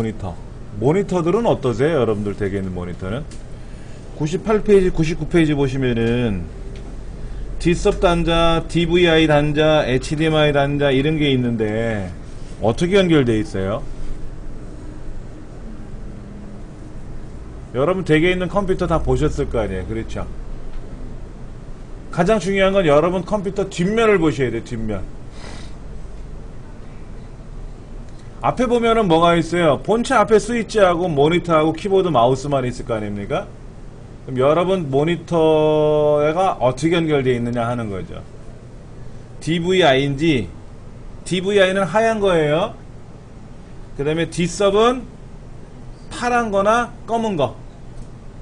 모니터. 모니터들은 어떠세요? 여러분들 댁에 있는 모니터는? 98페이지, 99페이지 보시면은 D섭 단자, DVI 단자, HDMI 단자 이런 게 있는데 어떻게 연결돼 있어요? 여러분 댁에 있는 컴퓨터 다 보셨을 거 아니에요. 그렇죠? 가장 중요한 건 여러분 컴퓨터 뒷면을 보셔야 돼요. 뒷면. 앞에 보면은 뭐가 있어요? 본체 앞에 스위치하고 모니터하고 키보드 마우스만 있을 거 아닙니까? 그럼 여러분 모니터가 어떻게 연결되어 있느냐 하는 거죠. DVI인지 DVI는 하얀 거예요. 그 다음에 D섭은 파란 거나 검은 거.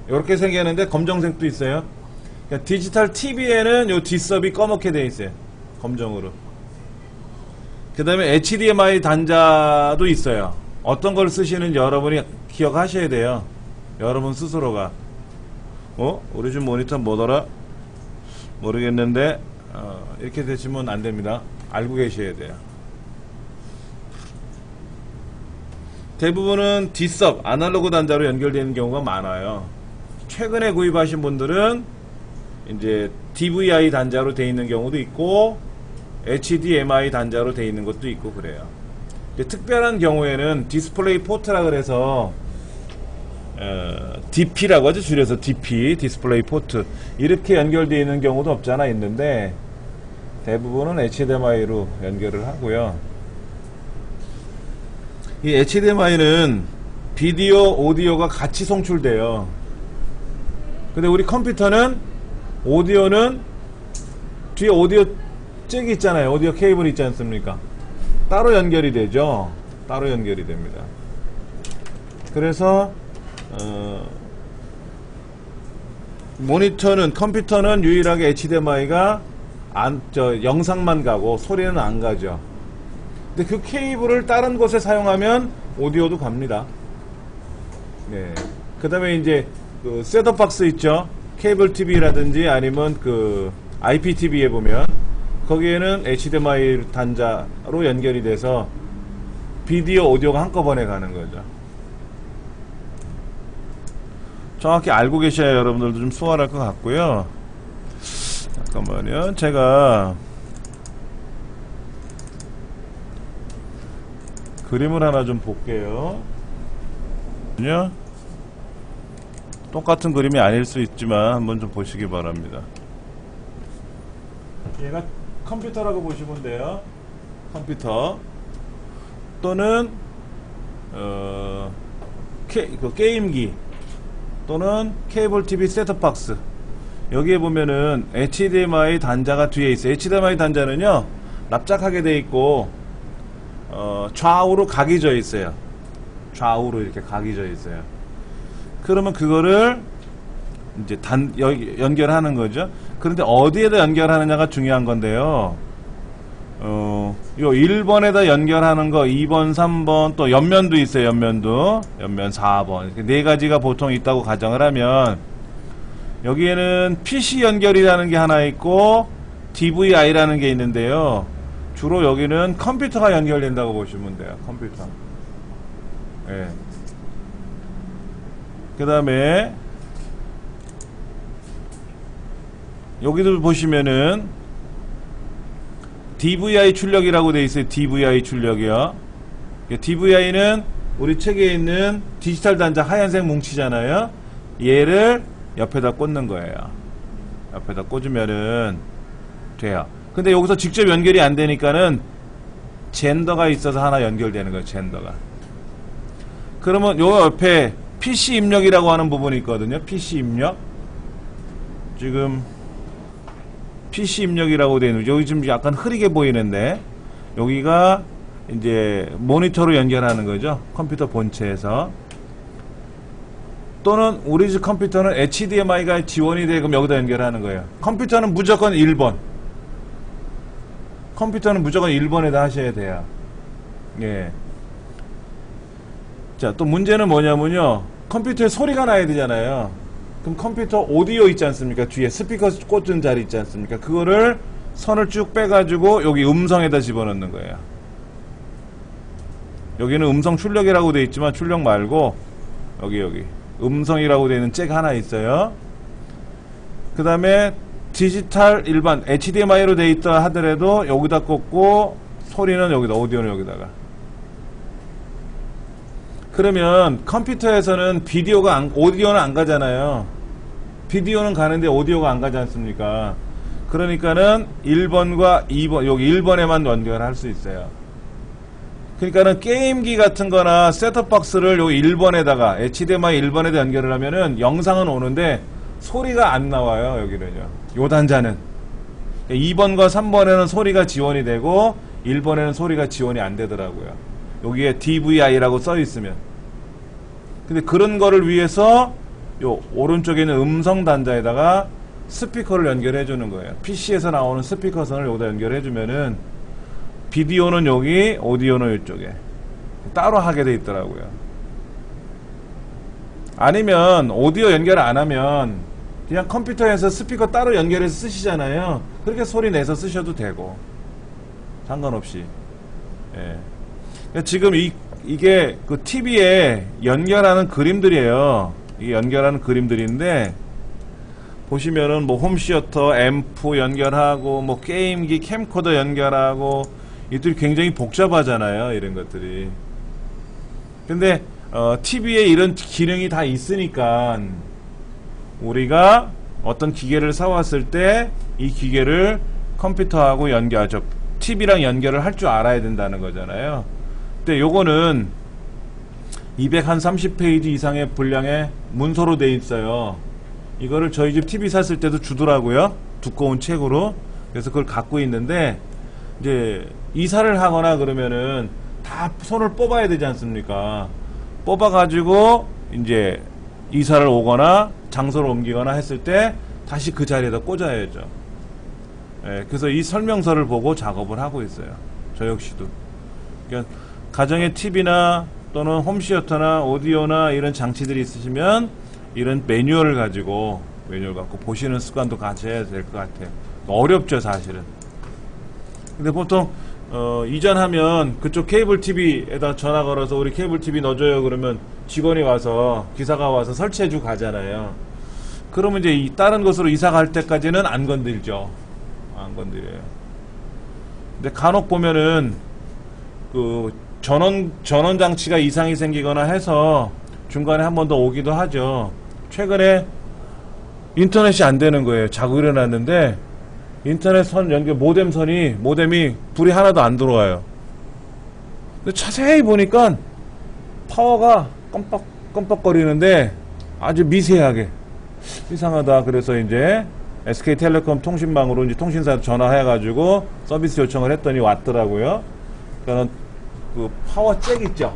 이렇게 생겼는데 검정색도 있어요. 그러니까 디지털 TV에는 요 D섭이 검게 되어 있어요. 검정으로. 그 다음에 HDMI 단자도 있어요. 어떤 걸 쓰시는 여러분이 기억하셔야 돼요. 여러분 스스로가. 어? 우리 집 모니터 뭐더라? 모르겠는데, 어, 이렇게 되시면 안 됩니다. 알고 계셔야 돼요. 대부분은 D섭, 아날로그 단자로 연결되는 경우가 많아요. 최근에 구입하신 분들은 이제 DVI 단자로 되어 있는 경우도 있고, HDMI 단자로 되어 있는 것도 있고 그래요. 특별한 경우에는 display port라 그래서 어, DP라고 하죠. 줄여서 DP, display port 이렇게 연결되어 있는 경우도 없잖아 있는데 대부분은 HDMI로 연결을 하고요. 이 HDMI는 비디오, 오디오가 같이 송출돼요. 근데 우리 컴퓨터는 오디오는 뒤에 오디오 잭이 있잖아요. 오디오 케이블 있지 않습니까? 따로 연결이 되죠. 따로 연결이 됩니다. 그래서 어, 모니터는 컴퓨터는 유일하게 HDMI가 안, 저, 영상만 가고 소리는 안 가죠. 근데 그 케이블을 다른 곳에 사용하면 오디오도 갑니다. 네. 그 다음에 이제 그 셋업 박스 있죠. 케이블 TV라든지 아니면 그 IPTV에 보면 거기에는 HDMI 단자로 연결이 돼서 비디오, 오디오가 한꺼번에 가는 거죠. 정확히 알고 계셔야 여러분들도 좀 수월할 것 같고요. 잠깐만요. 제가 그림을 하나 좀 볼게요. 요 똑같은 그림이 아닐 수 있지만 한번 좀 보시기 바랍니다. 얘가 컴퓨터라고 보시면 돼요. 컴퓨터 또는 어, 게, 그 게임기 또는 케이블 TV 셋톱 박스 여기에 보면은 HDMI 단자가 뒤에 있어요. HDMI 단자는요 납작하게 돼 있고 어, 좌우로 각이 져 있어요. 좌우로 이렇게 각이 져 있어요. 그러면 그거를 이제 단 여, 연결하는 거죠. 그런데 어디에다 연결하느냐가 중요한 건데요. 어, 요 1번에다 연결하는 거 2번, 3번 또 옆면도 있어요. 옆면도. 옆면 4번. 이렇게 네 가지가 보통 있다고 가정을 하면 여기에는 PC 연결이라는 게 하나 있고 DVI라는 게 있는데요. 주로 여기는 컴퓨터가 연결된다고 보시면 돼요. 컴퓨터. 예. 그 다음에 여기도 보시면은 DVI 출력이라고 되어 있어요. DVI 출력이요. DVI는 우리 책에 있는 디지털 단자 하얀색 뭉치잖아요. 얘를 옆에다 꽂는 거예요. 옆에다 꽂으면은 돼요. 근데 여기서 직접 연결이 안 되니까는 젠더가 있어서 하나 연결되는 거예요. 젠더가. 그러면 요 옆에 PC 입력이라고 하는 부분이 있거든요. PC 입력. 지금 PC 입력이라고 되어 있는 여기 좀 약간 흐리게 보이는데 여기가 이제 모니터로 연결하는 거죠. 컴퓨터 본체에서 또는 우리 집 컴퓨터는 HDMI가 지원이 되고 여기다 연결하는 거예요. 컴퓨터는 무조건 1번. 컴퓨터는 무조건 1번에다 하셔야 돼요. 예. 자, 또 문제는 뭐냐면요. 컴퓨터에 소리가 나야 되잖아요. 그럼 컴퓨터 오디오 있지 않습니까? 뒤에 스피커 꽂은 자리 있지 않습니까? 그거를 선을 쭉 빼가지고 여기 음성에다 집어넣는 거예요. 여기는 음성 출력이라고 되어 있지만 출력 말고 여기 여기 음성이라고 되어 있는 잭 하나 있어요. 그 다음에 디지털 일반 HDMI로 되어 있다 하더라도 여기다 꽂고 소리는 여기다 오디오는 여기다가 그러면 컴퓨터에서는 비디오가 안, 오디오는 안 가잖아요. 비디오는 가는데 오디오가 안 가지 않습니까? 그러니까는 1번과 2번, 여기 1번에만 연결할 수 있어요. 그러니까는 게임기 같은 거나 셋톱박스를 여기 1번에다가 HDMI 1번에다 연결을 하면은 영상은 오는데 소리가 안 나와요, 여기는요. 요 단자는. 2번과 3번에는 소리가 지원이 되고 1번에는 소리가 지원이 안 되더라고요. 여기에 DVI라고 써 있으면. 근데 그런 거를 위해서 요 오른쪽에 있는 음성 단자에다가 스피커를 연결해 주는 거예요. PC에서 나오는 스피커 선을 여기다 연결해 주면은 비디오는 여기, 오디오는 이쪽에 따로 하게 돼 있더라고요. 아니면 오디오 연결 안 하면 그냥 컴퓨터에서 스피커 따로 연결해서 쓰시잖아요. 그렇게 소리 내서 쓰셔도 되고 상관없이. 예. 지금 이 이게 그 TV에 연결하는 그림들이에요. 이게 연결하는 그림들인데 보시면은 뭐 홈시어터, 앰프 연결하고 뭐 게임기, 캠코더 연결하고 이들이 굉장히 복잡하잖아요. 이런 것들이. 근데 어, TV에 이런 기능이 다 있으니까 우리가 어떤 기계를 사왔을 때 이 기계를 컴퓨터하고 연결, 저 TV랑 연결을 할 줄 알아야 된다는 거잖아요. 근데 요거는 230페이지 이상의 분량의 문서로 돼 있어요. 이거를 저희 집 TV 샀을 때도 주더라고요. 두꺼운 책으로. 그래서 그걸 갖고 있는데 이제 이사를 하거나 그러면은 다 손을 뽑아야 되지 않습니까? 뽑아 가지고 이제 이사를 오거나 장소를 옮기거나 했을 때 다시 그 자리에다 꽂아야죠. 예, 그래서 이 설명서를 보고 작업을 하고 있어요. 저 역시도. 그러니까 가정의 TV나 또는 홈시어터나 오디오나 이런 장치들이 있으시면 이런 매뉴얼을 가지고 매뉴얼 갖고 보시는 습관도 가져야 될 것 같아요. 어렵죠, 사실은. 근데 보통 어, 이전하면 그쪽 케이블 TV에다 전화 걸어서 우리 케이블 TV 넣어줘요 그러면 직원이 와서 기사가 와서 설치해주고 가잖아요. 그러면 이제 이 다른 곳으로 이사 갈 때까지는 안 건들죠. 안 건드려요. 근데 간혹 보면은 그 전원 전원 장치가 이상이 생기거나 해서 중간에 한 번 더 오기도 하죠. 최근에 인터넷이 안 되는 거예요. 자고 일어났는데 인터넷 선 연결 모뎀 선이 모뎀이 불이 하나도 안 들어와요. 자세히 보니까 파워가 껌뻑 껌뻑거리는데 아주 미세하게 이상하다. 그래서 이제 SK텔레콤 통신망으로 이제 통신사 전화해가지고 서비스 요청을 했더니 왔더라고요. 그러니까 그 파워 잭 있죠.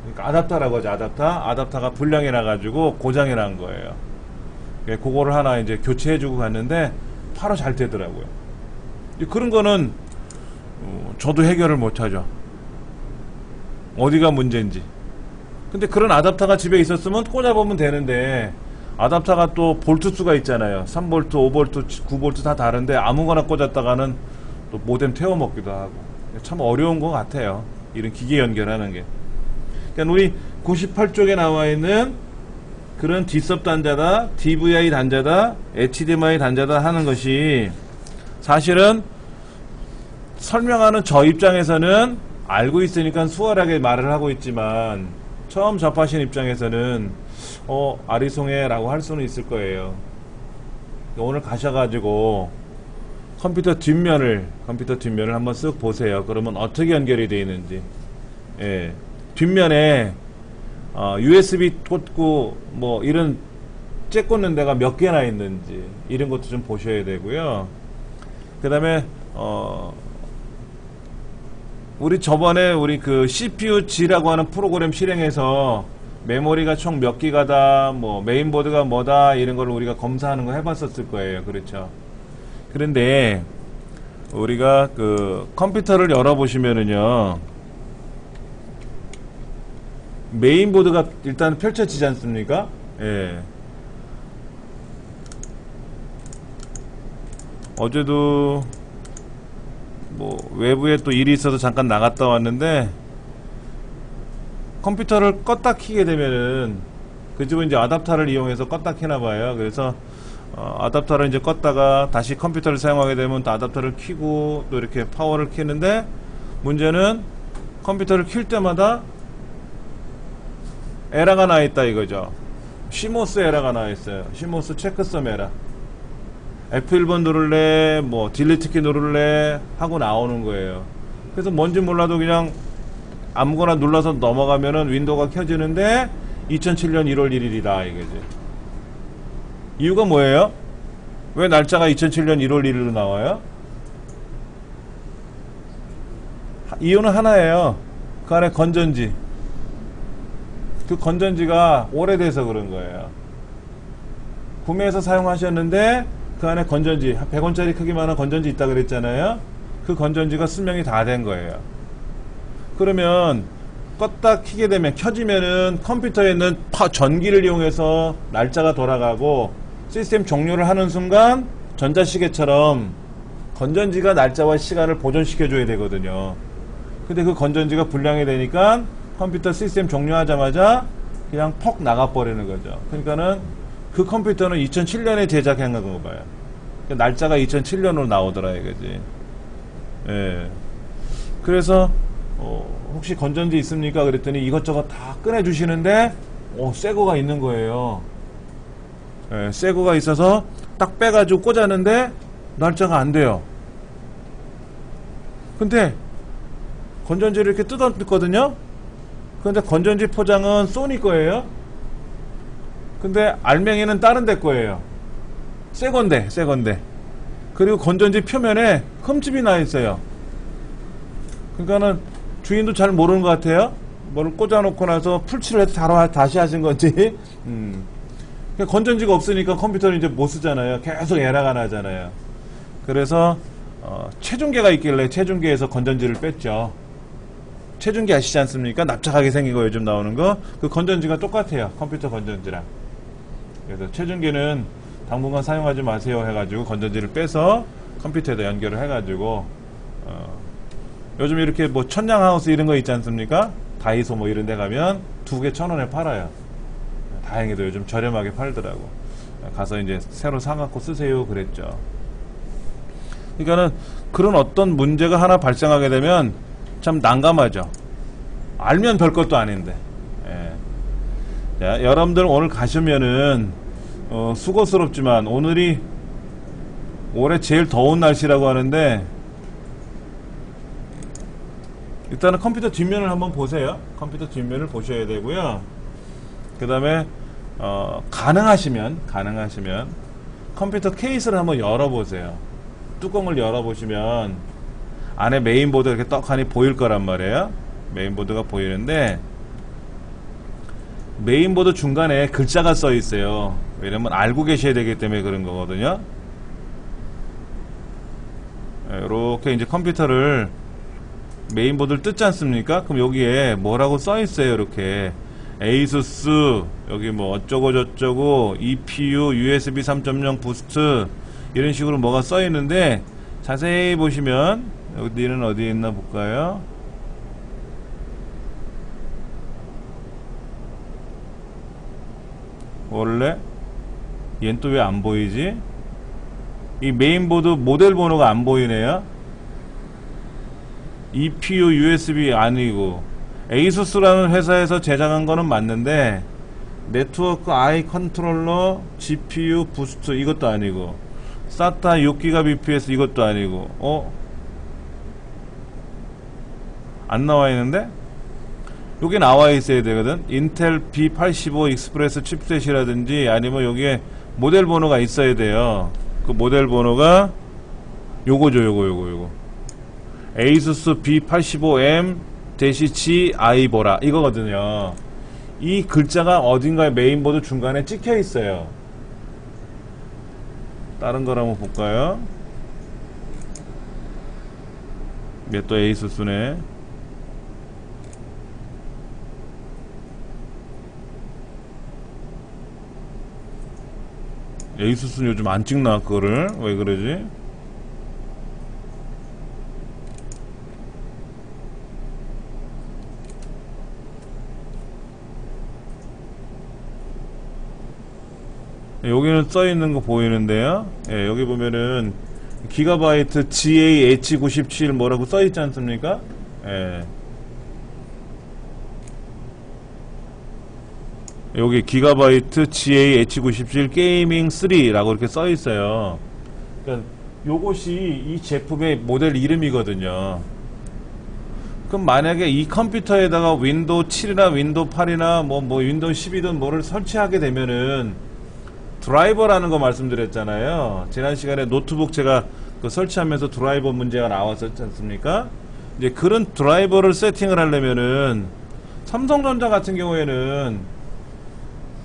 그러니까 아답터라고 하죠. 아답터. 아답터가 불량이 나가지고 고장이 난 거예요. 예, 그거를 하나 이제 교체해주고 갔는데 바로 잘 되더라고요. 그런 거는 어, 저도 해결을 못 하죠. 어디가 문제인지. 근데 그런 아답터가 집에 있었으면 꽂아보면 되는데 아답터가 또 볼트 수가 있잖아요. 3볼트, 5볼트, 9볼트 다 다른데 아무거나 꽂았다가는 또 모뎀 태워 먹기도 하고 참 어려운 것 같아요. 이런 기계 연결하는 게. 그러니까 우리 98쪽에 나와 있는 그런 D섭 단자다, DVI 단자다, HDMI 단자다 하는 것이 사실은 설명하는 저 입장에서는 알고 있으니까 수월하게 말을 하고 있지만 처음 접하신 입장에서는 어 아리송해라고 할 수는 있을 거예요. 오늘 가셔가지고 컴퓨터 뒷면을 컴퓨터 뒷면을 한번 쓱 보세요. 그러면 어떻게 연결이 되어 있는지. 예. 뒷면에 어, USB 꽂고 뭐 이런 잭 꽂는 데가 몇 개나 있는지 이런 것도 좀 보셔야 되고요. 그다음에 어 우리 저번에 우리 그 CPU G라고 하는 프로그램 실행해서 메모리가 총 몇 기가다, 뭐 메인보드가 뭐다 이런 걸 우리가 검사하는 거 해봤었을 거예요. 그렇죠? 그런데 우리가 그 컴퓨터를 열어보시면은요. 메인보드가 일단 펼쳐지지 않습니까? 예. 어제도 뭐 외부에 또 일이 있어서 잠깐 나갔다 왔는데 컴퓨터를 껐다 키게 되면은 그 집은 이제 아답터를 이용해서 껐다 키나 봐요. 그래서 어, 아답터를 이제 껐다가 다시 컴퓨터를 사용하게 되면 또 아답터를 키고 또 이렇게 파워를 키는데 문제는 컴퓨터를 킬 때마다 에러가 나 있다 이거죠. CMOS 에러가 나 있어요. CMOS checksum 에러. F1번 누를래, 뭐 delete 키 누를래 하고 나오는 거예요. 그래서 뭔지 몰라도 그냥 아무거나 눌러서 넘어가면은 윈도우가 켜지는데 2007년 1월 1일이다 이거지. 이유가 뭐예요? 왜 날짜가 2007년 1월 1일로 나와요? 하- 이유는 하나예요. 그 안에 건전지. 그 건전지가 오래돼서 그런 거예요. 구매해서 사용하셨는데 그 안에 건전지, 한 100원짜리 크기만한 건전지 있다 그랬잖아요. 그 건전지가 수명이 다 된 거예요. 그러면 껐다 키게 되면 켜지면은 컴퓨터에 있는 파- 전기를 이용해서 날짜가 돌아가고 시스템 종료를 하는 순간 전자시계처럼 건전지가 날짜와 시간을 보존시켜 줘야 되거든요. 근데 그 건전지가 불량이 되니까 컴퓨터 시스템 종료하자마자 그냥 퍽 나가버리는 거죠. 그러니까는 그 컴퓨터는 2007년에 제작한 거 봐요. 그 날짜가 2007년으로 나오더라 이거지. 예. 그래서 어, 혹시 건전지 있습니까? 그랬더니 이것저것 다 꺼내주시는데 어, 새 거가 있는 거예요. 예, 새 거가 있어서 딱 빼가지고 꽂았는데 날짜가 안 돼요. 근데 건전지를 이렇게 뜯었거든요. 근데 건전지 포장은 소니 거예요. 근데 알맹이는 다른 데 거예요. 새 건데, 새 건데. 그리고 건전지 표면에 흠집이 나 있어요. 그러니까는 주인도 잘 모르는 것 같아요. 뭐를 꽂아놓고 나서 풀칠을 해서 다시 하신 건지. 음. 그러니까 건전지가 없으니까 컴퓨터를 이제 못 쓰잖아요. 계속 에러가 나잖아요. 그래서 어, 체중계가 있길래 체중계에서 건전지를 뺐죠. 체중계 아시지 않습니까? 납작하게 생긴 거 요즘 나오는 거. 그 건전지가 똑같아요. 컴퓨터 건전지랑. 그래서 체중계는 당분간 사용하지 마세요 해가지고 건전지를 빼서 컴퓨터에다 연결을 해가지고 어, 요즘 이렇게 뭐 천냥하우스 이런 거 있지 않습니까? 다이소 뭐 이런 데 가면 두 개 천 원에 팔아요. 다행히도 요즘 저렴하게 팔더라고. 가서 이제 새로 사갖고 쓰세요 그랬죠. 그러니까는 그런 어떤 문제가 하나 발생하게 되면 참 난감하죠. 알면 별 것도 아닌데. 예. 자, 여러분들 오늘 가시면은 어, 수고스럽지만 오늘이 올해 제일 더운 날씨라고 하는데 일단은 컴퓨터 뒷면을 한번 보세요. 컴퓨터 뒷면을 보셔야 되고요. 그 다음에 어, 가능하시면 가능하시면 컴퓨터 케이스를 한번 열어보세요. 뚜껑을 열어보시면 안에 메인보드 이렇게 떡하니 보일 거란 말이에요. 메인보드가 보이는데 메인보드 중간에 글자가 써 있어요. 왜냐면 알고 계셔야 되기 때문에 그런 거거든요. 이렇게 이제 컴퓨터를 메인보드를 뜯지 않습니까? 그럼 여기에 뭐라고 써 있어요. 이렇게 ASUS 여기 뭐 어쩌고 저쩌고 EPU USB 3.0 boost 이런 식으로 뭐가 써 있는데 자세히 보시면 여기는 어디에 있나 볼까요? 원래 얜 또 왜 안 보이지? 이 메인보드 모델 번호가 안 보이네요. EPU USB 아니고 ASUS라는 회사에서 제작한 거는 맞는데 network iControl GPU boost 이것도 아니고 SATA 6기가 BPS 이것도 아니고 어? 안 나와 있는데? 여기 나와 있어야 되거든 인텔 B85 익스프레스 칩셋이라든지 아니면 여기에 모델 번호가 있어야 돼요 그 모델 번호가 요거죠 요거 요거 요거 ASUS B85M dash 아이보라 이거거든요. 이 글자가 어딘가에 메인보드 중간에 찍혀 있어요. 다른 걸 한번 볼까요? 얘 또 ASUS네. 에이수스는 요즘 안 찍나 그거를 왜 그러지? 여기는 써 있는 거 보이는데요. 예, 여기 보면은 기가바이트 GAH97 뭐라고 써 있지 않습니까? 예. 여기 GIGABYTE GAH97 Gaming 3라고 이렇게 써 있어요. 그러니까 요것이 이 제품의 모델 이름이거든요. 그럼 만약에 이 컴퓨터에다가 윈도우 7이나 윈도우 8이나 뭐, 뭐 윈도우 10이든 뭐를 설치하게 되면은 드라이버라는 거 말씀드렸잖아요. 지난 시간에 노트북 제가 그 설치하면서 드라이버 문제가 나왔었지 않습니까? 이제 그런 드라이버를 세팅을 하려면은 삼성전자 같은 경우에는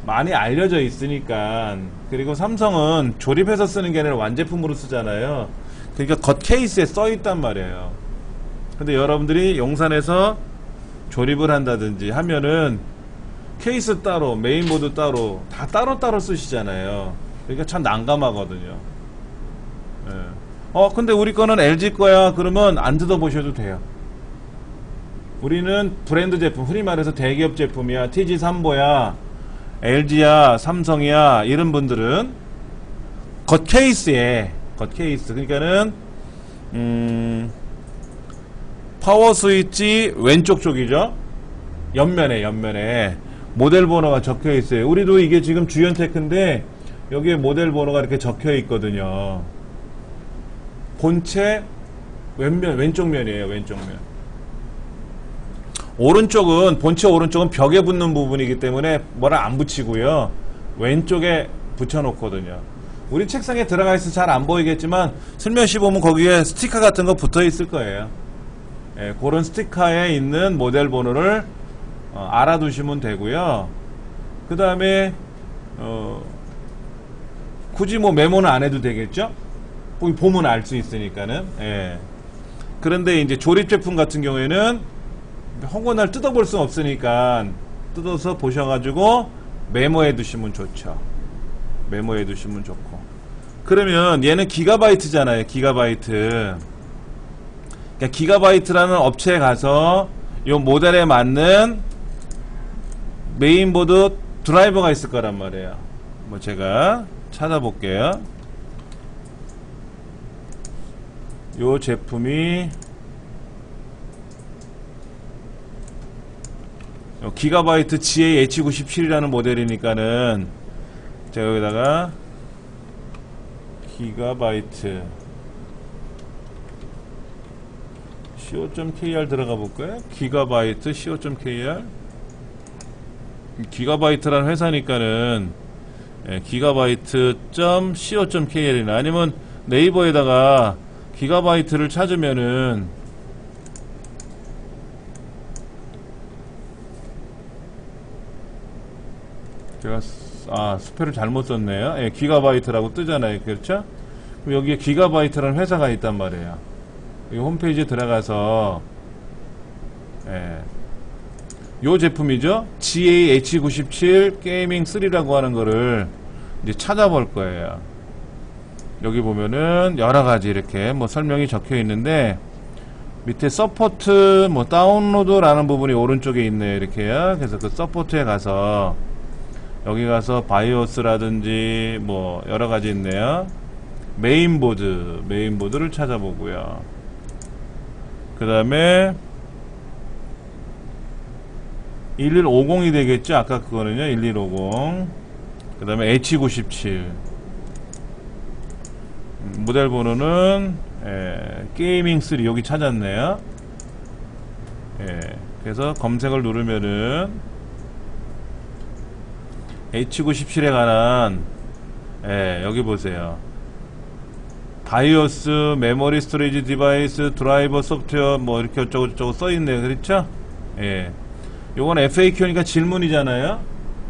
많이 알려져 있으니까 그리고 삼성은 조립해서 쓰는 게 아니라 완제품으로 쓰잖아요. 그러니까 겉 케이스에 써 있단 말이에요. 근데 여러분들이 용산에서 조립을 한다든지 하면은 케이스 따로, 메인보드 따로, 다 따로따로 쓰시잖아요. 그러니까 참 난감하거든요. 예. 어, 근데 우리 거는 LG 거야. 그러면 안 뜯어보셔도 돼요. 우리는 브랜드 제품, 흔히 말해서 대기업 제품이야. TG 삼보야, LG야, 삼성이야, 이런 분들은 겉 케이스에, 겉 케이스. 그러니까는, 음, 파워 스위치 왼쪽 쪽이죠. 옆면에, 옆면에. 모델 번호가 적혀 있어요. 우리도 이게 지금 주연 테크인데 여기에 모델 번호가 이렇게 적혀 있거든요. 본체 왼면 왼쪽 면이에요. 왼쪽 면. 오른쪽은 본체 오른쪽은 벽에 붙는 부분이기 때문에 뭐라 안 붙이고요. 왼쪽에 붙여 놓거든요. 우리 책상에 들어가 있어 잘 안 보이겠지만 슬며시 보면 거기에 스티커 같은 거 붙어 있을 거예요. 예, 그런 스티커에 있는 모델 번호를 어, 알아두시면 되고요. 그 다음에 어, 굳이 뭐 메모는 안 해도 되겠죠? 보면 알 수 있으니까는. 예. 그런데 이제 조립 제품 같은 경우에는 홍원을 뜯어볼 수 없으니까 뜯어서 보셔가지고 메모해 두시면 좋죠. 메모해 두시면 좋고. 그러면 얘는 기가바이트잖아요. 기가바이트. 그러니까 기가바이트라는 업체에 가서 이 모델에 맞는 메인보드 드라이버가 있을 거란 말이에요. 뭐 제가 찾아볼게요. 요 제품이 요 기가바이트 GA-H97이라는 모델이니까는 제가 여기다가 기가바이트 co.kr 들어가 볼까요? 기가바이트 co.kr 기가바이트라는 회사니까는 예, gigabyte.co.kr이나 아니면 네이버에다가 기가바이트를 찾으면은 제가 스- 아 스펠을 잘못 썼네요. 예, 기가바이트라고 뜨잖아요. 그렇죠? 그럼 여기에 기가바이트라는 회사가 있단 말이에요. 이 홈페이지에 들어가서 예, 요 제품이죠. GAH97 Gaming 3라고 하는 거를 이제 찾아볼 거예요. 여기 보면은 여러 가지 이렇게 뭐 설명이 적혀 있는데 밑에 support 뭐 다운로드라는 부분이 오른쪽에 있네요. 이렇게요. 그래서 그 support에 가서 여기 가서 BIOS라든지 뭐 여러 가지 있네요. 메인보드, 메인보드를 찾아보고요. 그 다음에 1150이 되겠죠? 아까 그거는요. 1150. 그 다음에 H97. 음, 모델 번호는 예, 게이밍 3 여기 찾았네요. 예, 그래서 검색을 누르면은 H97에 관한 예, 여기 보세요. BIOS, memory storage device, driver software 뭐 이렇게 어쩌고 저쩌고 써 있네요. 그렇죠? 예. 요건 FAQ니까 질문이잖아요.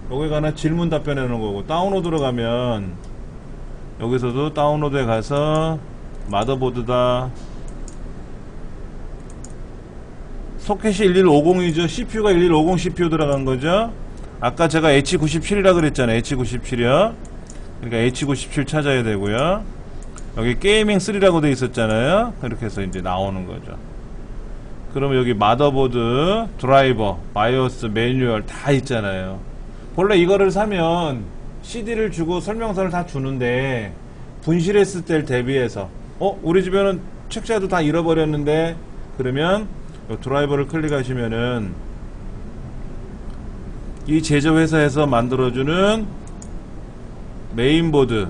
여기에 관한 질문 답변해 놓은 거고 다운로드로 가면 여기서도 다운로드에 가서 motherboard다 소켓이 1150이죠. CPU가 1150 CPU 들어간 거죠. 아까 제가 H97이라 그랬잖아요. H97이요. 그러니까 H97 찾아야 되고요. 여기 Gaming 3라고 돼 있었잖아요. 그렇게 해서 이제 나오는 거죠. 그러면 여기 motherboard, 드라이버, BIOS, 매뉴얼 다 있잖아요. 본래 이거를 사면 CD를 주고 설명서를 다 주는데 분실했을 때를 대비해서 어 우리 집에는 책자도 다 잃어버렸는데 그러면 요 드라이버를 클릭하시면은 이 제조회사에서 만들어주는 메인보드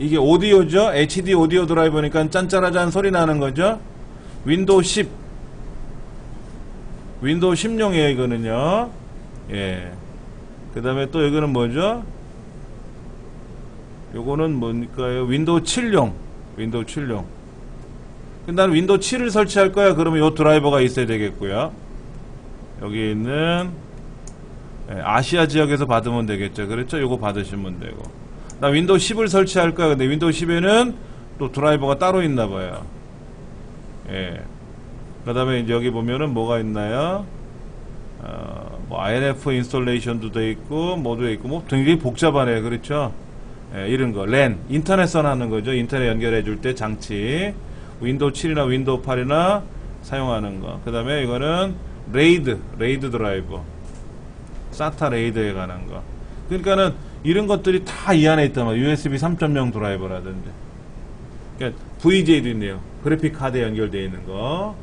이게 오디오죠 HD 오디오 드라이버니까 짠짜라짠 소리 나는 거죠 윈도우 10 윈도우 10용이에요 이거는요. 예그 다음에 또 이거는 뭐죠? 요거는 뭐니까요? 윈도우 7용 윈도우 7용 근데 나는 윈도우 7을 설치할 거야? 그러면 요 드라이버가 있어야 되겠고요. 여기 있는 예, 아시아 지역에서 받으면 되겠죠. 그렇죠? 요거 받으시면 되고. 나 윈도우 10을 설치할 거야. 근데 윈도우 10에는 또 드라이버가 따로 있나 봐요. 예. 그 다음에 이제 여기 보면은 뭐가 있나요? 어, 뭐 INF installation도 돼 있고 뭐도 있고 뭐 굉장히 복잡하네요 그렇죠? 예, 이런 거. 랜. 인터넷선 하는 거죠. 인터넷 연결해 줄 때 장치. 윈도우 7이나 윈도우 8이나 사용하는 거그 다음에 이거는 RAID RAID driver. SATA RAID에 관한 거. 그러니까는 이런 것들이 다 이 안에 있단 말이에요. USB 3.0 드라이버라든지. 그러니까 VGA도 있네요. 그래픽 카드에 연결되어 있는 거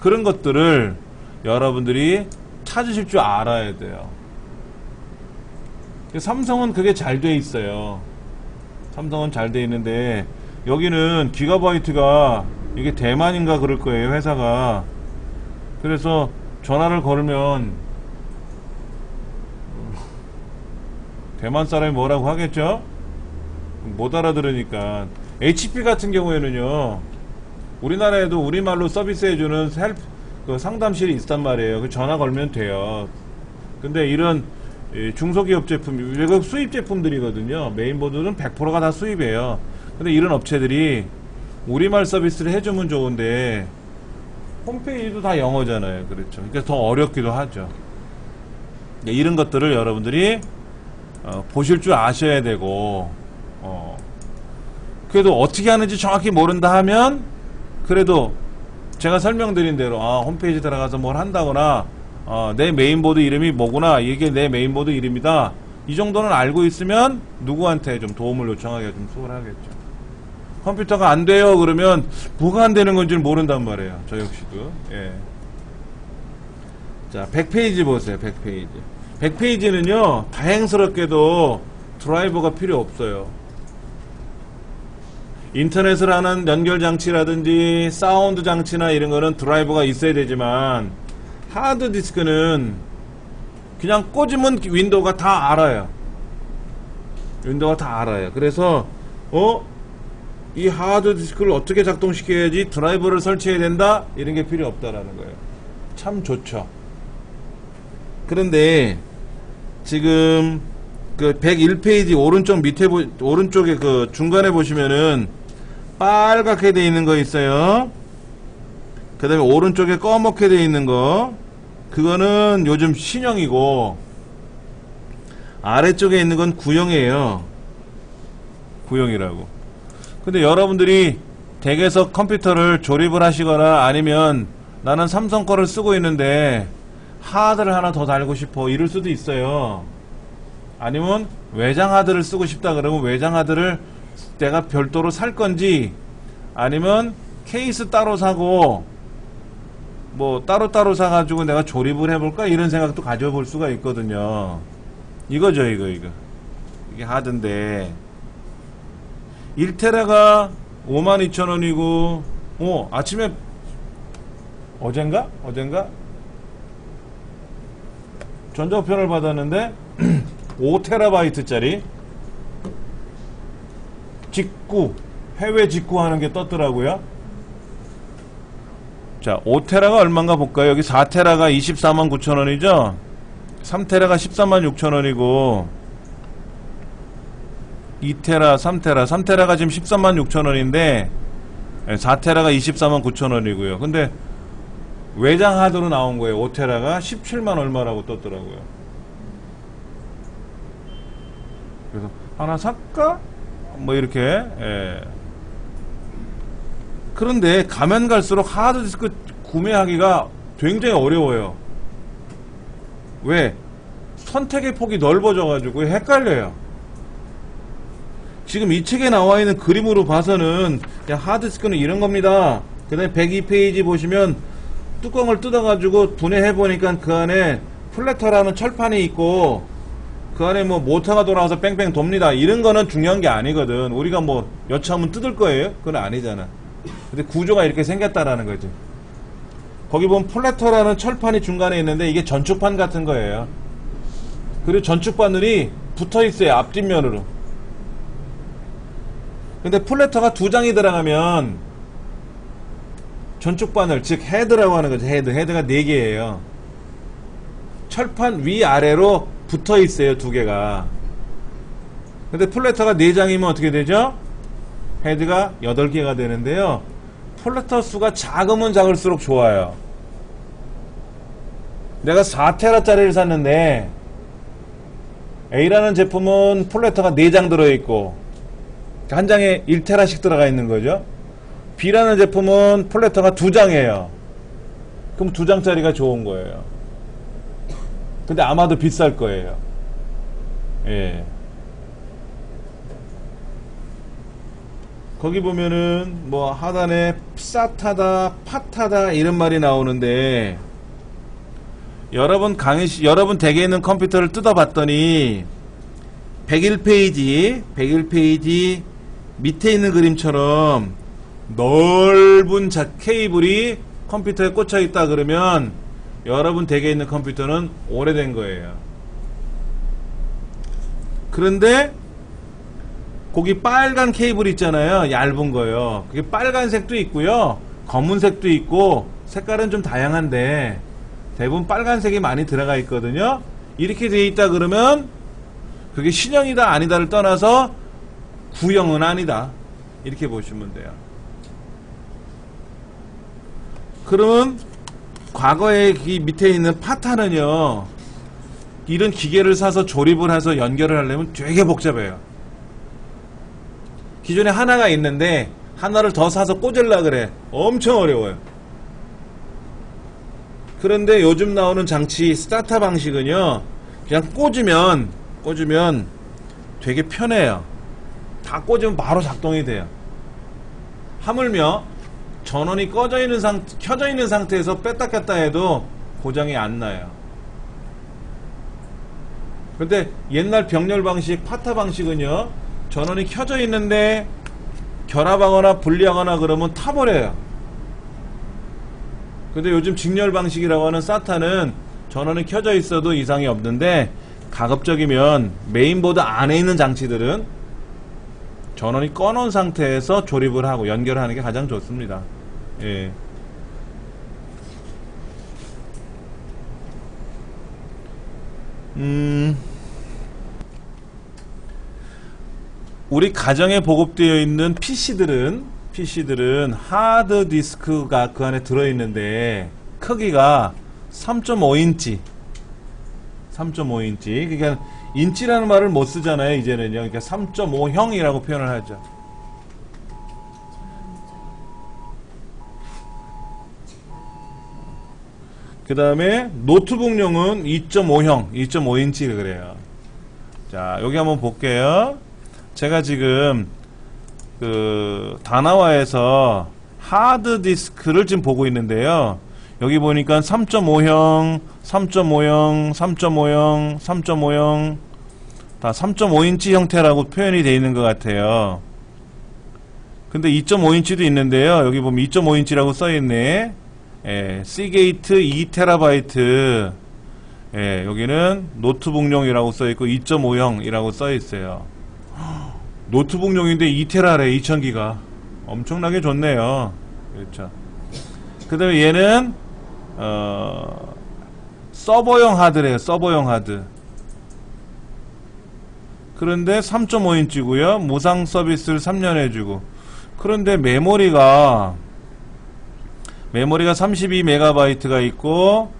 그런 것들을 여러분들이 찾으실 줄 알아야 돼요. 삼성은 그게 잘 돼 있어요. 삼성은 잘 돼 있는데 여기는 기가바이트가 이게 대만인가 그럴 거예요 회사가. 그래서 전화를 걸으면 대만 사람이 뭐라고 하겠죠? 못 알아들으니까. HP 같은 경우에는요 우리나라에도 우리말로 서비스해주는 help 그 상담실이 있단 말이에요. 그 전화 걸면 돼요. 근데 이런 중소기업 제품 외국 수입 제품들이거든요. 메인보드는 100%가 다 수입이에요. 근데 이런 업체들이 우리말 서비스를 해주면 좋은데 홈페이지도 다 영어잖아요. 그렇죠. 그러니까 더 어렵기도 하죠. 이런 것들을 여러분들이 어, 보실 줄 아셔야 되고 어, 그래도 어떻게 하는지 정확히 모른다 하면 그래도 제가 설명드린 대로 아, 홈페이지 들어가서 뭘 한다거나 어, 내 메인보드 이름이 뭐구나 이게 내 메인보드 이름이다. 이 정도는 알고 있으면 누구한테 좀 도움을 요청하기가 좀 수월하겠죠. 컴퓨터가 안 돼요 그러면 뭐가 안 되는 건지 모른단 말이에요. 저 역시도. 예. 자 100페이지 보세요 100페이지. 100페이지는요 다행스럽게도 드라이버가 필요 없어요 인터넷을 하는 연결 장치라든지 사운드 장치나 이런 거는 드라이버가 있어야 되지만 하드 디스크는 그냥 꽂으면 윈도우가 다 알아요. 윈도우가 다 알아요. 그래서 어? 이 하드 디스크를 어떻게 작동시켜야지 드라이버를 설치해야 된다? 이런 게 필요 없다라는 거예요. 참 좋죠. 그런데 지금 그 101페이지 오른쪽 밑에 보, 오른쪽에 그 중간에 보시면은 빨갛게 돼 있는 거 있어요. 그 다음에 오른쪽에 검게 돼 있는 거 그거는 요즘 신형이고 아래쪽에 있는 건 구형이에요. 구형이라고. 근데 여러분들이 댁에서 컴퓨터를 조립을 하시거나 아니면 나는 삼성 거를 쓰고 있는데 하드를 하나 더 달고 싶어 이럴 수도 있어요 아니면 외장 하드를 쓰고 싶다 그러면 외장 하드를 내가 별도로 살 건지 아니면 케이스 따로 사고 뭐 따로따로 사가지고 내가 조립을 해볼까 이런 생각도 가져볼 수가 있거든요 이거죠 이거 이거 이게 하드인데 1테라가 52,000원이고 어 아침에 어젠가? 어젠가? 전자우편을 받았는데 5테라바이트짜리 직구 해외 직구하는 게 떴더라고요. 자, 5테라가 얼마인가 볼까요? 여기 4테라가 24만 9천 원이죠? 3테라가 14만 6천 원이고 2테라, 3테라, 3테라가 지금 13만 6천 원인데 4테라가 24만 9천 원이고요. 근데 외장 하드로 나온 거예요. 5테라가 17만 얼마라고 떴더라고요. 그래서 하나 살까? 뭐 이렇게 예. 그런데 가면 갈수록 하드디스크 구매하기가 굉장히 어려워요. 왜? 선택의 폭이 넓어져 가지고 헷갈려요. 지금 이 책에 나와 있는 그림으로 봐서는 하드디스크는 이런 겁니다. 그 다음에 102페이지 보시면 뚜껑을 뜯어 가지고 분해해 보니까 그 안에 platter라는 철판이 있고 그 안에 뭐 모터가 돌아가서 뺑뺑 돕니다. 이런 거는 중요한 게 아니거든. 우리가 뭐 여차하면 뜯을 거예요? 그건 아니잖아. 근데 구조가 이렇게 생겼다라는 거지. 거기 보면 platter라는 철판이 중간에 있는데 이게 전축판 같은 거예요. 그리고 전축 바늘이 붙어 있어요. 앞뒷면으로. 근데 platter가 두 장이 들어가면 전축 바늘, 즉 헤드라고 하는 거죠. 헤드. 헤드가 네 개예요. 철판 위아래로 붙어 있어요. 두 개가. 근데 platter가 네 장이면 어떻게 되죠? 헤드가 8개가 되는데요. platter 수가 작으면 작을수록 좋아요. 내가 4테라짜리를 샀는데 A라는 제품은 platter가 4장 들어있고 한 장에 1테라씩 들어가 있는 거죠. B라는 제품은 플래터가 2장이에요. 그럼 2장짜리가 좋은 거예요. 근데 아마도 비쌀 거예요. 예. 거기 보면은 뭐 하단에 싸타다, 팟타다 이런 말이 나오는데 여러분 강의 시, 여러분 댁에 있는 컴퓨터를 뜯어봤더니 101페이지, 101페이지 밑에 있는 그림처럼 넓은 자, 케이블이 컴퓨터에 꽂혀 있다 그러면 여러분 댁에 있는 컴퓨터는 오래된 거예요. 그런데 거기 빨간 케이블 있잖아요. 얇은 거요. 그게 빨간색도 있고요. 검은색도 있고 색깔은 좀 다양한데 대부분 빨간색이 많이 들어가 있거든요. 이렇게 되어 있다 그러면 그게 신형이다 아니다를 떠나서 구형은 아니다. 이렇게 보시면 돼요. 그러면 과거에 이 밑에 있는 파타는요. 이런 기계를 사서 조립을 해서 연결을 하려면 되게 복잡해요. 기존에 하나가 있는데 하나를 더 사서 꽂으려 그래. 엄청 어려워요. 그런데 요즘 나오는 장치 SATA 방식은요. 그냥 꽂으면 꽂으면 되게 편해요. 다 꽂으면 바로 작동이 돼요. 하물며 전원이 꺼져 있는 상 켜져 있는 상태에서 뺐다 꼈다 해도 고장이 안 나요. 근데 옛날 병렬 방식, PATA 방식은요. 전원이 켜져 있는데 결합하거나 분리하거나 그러면 타버려요. 근데 요즘 직렬 방식이라고 하는 사타는 전원이 켜져 있어도 이상이 없는데 가급적이면 메인보드 안에 있는 장치들은 전원이 꺼놓은 상태에서 조립을 하고 연결하는 게 가장 좋습니다. 예. 음, 우리 가정에 보급되어 있는 PC들은 PC들은 하드 디스크가 그 안에 들어있는데 크기가 3.5인치 3.5인치 그러니까 인치라는 말을 못 쓰잖아요 이제는요. 그러니까 3.5형이라고 표현을 하죠. 그 다음에 노트북용은 2.5형 2.5인치 그래요. 자 여기 한번 볼게요. 제가 지금 그 다나와에서 하드 디스크를 지금 보고 있는데요. 여기 보니까 3.5형, 3.5형, 3.5형, 3.5형 다 3.5인치 형태라고 표현이 되어 있는 것 같아요. 근데 2.5인치도 있는데요. 여기 보면 2.5인치라고 써 있네. 예, C게이트 2TB. 예, 여기는 노트북용이라고 써 있고 2.5형이라고 써 있어요. 노트북용인데 2테라래 2000기가 엄청나게 좋네요 그렇죠 그 다음에 얘는 어, 서버용 하드래요 서버용 하드 그런데 3.5인치고요 무상 서비스를 3년 해주고 그런데 메모리가 메모리가 32메가바이트가 있고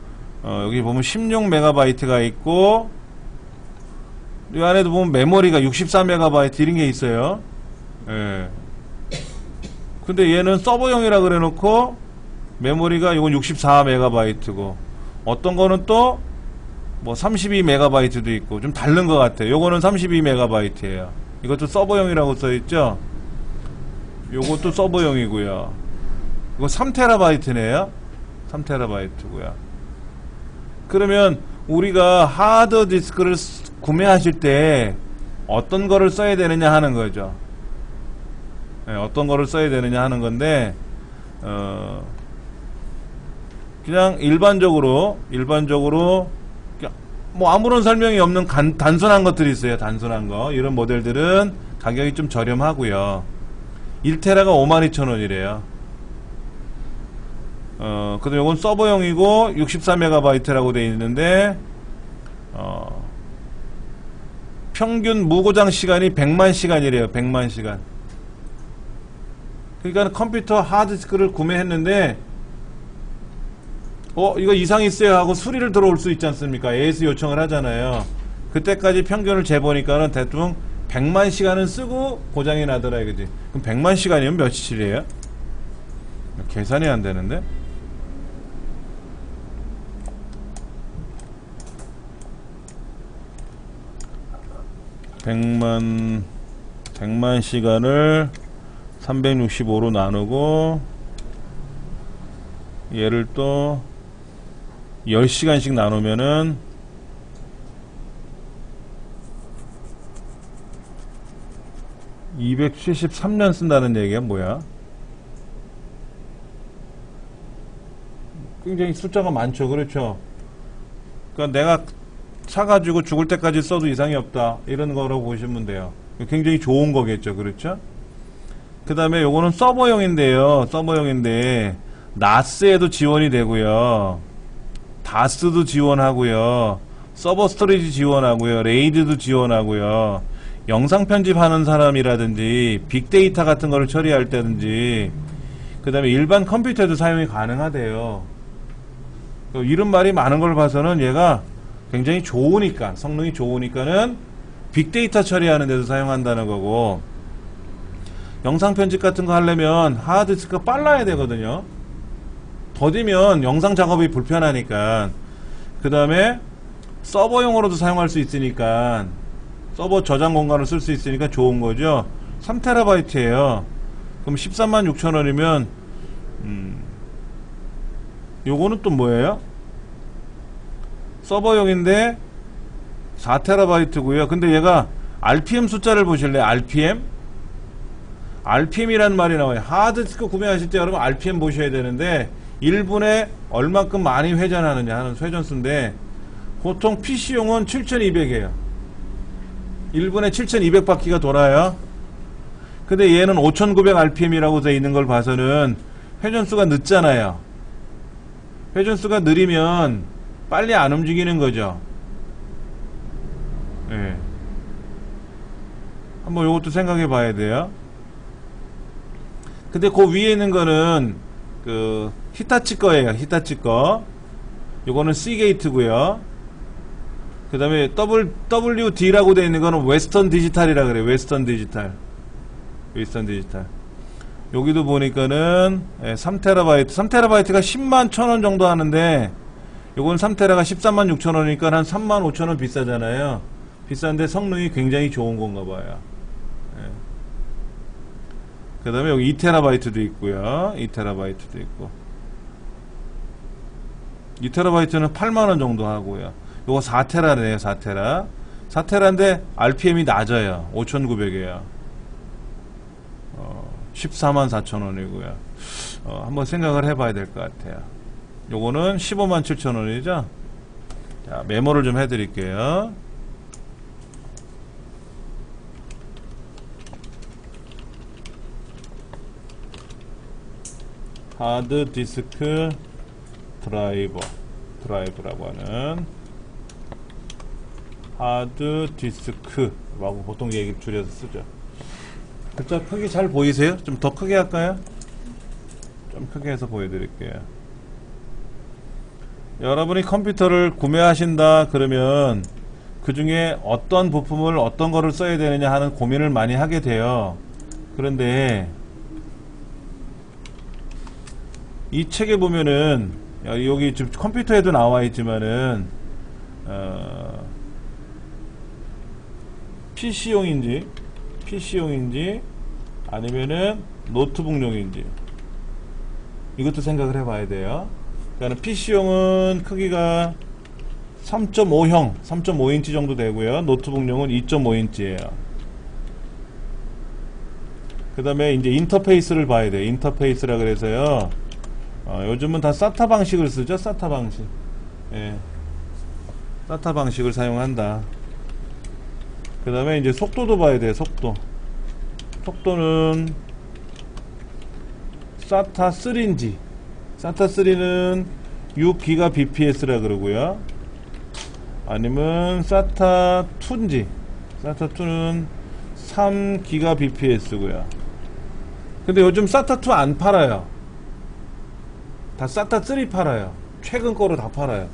어, 여기 보면 16메가바이트가 있고 이 안에도 보면 메모리가 64MB 이런 게 있어요. 예. 근데 얘는 서버용이라 그래 놓고 메모리가 이건 64MB고 어떤 거는 또 뭐 32MB도 있고 좀 다른 것 같아요. 요거는 32MB예요. 이것도 서버용이라고 써있죠? 요것도 서버용이고요. 이거 3테라바이트네요. 3테라바이트고요. 그러면 우리가 하드 디스크를 쓰- 구매하실 때 어떤 거를 써야 되느냐 하는 거죠. 네, 어떤 거를 써야 되느냐 하는 건데 어, 그냥 일반적으로 일반적으로 뭐 아무런 설명이 없는 간- 단순한 것들이 있어요. 단순한 거 이런 모델들은 가격이 좀 저렴하고요. 1테라가 52,000원이래요. 어, 그다음 이건 서버용이고 64메가바이트라고 되어 있는데 어, 평균 무고장 시간이 100만 시간이래요. 100만 시간. 그러니까 컴퓨터 하드디스크를 구매했는데 어 이거 이상 있어요 하고 수리를 들어올 수 있지 않습니까? AS 요청을 하잖아요. 그때까지 평균을 재보니까는 대충 100만 시간은 쓰고 고장이 나더라 이거지. 그럼 100만 시간이면 며칠이에요? 계산이 안 되는데? 100만 100만 시간을 365로 나누고 얘를 또 10시간씩 나누면은 (273년) 쓴다는 얘기야 뭐야 굉장히 숫자가 많죠 그렇죠 그러니까 내가 사가지고 죽을 때까지 써도 이상이 없다 이런 거라고 보시면 돼요 굉장히 좋은 거겠죠 그렇죠 그 다음에 요거는 서버용인데요. 서버용인데 NAS에도 지원이 되고요. DAS도 지원하고요. 서버 storage 지원하고요. RAID도 지원하고요. 영상 편집하는 사람이라든지 빅데이터 같은 거를 처리할 때든지 그 다음에 일반 컴퓨터에도 사용이 가능하대요. 그 이런 말이 많은 걸 봐서는 얘가 굉장히 좋으니까 성능이 좋으니까는 빅데이터 처리하는 데도 사용한다는 거고 영상 편집 같은 거 하려면 하드디스크가 빨라야 되거든요. 더디면 영상 작업이 불편하니까. 그 다음에 서버용으로도 사용할 수 있으니까 서버 저장 공간을 쓸 수 있으니까 좋은 거죠. 3TB예요. 그럼 13만 6천 원이면 음, 요거는 또 뭐예요? 서버용인데 4TB고요. 근데 얘가 RPM 숫자를 보실래요? RPM? RPM이라는 말이 나와요. 하드디스크 구매하실 때 여러분 RPM 보셔야 되는데 1분에 얼마큼 많이 회전하느냐 하는 회전수인데 보통 PC용은 7200이에요. 1분에 7200바퀴가 돌아요. 근데 얘는 5900rpm이라고 되어 있는 걸 봐서는 회전수가 늦잖아요. 회전수가 느리면 빨리 안 움직이는 거죠. 예. 한번 요것도 생각해 봐야 돼요. 근데 그 위에 있는 거는 그 히타치 거예요. 히타치 거. 요거는 Seagate고요. 그 다음에 WD라고 되어 있는 거는 Western Digital이라 그래요. Western Digital. Western Digital. 여기도 보니까는 3TB, 3TB가 10만 1000원 정도 하는데 요건 3테라가 13만 6천 원이니까 한 3만 5천 원 비싸잖아요. 비싼데 성능이 굉장히 좋은 건가 봐요. 그 다음에 여기 2테라바이트도 있고요. 2테라바이트도 있고. 2테라바이트는 8만원 정도 하고요. 요거 4테라네요, 4테라. 4테라인데 RPM이 낮아요. 5,900이에요. 어, 14만 4천원이고요. 어, 한번 생각을 해봐야 될 것 같아요. 요거는 15만 7천원이죠. 자, 메모를 좀 해드릴게요. 하드 디스크 드라이버 드라이브라고 하는 하드 디스크라고 보통 얘기 줄여서 쓰죠. 글자 크기 잘 보이세요? 좀 더 크게 할까요? 좀 크게 해서 보여드릴게요. 여러분이 컴퓨터를 구매하신다 그러면 그 중에 어떤 부품을 어떤 거를 써야 되느냐 하는 고민을 많이 하게 돼요. 그런데 이 책에 보면은 여기 지금 컴퓨터에도 나와 있지만은 어, PC용인지 PC용인지 아니면은 노트북용인지 이것도 생각을 해봐야 돼요. 그러니까 PC용은 크기가 3.5형, 3.5인치 정도 되고요. 노트북용은 2.5인치예요. 그 다음에 이제 인터페이스를 봐야 돼요. 인터페이스라 그래서요. 어, 요즘은 다 SATA 방식을 쓰죠. SATA 방식. 예. SATA 방식을 사용한다. 그 다음에 이제 속도도 봐야 돼요. 속도. 속도는 SATA 3인지 SATA 3는 6기가 bps라 그러고요. 아니면 SATA 2인지 SATA 2는 3기가 bps고요. 근데 요즘 SATA 2안 팔아요. 다 SATA 3 팔아요. 최근 거로 다 팔아요.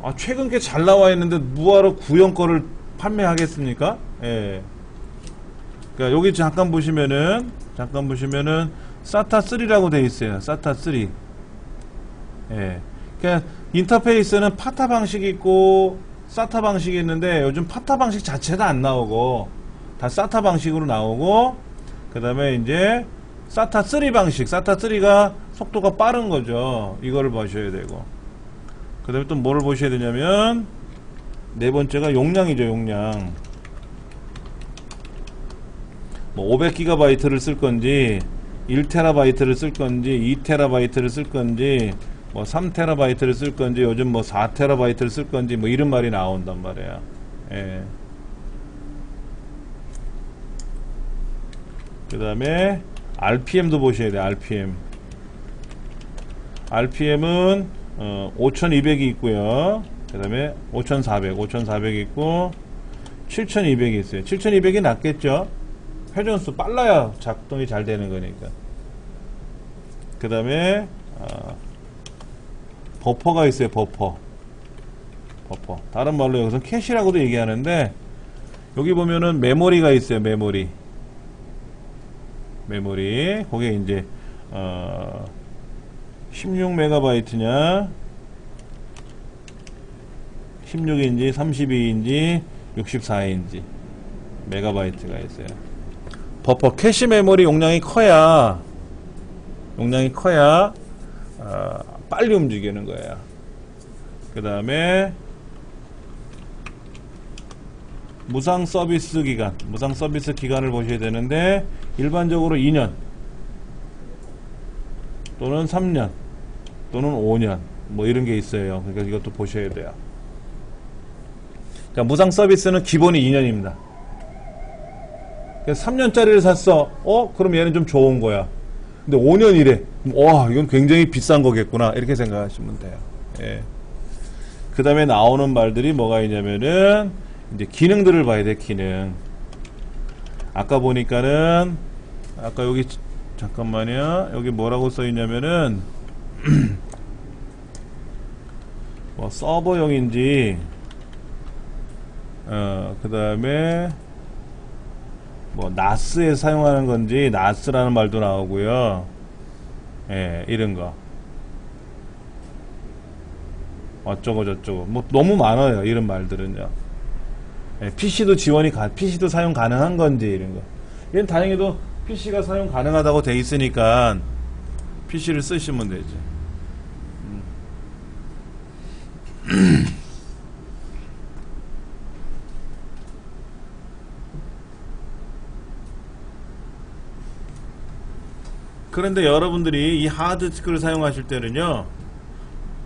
아, 최근 게 잘 나와 있는데 뭐하러 구형 거를 판매하겠습니까? 예. 그러니까 여기 잠깐 보시면은 잠깐 보시면은 SATA 3라고 돼 있어요. SATA 3. 예. 그러니까 인터페이스는 파타 방식이 있고 SATA 방식이 있는데 요즘 파타 방식 자체가 안 나오고 다 SATA 방식으로 나오고 그 다음에 이제 SATA 3 방식, SATA 3가 속도가 빠른 거죠. 이거를 보셔야 되고. 그 다음에 또 뭐를 보셔야 되냐면 네 번째가 용량이죠, 용량. 뭐 500GB를 쓸 건지 1TB를 쓸 건지 2TB를 쓸 건지 뭐 3TB를 쓸 건지 요즘 뭐 4TB를 쓸 건지 뭐 이런 말이 나온단 말이야. 예. 그 다음에 RPM도 보셔야 돼 RPM RPM은 어, 5200이 있고요. 그 다음에 5400 5400 있고 7200이 있어요. 7200이 낫겠죠? 회전수 빨라야 작동이 잘 되는 거니까. 그 다음에 어, 버퍼가 있어요 버퍼. 버퍼. 다른 말로 여기서 캐시라고도 얘기하는데 여기 보면은 메모리가 있어요 메모리. 메모리. 그게 이제 어 16메가바이트냐? 16인지 32인지 64인지 메가바이트가 있어요. 버퍼 캐시 메모리 용량이 커야 용량이 커야 어, 빨리 움직이는 거예요. 그 다음에 무상 서비스 기간 무상 서비스 기간을 보셔야 되는데 일반적으로 2년 또는 3년 또는 5년 뭐 이런 게 있어요. 그러니까 이것도 보셔야 돼요. 그러니까 무상 서비스는 기본이 2년입니다. 그래서 3년짜리를 샀어. 어? 그럼 얘는 좀 좋은 거야. 근데 5년 이래. 와, 이건 굉장히 비싼 거겠구나. 이렇게 생각하시면 돼요. 예. 그 다음에 나오는 말들이 뭐가 있냐면은, 이제 기능들을 봐야 돼, 기능. 아까 보니까는, 아까 여기, 잠깐만요. 여기 뭐라고 써 있냐면은, 뭐 서버용인지, 어, 그 다음에, 뭐, 나스에 사용하는 건지, 나스라는 말도 나오고요. 예, 이런 거. 어쩌고 저쩌고. 뭐, 너무 많아요. 이런 말들은요. 예, PC도 지원이 가, PC도 사용 가능한 건지, 이런 거. 얘는 다행히도 PC가 사용 가능하다고 돼 있으니까, PC를 쓰시면 되지. 음. 그런데 여러분들이 이 하드디스크를 사용하실 때는요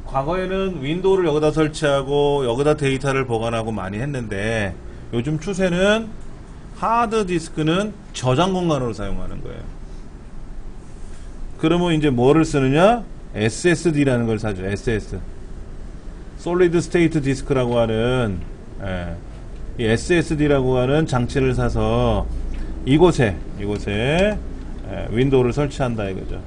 과거에는 윈도우를 여기다 설치하고 여기다 데이터를 보관하고 많이 했는데 요즘 추세는 하드디스크는 저장 공간으로 사용하는 거예요. 그러면 이제 뭐를 쓰느냐? SSD라는 걸 사죠 SS solid state disk라고 하는 예, 이 SSD라고 하는 장치를 사서 이곳에 이곳에 예, 윈도우를 설치한다 이거죠.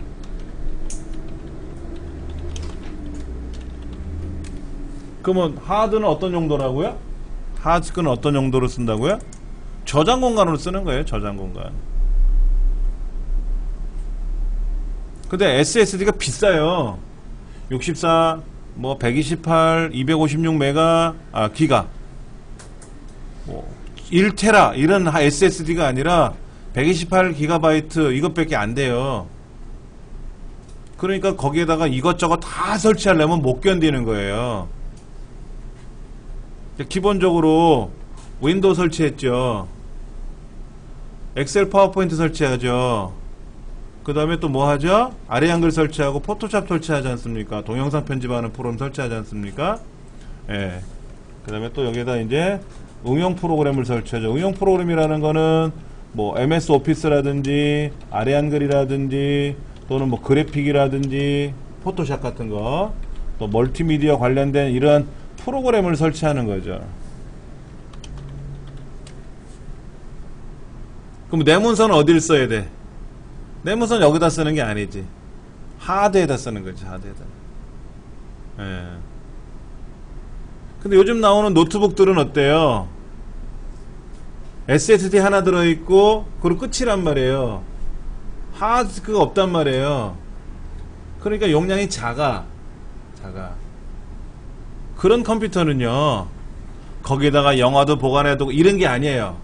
그러면 하드는 어떤 용도라고요? 하드디스크는 어떤 용도로 쓴다고요? 저장 공간으로 쓰는 거예요. 저장 공간. 근데 SSD가 비싸요. 64, 뭐 128, 256 메가, 아 기가. 뭐 1테라 이런 SSD가 아니라 128GB 이것밖에 안 돼요. 그러니까 거기에다가 이것저것 다 설치하려면 못 견디는 거예요. 기본적으로 윈도우 설치했죠. 엑셀 파워포인트 설치하죠. 그 다음에 또 뭐 하죠? 아래 한글 설치하고 포토샵 설치하지 않습니까? 동영상 편집하는 프로그램 설치하지 않습니까? 예. 그 다음에 또 여기에다 이제 응용 프로그램을 설치하죠. 응용 프로그램이라는 거는 뭐 MS 오피스라든지 아래 한글이라든지 또는 뭐 그래픽이라든지 포토샵 같은 거 또 멀티미디어 관련된 이러한 프로그램을 설치하는 거죠. 그럼 내문서는 어딜 써야 돼? 내문서는 여기다 쓰는 게 아니지. 하드에다 쓰는 거지, 하드에다. 예. 근데 요즘 나오는 노트북들은 어때요? SSD 하나 들어있고, 그리고 끝이란 말이에요. 하드디스크가 없단 말이에요. 그러니까 용량이 작아. 작아. 그런 컴퓨터는요, 거기에다가 영화도 보관해두고 이런 게 아니에요.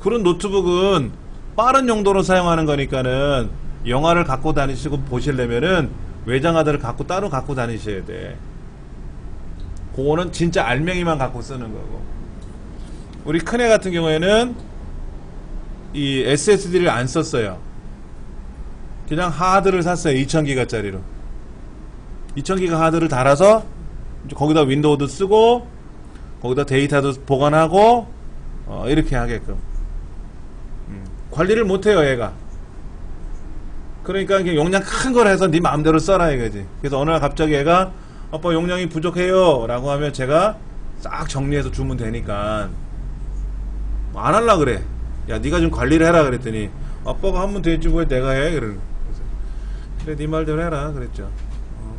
그런 노트북은 빠른 용도로 사용하는 거니까는 영화를 갖고 다니시고 보시려면은 외장하드를 갖고 따로 갖고 다니셔야 돼. 그거는 진짜 알맹이만 갖고 쓰는 거고. 우리 큰애 같은 경우에는 이 SSD를 안 썼어요. 그냥 하드를 샀어요. 2000기가짜리로. 2000기가 하드를 달아서 거기다 윈도우도 쓰고 거기다 데이터도 보관하고 어, 이렇게 하게끔. 관리를 못해요 얘가. 그러니까 용량 큰 걸 해서 네 마음대로 써라 이거지. 그래서 어느 날 갑자기 얘가 아빠 용량이 부족해요. 라고 하면 제가 싹 정리해서 주면 되니까 안 할라 그래 야 네가 좀 관리를 해라. 그랬더니 아빠가 하면 되지 왜 내가 해. 그래 그래 네 말대로 해라. 그랬죠. 어.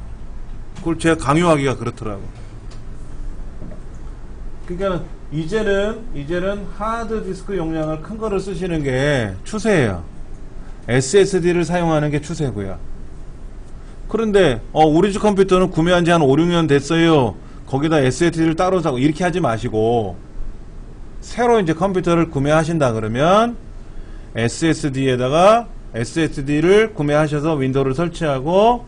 그걸 제가 강요하기가 그렇더라고. 그러니까 이제는 이제는 하드 디스크 용량을 큰 거를 쓰시는 게 추세예요. SSD를 사용하는 게 추세고요. 그런데 어, 우리 집 컴퓨터는 구매한 지 한 5, 6년 됐어요. 거기다 SSD를 따로 사고 이렇게 하지 마시고 새로 이제 컴퓨터를 구매하신다 그러면 SSD에다가 SSD를 구매하셔서 윈도우를 설치하고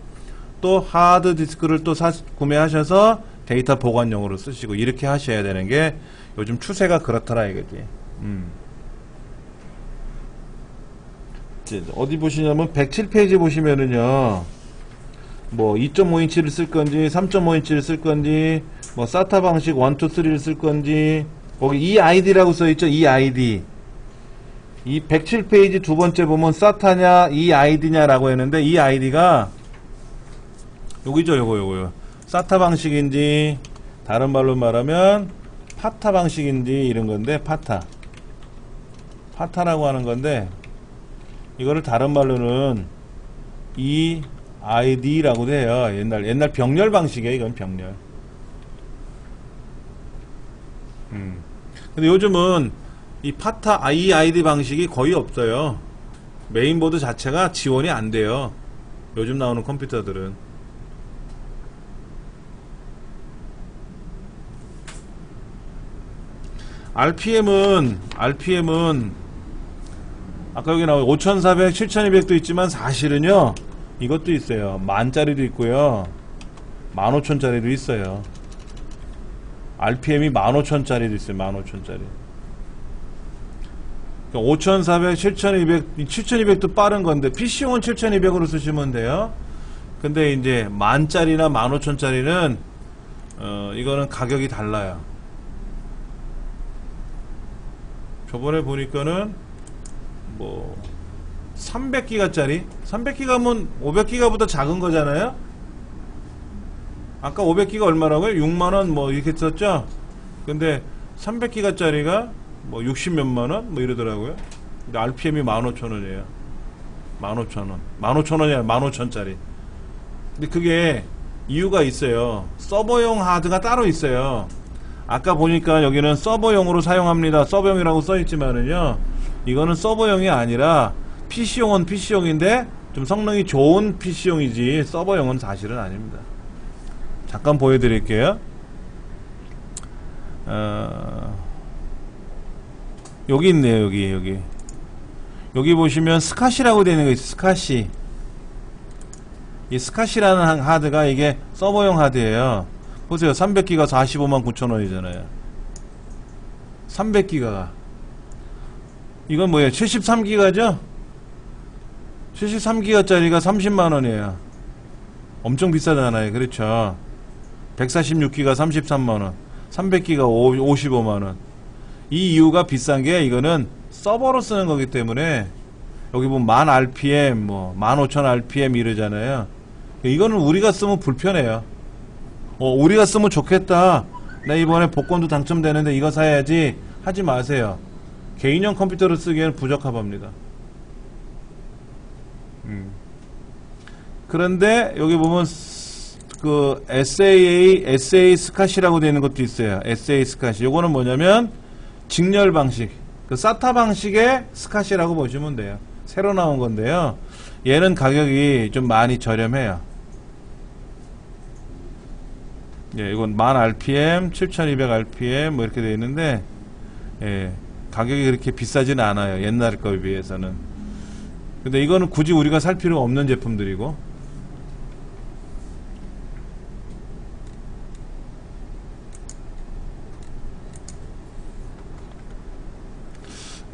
또 하드 디스크를 또 사, 구매하셔서 데이터 보관용으로 쓰시고 이렇게 하셔야 되는 게 요즘 추세가 그렇더라 이거지. 음. 어디 보시냐면 107페이지 보시면은요. 뭐 2.5인치를 쓸 건지 3.5인치를 쓸 건지 뭐 SATA 방식 1, 2, 3를 쓸 건지 거기 EIDE라고 써 있죠. EIDE. 이 107페이지 두 번째 보면 SATA냐 EIDE냐라고 했는데 EIDE가 여기죠 요거 요거 요. SATA 방식인지 다른 말로 말하면 PATA 방식인지 이런 건데 PATA. PATA라고 하는 건데 이거를 다른 말로는 EIDE라고 돼요. 옛날 옛날 병렬 방식이에요 이건 병렬. 음. 근데 요즘은 이 PATA EIDE 방식이 거의 없어요. 메인보드 자체가 지원이 안 돼요. 요즘 나오는 컴퓨터들은 RPM은 RPM은 아까 여기 나와 5400, 7200도 있지만 사실은요 이것도 있어요. 만짜리도 있고요. 15,000짜리도 있어요. RPM이 15,000짜리도 있어요. 15,000짜리. 5400, 7200, 7200도 빠른 건데 PC용은 7200으로 쓰시면 돼요. 근데 이제 만짜리나 15,000짜리는 어, 이거는 가격이 달라요 저번에 보니까는 뭐 300기가짜리? 300기가면 500기가보다 작은 거잖아요? 아까 500기가 얼마라고요? 6만원 뭐 이렇게 썼죠? 근데 300기가짜리가 뭐 60몇만원? 뭐 이러더라고요. 근데 RPM이 15,000원이에요. 15,000원. 15,000원이 아니라 15,000짜리. 근데 그게 이유가 있어요. 서버용 하드가 따로 있어요 아까 보니까 여기는 서버용으로 사용합니다. 서버용이라고 써있지만은요. 이거는 서버용이 아니라 PC용은 PC용인데 좀 성능이 좋은 PC용이지 서버용은 사실은 아닙니다. 잠깐 보여드릴게요. 어, 여기 있네요 여기 여기 여기 보시면 SCSI라고 되어 있는 거 있어요 SCSI 이 SCSI라는 한 하드가 이게 서버용 하드예요 보세요. 300기가 45만 9천 원이잖아요. 300기가가 이건 뭐예요? 73기가죠? 73기가짜리가 30만 원이에요. 엄청 비싸잖아요. 그렇죠? 146기가 33만 원. 300기가 55만 원. 이 이유가 비싼 게 이거는 서버로 쓰는 거기 때문에 여기 보면 만 RPM 뭐15,000 RPM 이러잖아요. 이거는 우리가 쓰면 불편해요 어 우리가 쓰면 좋겠다 나 이번에 복권도 당첨되는데 이거 사야지 하지 마세요 개인용 컴퓨터를 쓰기에는 부적합합니다 음. 그런데 여기 보면 스- 그 SAA, SA SCSI라고 되어 있는 것도 있어요. SA SCSI. 요거는 뭐냐면 직렬 방식. 그 SATA 방식의 SCSI라고 보시면 돼요. 새로 나온 건데요. 얘는 가격이 좀 많이 저렴해요. 예, 이건 1000 RPM, 7200 RPM 뭐 이렇게 되어 있는데 예, 가격이 그렇게 비싸지는 않아요. 옛날 거에 비해서는. 근데 이거는 굳이 우리가 살 필요 없는 제품들이고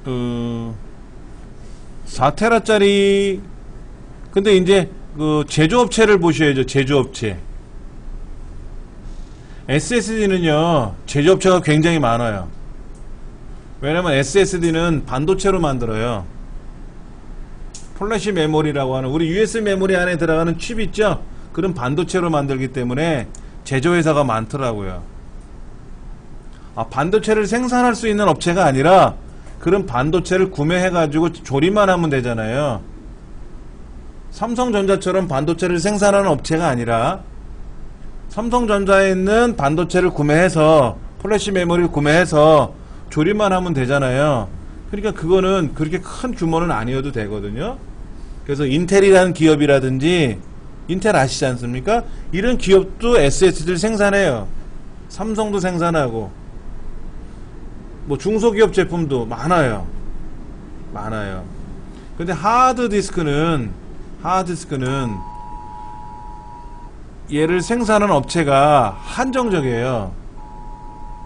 어, 4테라짜리 근데 이제 그 제조업체를 보셔야죠 제조업체 SSD는요 제조업체가 굉장히 많아요 왜냐면 SSD는 반도체로 만들어요 플래시 메모리라고 하는 우리 USB 메모리 안에 들어가는 칩 있죠? 그런 반도체로 만들기 때문에 제조회사가 많더라고요. 아, 반도체를 생산할 수 있는 업체가 아니라 그런 반도체를 구매해가지고 조립만 하면 되잖아요. 삼성전자처럼 반도체를 생산하는 업체가 아니라 삼성전자에 있는 반도체를 구매해서 플래시 메모리를 구매해서 조립만 하면 되잖아요. 그러니까 그거는 그렇게 큰 규모는 아니어도 되거든요. 그래서 인텔이라는 기업이라든지 인텔 아시지 않습니까? 이런 기업도 SSD를 생산해요. 삼성도 생산하고 뭐 중소기업 제품도 많아요. 많아요. 근데 하드 디스크는 하드 디스크는 얘를 생산하는 업체가 한정적이에요.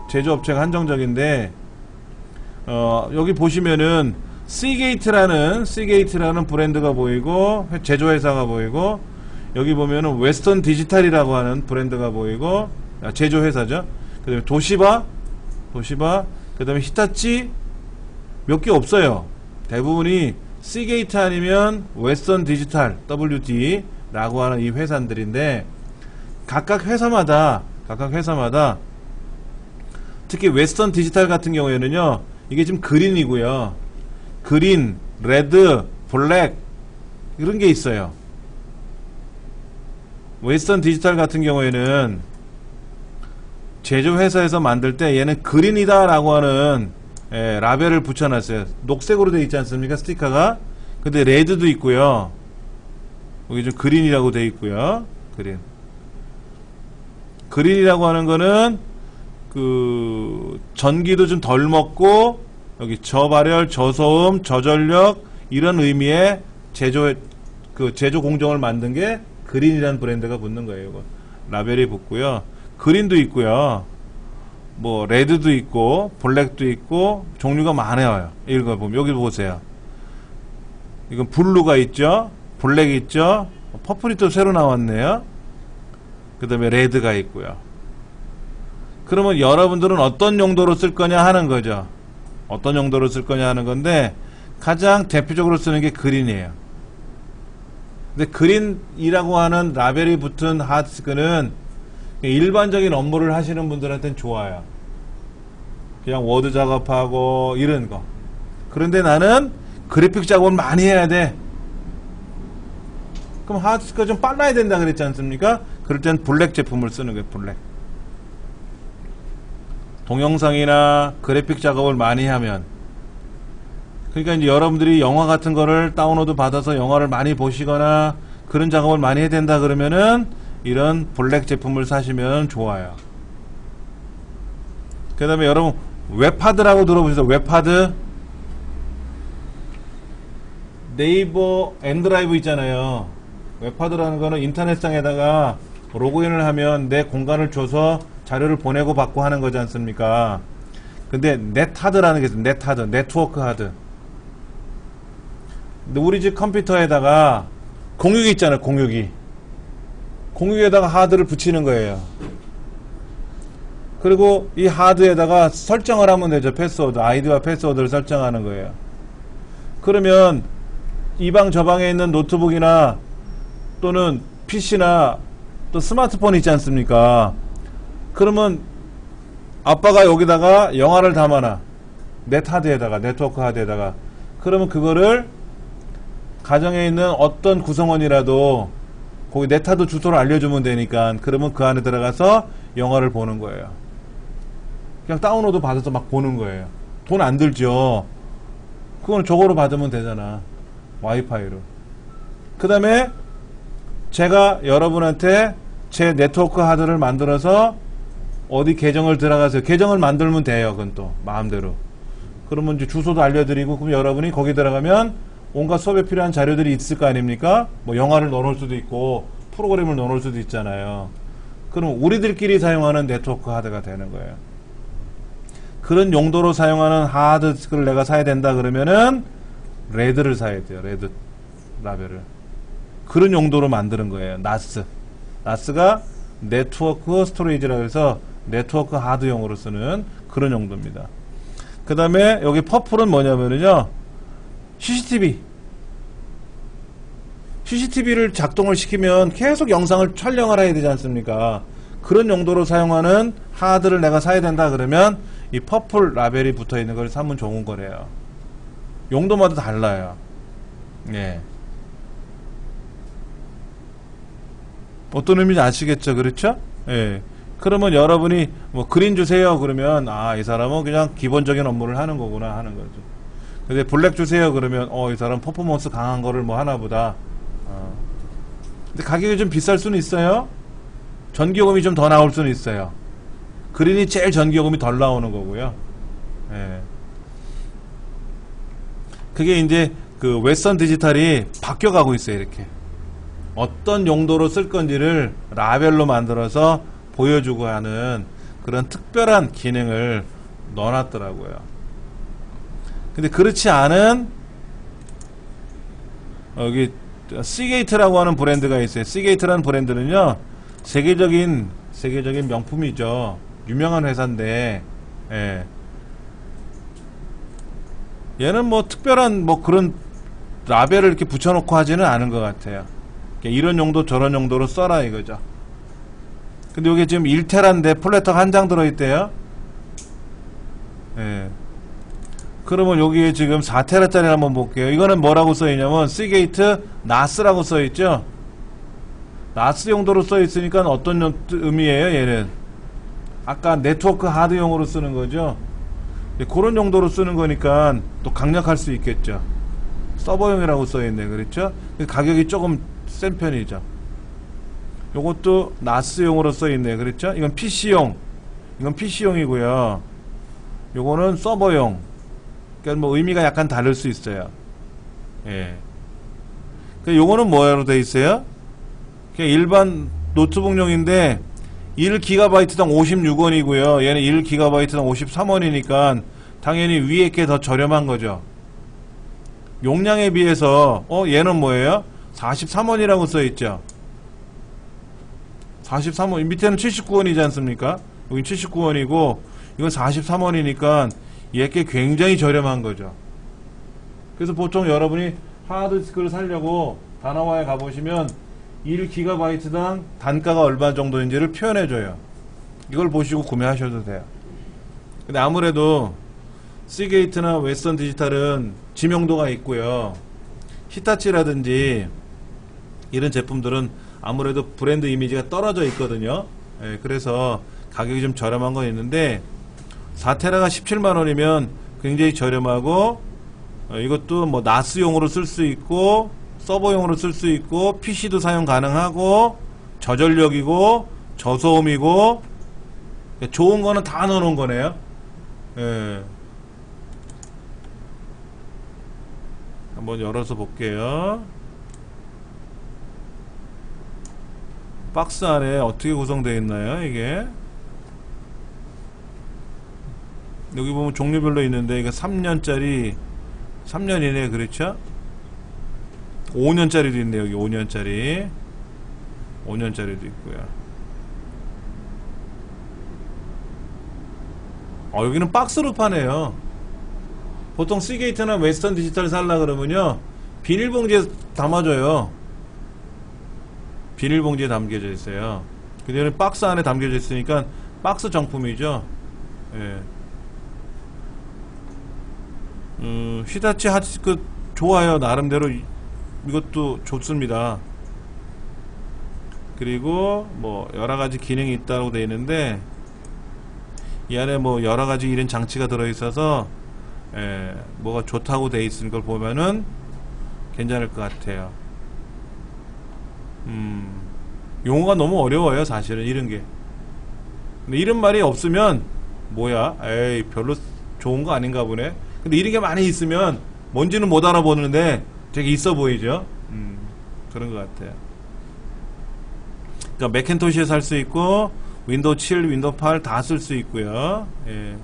제조업체가 한정적인데 어, 여기 보시면은 시게이트라는 시게이트라는 브랜드가 보이고 제조회사가 보이고 여기 보면은 웨스턴 디지털이라고 하는 브랜드가 보이고 아, 제조회사죠. 그 다음에 도시바 도시바 그 다음에 히타치 몇 개 없어요. 대부분이 시게이트 아니면 웨스턴 디지털 WD라고 하는 이 회사들인데 각각 회사마다 각각 회사마다 특히 웨스턴 디지털 같은 경우에는요 이게 지금 green이고요. Green, red, Black 이런 게 있어요. 웨스턴 디지털 같은 경우에는 제조회사에서 만들 때 얘는 green이다 라고 하는 예, 라벨을 붙여놨어요. 녹색으로 되어 있지 않습니까? 스티커가? 근데 red도 있고요. 여기 좀 green이라고 되어 있고요. Green green이라고 하는 거는 그 전기도 좀 덜 먹고 여기 저발열, 저소음, 저전력 이런 의미의 제조 그 제조 공정을 만든 게 green이라는 브랜드가 붙는 거예요. 이거. 라벨이 붙고요. Green도 있고요. 뭐 red도 있고 black도 있고 종류가 많아요. 이거 보면 여기 보세요. 이건 blue가 있죠. Black 있죠. Purple이 또 새로 나왔네요. 그 다음에 red가 있고요. 그러면 여러분들은 어떤 용도로 쓸 거냐 하는 거죠. 어떤 용도로 쓸 거냐 하는 건데 가장 대표적으로 쓰는 게 green이에요. 근데 green이라고 하는 라벨이 붙은 하드디스크는 일반적인 업무를 하시는 분들한테는 좋아요. 그냥 워드 작업하고 이런 거. 그런데 나는 그래픽 작업을 많이 해야 돼. 그럼 하드디스크가 좀 빨라야 된다 그랬지 않습니까? 그럴 땐 black 제품을 쓰는 거예요, black. 동영상이나 그래픽 작업을 많이 하면 그러니까 이제 여러분들이 영화 같은 거를 다운로드 받아서 영화를 많이 보시거나 그런 작업을 많이 해야 된다 그러면은 이런 black 제품을 사시면 좋아요. 그 다음에 여러분 웹하드라고 들어보셨어요? 웹하드 네이버 N드라이브 있잖아요. 웹하드라는 거는 인터넷상에다가 로그인을 하면 내 공간을 줘서 자료를 보내고 받고 하는 거지 않습니까? 근데 넷하드라는 게 있어요. 넷하드, 네트워크 하드. 근데 우리 집 컴퓨터에다가 공유기 있잖아요. 공유기. 공유기에다가 하드를 붙이는 거예요. 그리고 이 하드에다가 설정을 하면 되죠. 패스워드, 아이디와 패스워드를 설정하는 거예요. 그러면 이 방 저 방에 있는 노트북이나 또는 PC나 또 스마트폰 있지 않습니까? 그러면 아빠가 여기다가 영화를 담아놔. 넷 하드에다가, 네트워크 하드에다가. 그러면 그거를 가정에 있는 어떤 구성원이라도 거기 넷 하드 주소를 알려주면 되니까 그러면 그 안에 들어가서 영화를 보는 거예요. 그냥 다운로드 받아서 막 보는 거예요. 돈 안 들죠. 그건 저거로 받으면 되잖아. 와이파이로. 그 다음에 제가 여러분한테 제 네트워크 하드를 만들어서 어디 계정을 들어가서 계정을 만들면 돼요. 그건 또 마음대로. 그러면 이제 주소도 알려드리고 그럼 여러분이 거기 들어가면 온갖 수업에 필요한 자료들이 있을 거 아닙니까? 뭐 영화를 넣어놓을 수도 있고 프로그램을 넣어놓을 수도 있잖아요. 그럼 우리들끼리 사용하는 네트워크 하드가 되는 거예요. 그런 용도로 사용하는 하드를 내가 사야 된다 그러면은 red를 사야 돼요. Red 라벨을. 그런 용도로 만드는 거예요. NAS. NAS가 network storage라고 해서 네트워크 하드용으로 쓰는 그런 용도입니다. 그 다음에 여기 purple은 뭐냐면요. CCTV. CCTV를 작동을 시키면 계속 영상을 촬영을 해야 되지 않습니까? 그런 용도로 사용하는 하드를 내가 사야 된다 그러면 이 퍼플 라벨이 붙어 있는 걸 사면 좋은 거래요. 용도마다 달라요. 예. 어떤 의미인지 아시겠죠? 그렇죠? 예. 그러면 여러분이 뭐 그린 주세요 그러면 아 이 사람은 그냥 기본적인 업무를 하는 거구나 하는 거죠. 근데 black 주세요 그러면 어 이 사람 퍼포먼스 강한 거를 뭐 하나 보다. 어. 근데 가격이 좀 비쌀 수는 있어요. 전기요금이 좀 더 나올 수는 있어요. Green이 제일 전기요금이 덜 나오는 거고요. 예. 그게 이제 그 웨스턴 디지털이 바뀌어가고 있어요 이렇게. 어떤 용도로 쓸 건지를 라벨로 만들어서 보여주고 하는 그런 특별한 기능을 넣어놨더라고요. 근데 그렇지 않은 여기 시게이트라고 하는 브랜드가 있어요. 시게이트라는 브랜드는요 세계적인 세계적인 명품이죠. 유명한 회사인데 예. 얘는 뭐 특별한 뭐 그런 라벨을 이렇게 붙여놓고 하지는 않은 것 같아요. 이런 용도 저런 용도로 써라 이거죠. 근데 이게 지금 1테라인데 platter가 한 장 들어있대요. 예. 그러면 여기에 지금 4테라짜리 한번 볼게요. 이거는 뭐라고 써있냐면 시게이트 NAS라고 써있죠. NAS 용도로 써있으니까 어떤 의미예요 얘는? 아까 네트워크 하드용으로 쓰는 거죠. 예, 그런 용도로 쓰는 거니까 또 강력할 수 있겠죠. 서버용이라고 써있네. 그렇죠? 가격이 조금 센 편이죠. 요것도 나스용으로 써있네. 그렇죠? 이건 PC용. 이건 PC용이고요. 요거는 서버용. 그러니까 뭐 의미가 약간 다를 수 있어요. 예. 그 요거는 뭐로 돼 있어요? 그냥 일반 노트북용인데 1GB당 56원이고요. 얘는 1GB당 53원이니까 당연히 위에 게 더 저렴한 거죠. 용량에 비해서 어 얘는 뭐예요? 43원이라고 써 있죠. 43원 밑에는 79원이지 않습니까? 여기 79원이고 이건 43원이니까 얘게 굉장히 저렴한 거죠. 그래서 보통 여러분이 하드디스크를 살려고 다나와에 가보시면 1GB당 단가가 얼마 정도인지를 표현해줘요. 이걸 보시고 구매하셔도 돼요. 근데 아무래도 시게이트나 웨스턴 디지털은 지명도가 있고요. 히타치라든지 이런 제품들은 아무래도 브랜드 이미지가 떨어져 있거든요. 예, 그래서 가격이 좀 저렴한 건 있는데 4테라가 17만원이면 굉장히 저렴하고 어, 이것도 뭐 NAS용으로 쓸 수 있고 서버용으로 쓸 수 있고 PC도 사용 가능하고 저전력이고 저소음이고 좋은 거는 다 넣어놓은 거네요. 예. 한번 열어서 볼게요. 박스 안에 어떻게 구성되어 있나요, 이게? 여기 보면 종류별로 있는데, 이게 3년짜리, 3년이네, 그렇죠? 5년짜리도 있네, 여기 5년짜리. 5년짜리도 있고요. 어, 여기는 박스로 파네요. 보통 시게이트나 웨스턴 디지털 살라 그러면요. 비닐봉지에 담아줘요. 비닐봉지에 담겨져 있어요. 근데 얘는 박스 안에 담겨져 있으니까 박스 정품이죠. 예. 음, 히다치 하드디스크 좋아요. 나름대로 이- 이것도 좋습니다. 그리고 뭐 여러 가지 기능이 있다고 되어 있는데 이 안에 뭐 여러 가지 이런 장치가 들어 있어서 예, 뭐가 좋다고 돼 있는 걸 보면은 괜찮을 것 같아요. 음, 용어가 너무 어려워요, 사실은 이런 게. 근데 이런 말이 없으면 뭐야? 에이, 별로 좋은 거 아닌가 보네. 근데 이런 게 많이 있으면 뭔지는 못 알아보는데 되게 있어 보이죠? 음, 그런 것 같아요. 그러니까 맥킨토시에 살 수 있고 윈도우 7, 윈도우 8 다 쓸 수 있고요. 예.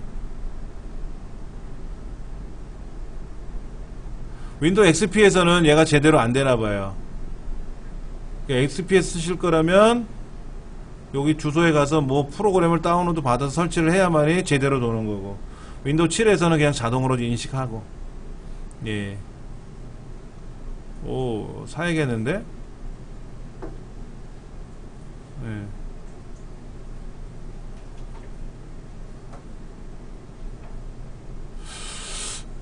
윈도우 XP에서는 얘가 제대로 안 되나 봐요. XP에 쓰실 거라면 여기 주소에 가서 뭐 프로그램을 다운로드 받아서 설치를 해야만이 제대로 도는 거고 윈도우 7에서는 그냥 자동으로 인식하고 예. 오 사야겠는데? 예.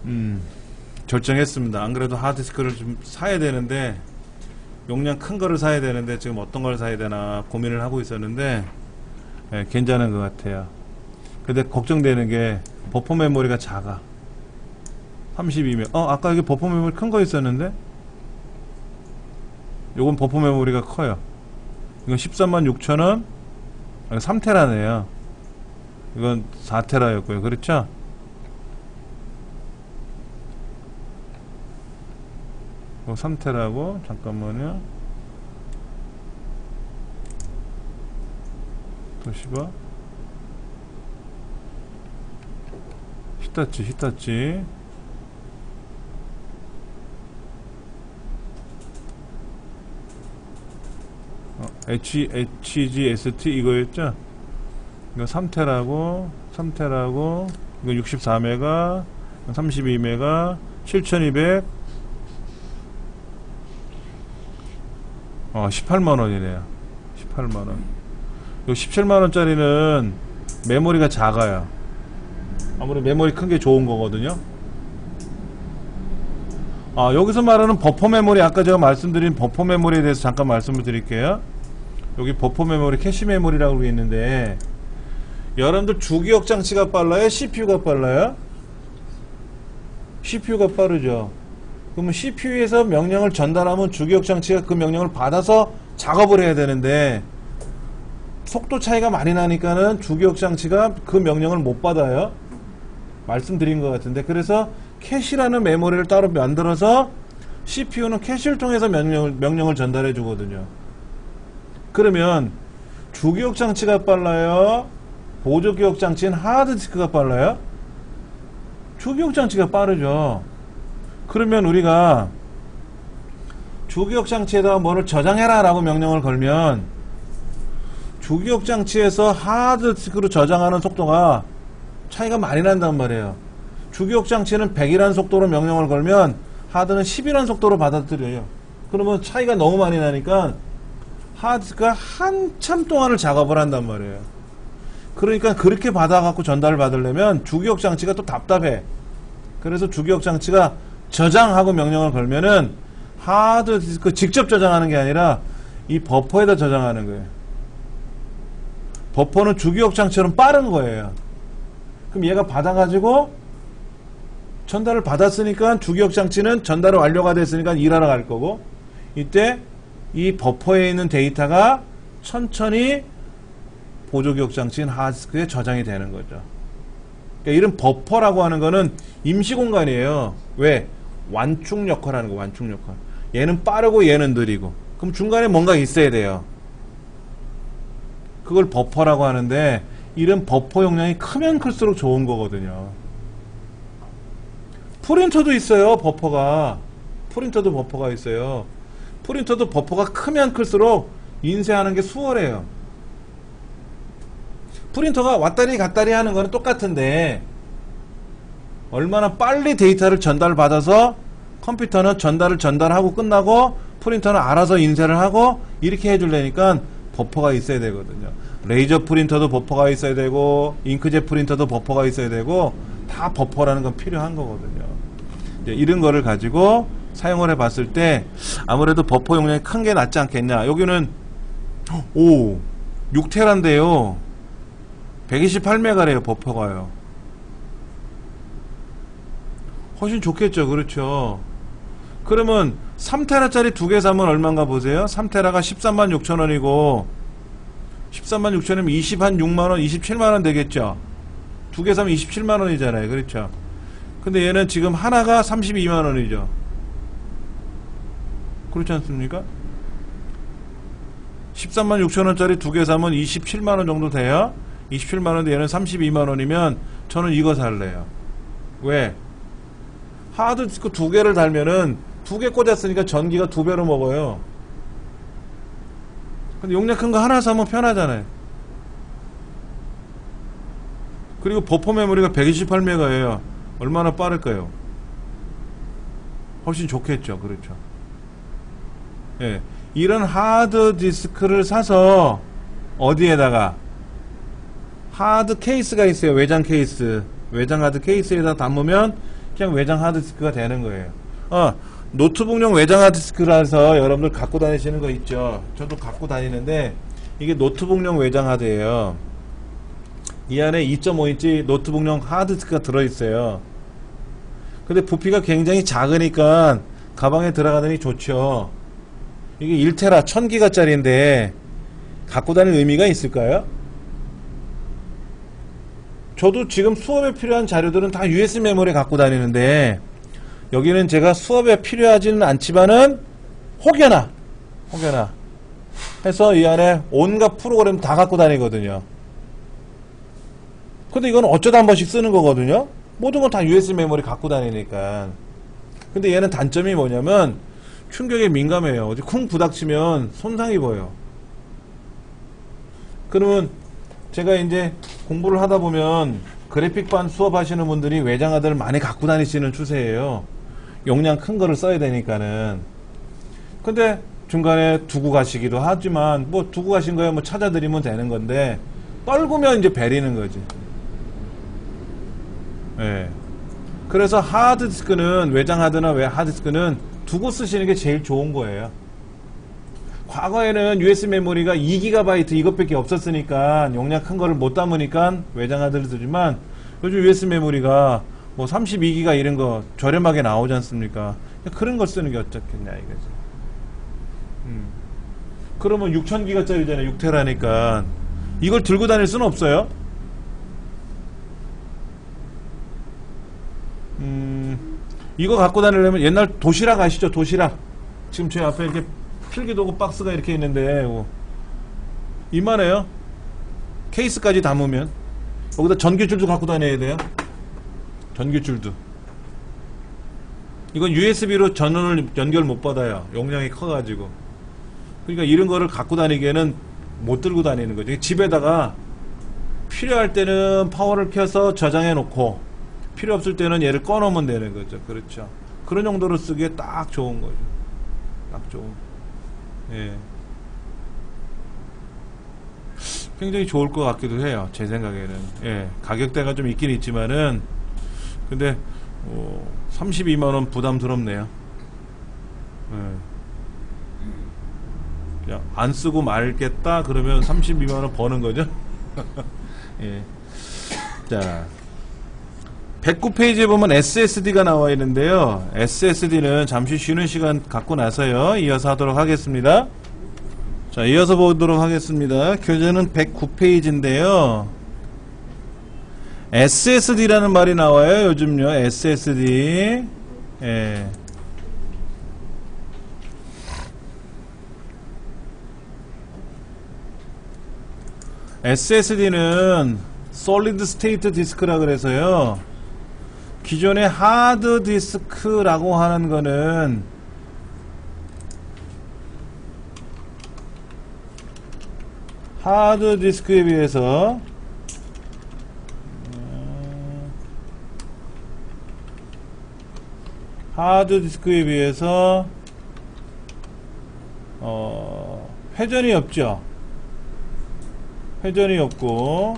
음, 결정했습니다. 안 그래도 하드디스크를 좀 사야 되는데 용량 큰 거를 사야 되는데 지금 어떤 걸 사야 되나 고민을 하고 있었는데 예, 괜찮은 것 같아요. 근데 걱정되는 게 버퍼 메모리가 작아. 32명. 어, 아까 여기 버퍼 메모리 큰 거 있었는데? 요건 버퍼 메모리가 커요. 이건 13만 6천원. 3테라네요. 이건 4테라였고요. 그렇죠? 어, 3테라고 잠깐만요. 도시바 히타치 히타치 어, H, HGST 이거였죠? 이거 3테라고 3테라고 이거 64메가 32메가 7200 어, 18만원이네요. 18만원. 요 17만원짜리는 메모리가 작아요. 아무래도 메모리 큰 게 좋은 거거든요. 아, 여기서 말하는 버퍼 메모리, 아까 제가 말씀드린 버퍼 메모리에 대해서 잠깐 말씀을 드릴게요. 여기 버퍼 메모리, 캐시 메모리라고 있는데, 여러분들 주기억 장치가 빨라요? CPU가 빨라요? CPU가 빠르죠. 그러면 CPU에서 명령을 전달하면 주기억 장치가 그 명령을 받아서 작업을 해야 되는데 속도 차이가 많이 나니까는 주기억 장치가 그 명령을 못 받아요. 말씀드린 것 같은데 그래서 캐시라는 메모리를 따로 만들어서 CPU는 캐시를 통해서 명령을, 명령을 전달해 주거든요. 그러면 주기억 장치가 빨라요? 보조 기억 장치인 하드디스크가 빨라요? 주기억 장치가 빠르죠. 그러면 우리가 주기억 장치에다가 뭐를 저장해라 라고 명령을 걸면 주기억 장치에서 하드디스크로 저장하는 속도가 차이가 많이 난단 말이에요. 주기억 장치는 100이라는 속도로 명령을 걸면 하드는 10이라는 속도로 받아들여요. 그러면 차이가 너무 많이 나니까 하드가 한참 동안을 작업을 한단 말이에요. 그러니까 그렇게 받아갖고 전달을 받으려면 주기억 장치가 또 답답해. 그래서 주기억 장치가 저장하고 명령을 걸면은 하드 디스크 직접 저장하는 게 아니라 이 버퍼에다 저장하는 거예요. 버퍼는 주기억 장치처럼 빠른 거예요. 그럼 얘가 받아가지고 전달을 받았으니까 주기억 장치는 전달을 완료가 됐으니까 일하러 갈 거고 이때 이 버퍼에 있는 데이터가 천천히 보조기억 장치인 하드디스크에 저장이 되는 거죠. 그러니까 이런 버퍼라고 하는 거는 임시 공간이에요. 왜? 완충 역할 하는 거, 완충 역할. 얘는 빠르고 얘는 느리고. 그럼 중간에 뭔가 있어야 돼요. 그걸 버퍼라고 하는데, 이런 버퍼 용량이 크면 클수록 좋은 거거든요. 프린터도 있어요, 버퍼가. 프린터도 버퍼가 있어요. 프린터도 버퍼가 크면 클수록 인쇄하는 게 수월해요. 프린터가 왔다리 갔다리 하는 거는 똑같은데 얼마나 빨리 데이터를 전달받아서 컴퓨터는 전달을 전달하고 끝나고 프린터는 알아서 인쇄를 하고 이렇게 해줄래니까 버퍼가 있어야 되거든요. 레이저 프린터도 버퍼가 있어야 되고 잉크젯 프린터도 버퍼가 있어야 되고 다 버퍼라는 건 필요한 거거든요. 이런 거를 가지고 사용을 해 봤을 때 아무래도 버퍼 용량이 큰 게 낫지 않겠냐. 여기는 오 6테라인데요. 128메가래요 버퍼가요. 훨씬 좋겠죠. 그렇죠. 그러면 3테라짜리 두 개 사면 얼마인가 보세요. 3테라가 13만 6천원이고 13만 6천원이면 20한 6만원 27만원 되겠죠. 두 개 사면 27만원이잖아요. 그렇죠. 근데 얘는 지금 하나가 32만원이죠. 그렇지 않습니까? 13만 6천원짜리 두 개 사면 27만원 정도 돼요. 27만원인데 얘는 32만원이면 저는 이거 살래요. 왜? 하드디스크 두 개를 달면은 두 개 꽂았으니까 전기가 두 배로 먹어요. 근데 용량 큰 거 하나 사면 편하잖아요. 그리고 버퍼 메모리가 128메가예요. 얼마나 빠를까요? 훨씬 좋겠죠. 그렇죠. 예. 이런 하드 디스크를 사서 어디에다가 하드 케이스가 있어요. 외장 케이스. 외장 하드 케이스에다 담으면 그냥 외장 하드 디스크가 되는 거예요. 어, 노트북용 외장 하드 디스크라서 여러분들 갖고 다니시는 거 있죠. 저도 갖고 다니는데 이게 노트북용 외장 하드예요. 이 안에 2.5인치 노트북용 하드 디스크가 들어있어요. 근데 부피가 굉장히 작으니까 가방에 들어가더니 좋죠. 이게 1테라 1000기가짜리인데 갖고 다닐 의미가 있을까요? 저도 지금 수업에 필요한 자료들은 다 USB 메모리 갖고 다니는데 여기는 제가 수업에 필요하지는 않지만은 혹여나 혹여나 해서 이 안에 온갖 프로그램 다 갖고 다니거든요. 근데 이건 어쩌다 한 번씩 쓰는 거거든요. 모든 건 다 USB 메모리 갖고 다니니까. 근데 얘는 단점이 뭐냐면 충격에 민감해요. 어디 쿵 부닥치면 손상이 보여. 그러면 제가 이제 공부를 하다 보면 그래픽반 수업하시는 분들이 외장하드를 많이 갖고 다니시는 추세예요. 용량 큰 거를 써야 되니까는. 근데 중간에 두고 가시기도 하지만 뭐 두고 가신 거야 뭐 찾아드리면 되는 건데 떨구면 이제 베리는 거지. 예. 그래서 하드디스크는 외장 하드나 외 하드디스크는 두고 쓰시는 게 제일 좋은 거예요. 과거에는 USB 메모리가 2GB 이것밖에 없었으니까 용량 큰 거를 못 담으니까 외장 하드를 쓰지만 요즘 USB 메모리가 뭐 32기가 이런 거 저렴하게 나오지 않습니까? 그런 걸 쓰는 게 어떻겠냐 이거지. 음. 그러면 6000기가짜리잖아요. 6테라니까 이걸 들고 다닐 수는 없어요. 음, 이거 갖고 다니려면 옛날 도시락 아시죠? 도시락. 지금 제 앞에 이렇게 필기도구 박스가 이렇게 있는데 뭐, 이만해요. 케이스까지 담으면 여기다 전기줄도 갖고 다녀야 돼요. 전기줄도. 이건 USB로 전원을 연결 못 받아요. 용량이 커가지고. 그러니까 이런 거를 갖고 다니기에는 못 들고 다니는 거죠. 집에다가 필요할 때는 파워를 켜서 저장해 놓고 필요 없을 때는 얘를 꺼놓으면 되는 거죠. 그렇죠. 그런 정도로 쓰기에 딱 좋은 거죠. 딱 좋은. 예. 굉장히 좋을 것 같기도 해요. 제 생각에는. 예. 가격대가 좀 있긴 있지만은, 근데, 어, 32만 원 부담스럽네요. 예. 안 쓰고 말겠다 그러면 32만 원 버는 거죠. 예. 자. 109페이지에 보면 SSD가 나와 있는데요. SSD는 잠시 쉬는 시간 갖고 나서요. 이어서 하도록 하겠습니다. 자, 이어서 보도록 하겠습니다. 교재는 109페이지인데요. SSD라는 말이 나와요. 요즘요. SSD. 예. SSD는 solid state disk라 그래서요. 기존의 하드 디스크라고 하는 거는 하드 디스크에 비해서 음, 하드 디스크에 비해서 어, 회전이 없죠. 회전이 없고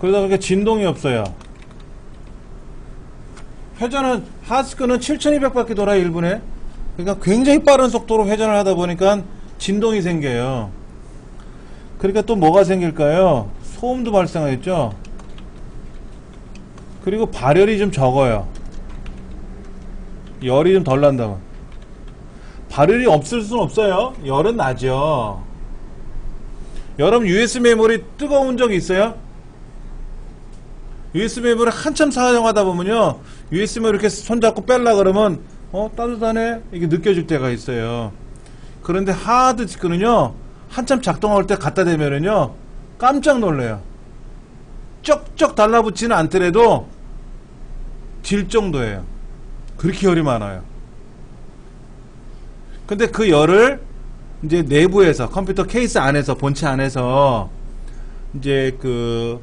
그러다 보니까 진동이 없어요. 회전은 하드디스크는 7200바퀴 돌아 1분에 그러니까 굉장히 빠른 속도로 회전을 하다 보니까 진동이 생겨요. 그러니까 또 뭐가 생길까요? 소음도 발생하겠죠? 그리고 발열이 좀 적어요. 열이 좀 덜 난다고. 발열이 없을 수는 없어요. 열은 나죠. 여러분 USB 메모리 뜨거운 적 있어요? USB 메모리 한참 사용하다 보면요. USB 메모리 이렇게 손잡고 뺄라 그러면 어 따뜻하네 이게 느껴질 때가 있어요. 그런데 하드 디스크는요. 한참 작동할 때 갖다 대면은요. 깜짝 놀래요. 쩍쩍 달라붙지는 않더라도 질 정도예요. 그렇게 열이 많아요. 근데 그 열을 이제 내부에서 컴퓨터 케이스 안에서 본체 안에서 이제 그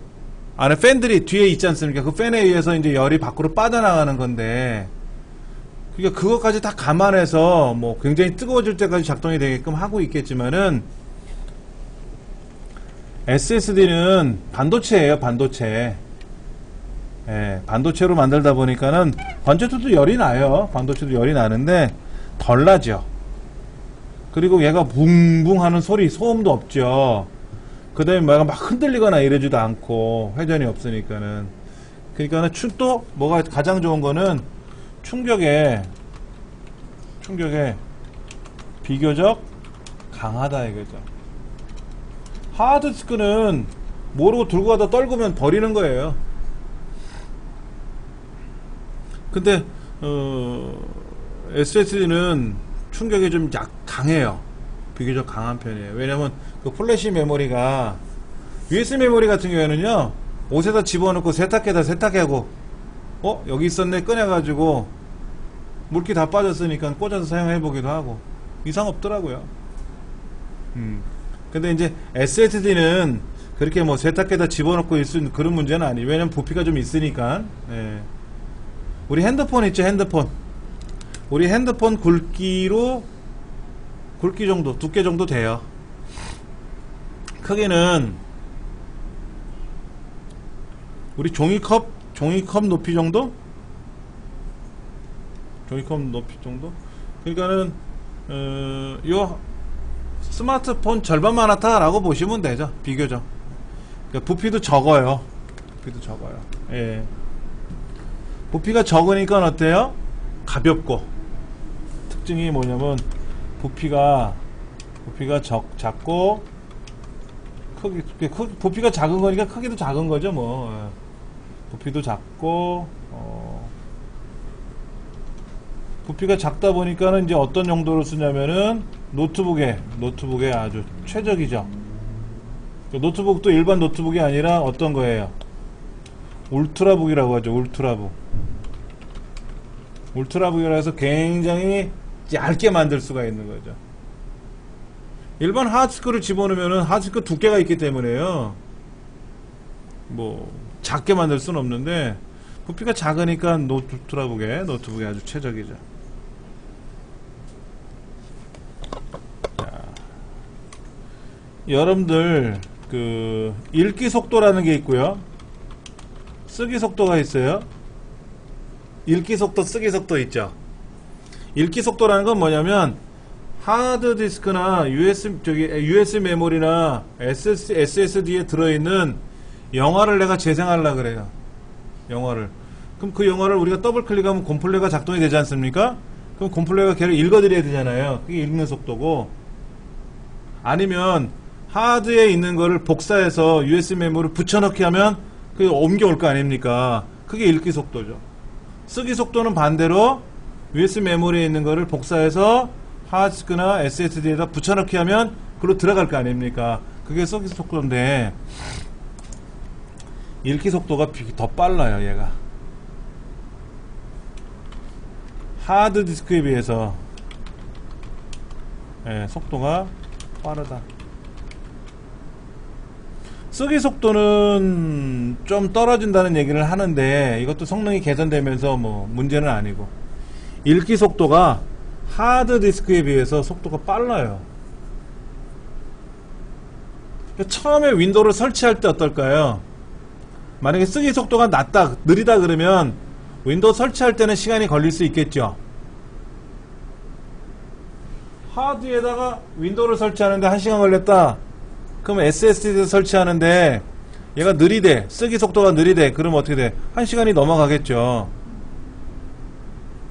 안에 팬들이 뒤에 있지 않습니까? 그 팬에 의해서 이제 열이 밖으로 빠져나가는 건데 그러니까 그것까지 다 감안해서 뭐 굉장히 뜨거워질 때까지 작동이 되게끔 하고 있겠지만은 SSD는 반도체예요, 반도체. 예, 반도체로 만들다 보니까는 반도체도 열이 나요. 반도체도 열이 나는데 덜 나죠. 그리고 얘가 붕붕 하는 소리, 소음도 없죠. 그 다음에 뭐가 막 흔들리거나 이러지도 않고, 회전이 없으니까는. 그러니까는 충, 또, 뭐가 가장 좋은 거는 충격에, 충격에 비교적 강하다 이거죠. 하드디스크는 모르고 들고 가다 떨구면 버리는 거예요. 근데, 어, SSD는 충격이 좀 약, 강해요. 비교적 강한 편이에요. 왜냐면 그 플래시 메모리가 USB 메모리 같은 경우에는요. 옷에다 집어넣고 세탁기에다 세탁하고 어? 여기 있었네 꺼내가지고 물기 다 빠졌으니까 꽂아서 사용해보기도 하고 이상 없더라고요. 음. 근데 이제 SSD는 그렇게 뭐 세탁기에다 집어넣고 있을 그런 문제는 아니에요. 왜냐면 부피가 좀 있으니까. 예. 우리 핸드폰 있죠, 핸드폰. 우리 핸드폰 굵기로 굵기 정도, 두께 정도 돼요. 크기는 우리 종이컵, 종이컵 높이 정도? 종이컵 높이 정도? 그러니까는 어, 요 스마트폰 절반만 하다라고 보시면 되죠. 비교적. 그러니까 부피도 적어요. 부피도 적어요. 예. 부피가 적으니까 어때요? 가볍고 특징이 뭐냐면 부피가 부피가 적 작고 크기 크, 부피가 작은 거니까 크기도 작은 거죠 뭐. 예. 부피도 작고 어, 부피가 작다 보니까는 이제 어떤 용도로 쓰냐면은 노트북에 노트북에 아주 최적이죠. 그 노트북도 일반 노트북이 아니라 어떤 거예요? ultrabook이라고 하죠 ultrabook. ultrabook이라 해서 굉장히 얇게 만들 수가 있는 거죠. 일반 하드디스크를 집어넣으면 하드디스크 두께가 있기 때문에요. 뭐 작게 만들 수는 없는데 부피가 작으니까 노트북에 노트북에 아주 최적이죠. 자, 여러분들 그 읽기 속도라는 게 있고요. 쓰기 속도가 있어요. 읽기 속도, 쓰기 속도 있죠. 읽기 속도라는 건 뭐냐면 하드 디스크나 USB 저기 USB 메모리나 SS, SSD에 들어있는 영화를 내가 재생하려 그래요. 영화를. 그럼 그 영화를 우리가 더블 클릭하면 콤플레가 작동이 되지 않습니까? 그럼 콤플레가 걔를 읽어드려야 되잖아요. 그게 읽는 속도고. 아니면 하드에 있는 거를 복사해서 USB 메모를 붙여넣기 하면 그게 옮겨올 거 아닙니까? 그게 읽기 속도죠. 쓰기 속도는 반대로 USB 메모리에 있는 거를 복사해서 하드디스크나 SSD에다 붙여넣기 하면 그로 들어갈 거 아닙니까? 그게 쓰기 속도인데 읽기 속도가 비- 더 빨라요, 얘가. 하드 디스크에 비해서 예, 속도가 빠르다. 쓰기 속도는 좀 떨어진다는 얘기를 하는데 이것도 성능이 개선되면서 뭐 문제는 아니고 읽기 속도가 하드 디스크에 비해서 속도가 빨라요. 처음에 윈도우를 설치할 때 어떨까요? 만약에 쓰기 속도가 낮다, 느리다 그러면 윈도우 설치할 때는 시간이 걸릴 수 있겠죠. 하드에다가 윈도우를 설치하는데 1시간 걸렸다. 그럼 SSD 설치하는데 얘가 느리대. 쓰기 속도가 느리대. 그러면 어떻게 돼? 1시간이 넘어가겠죠.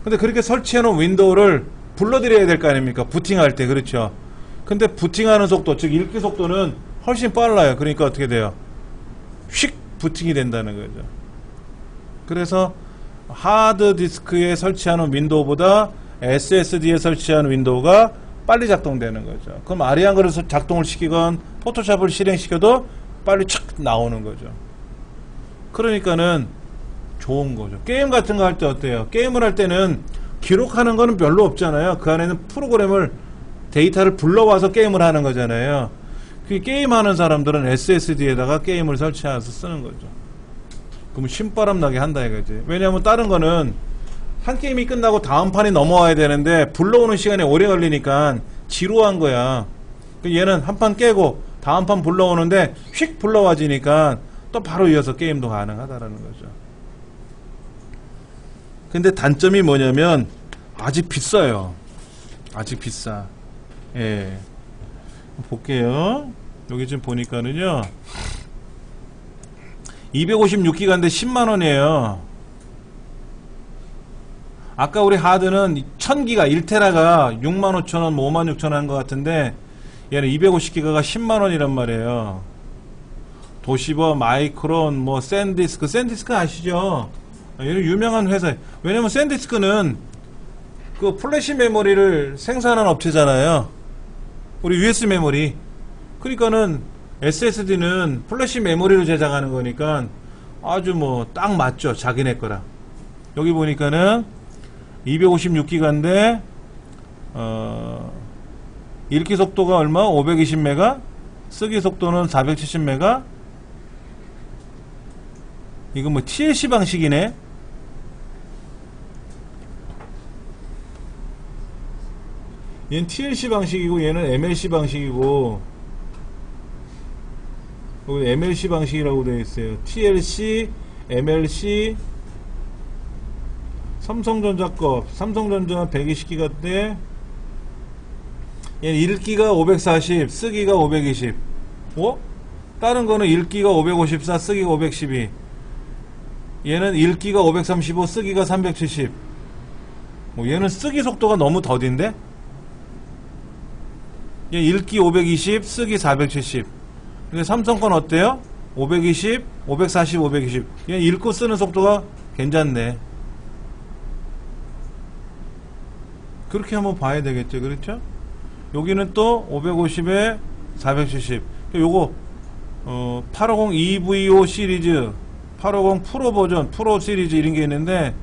근데 그렇게 설치해 놓은 윈도우를 불러드려야 될 거 아닙니까? 부팅할 때. 그렇죠. 근데 부팅하는 속도, 즉 읽기 속도는 훨씬 빨라요. 그러니까 어떻게 돼요? 휙 부팅이 된다는 거죠. 그래서 하드 디스크에 설치하는 윈도우보다 SSD에 설치한 윈도우가 빨리 작동되는 거죠. 그럼 아래한글을 작동을 시키건 포토샵을 실행시켜도 빨리 착 나오는 거죠. 그러니까는 좋은 거죠. 게임 같은 거 할 때 어때요? 게임을 할 때는 기록하는 거는 별로 없잖아요. 그 안에는 프로그램을 데이터를 불러와서 게임을 하는 거잖아요. 그 게임하는 사람들은 SSD에다가 게임을 설치해서 쓰는 거죠. 그럼 신바람 나게 한다 이거지. 왜냐하면 다른 거는 한 게임이 끝나고 다음 판이 넘어와야 되는데 불러오는 시간이 오래 걸리니까 지루한 거야. 그 얘는 한 판 깨고 다음 판 불러오는데 휙 불러와지니까 또 바로 이어서 게임도 가능하다라는 거죠. 근데 단점이 뭐냐면 아직 비싸요. 아직 비싸. 예. 볼게요. 여기 지금 보니까는요. 256기가인데 10만원이에요. 아까 우리 하드는 1000기가 1테라가 65,000원, 뭐 56,000원 한 것 같은데 얘는 250기가가 10만원이란 말이에요. 도시바, 마이크론, 뭐 샌디스크, 샌디스크 아시죠? 얘는 유명한 회사. 왜냐면 샌디스크는 그 플래시 메모리를 생산하는 업체잖아요. 우리 USB 메모리. 그러니까는 SSD는 플래시 메모리를 제작하는 거니까 아주 뭐 딱 맞죠. 자기네 거랑. 여기 보니까는 256기가인데 어 읽기 속도가 얼마? 520메가? 쓰기 속도는 470메가? 이거 뭐 TLC 방식이네? 얘는 TLC 방식이고 얘는 MLC 방식이고 여기 MLC 방식이라고 되어 있어요. TLC, MLC, 삼성전자 거, 삼성전자 120기가 때 얘는 읽기가 540, 쓰기가 520. 어? 다른 거는 읽기가 554, 쓰기가 512. 얘는 읽기가 535, 쓰기가 370. 뭐 얘는 쓰기 속도가 너무 더딘데? 얘 읽기 520, 쓰기 470. 근데 삼성 건 어때요? 520, 540, 520. 얘 읽고 쓰는 속도가 괜찮네. 그렇게 한번 봐야 되겠죠. 그렇죠? 여기는 또 550에 470. 요거 어, 850 EVO 시리즈, 850 프로 버전, 프로 시리즈 이런 게 있는데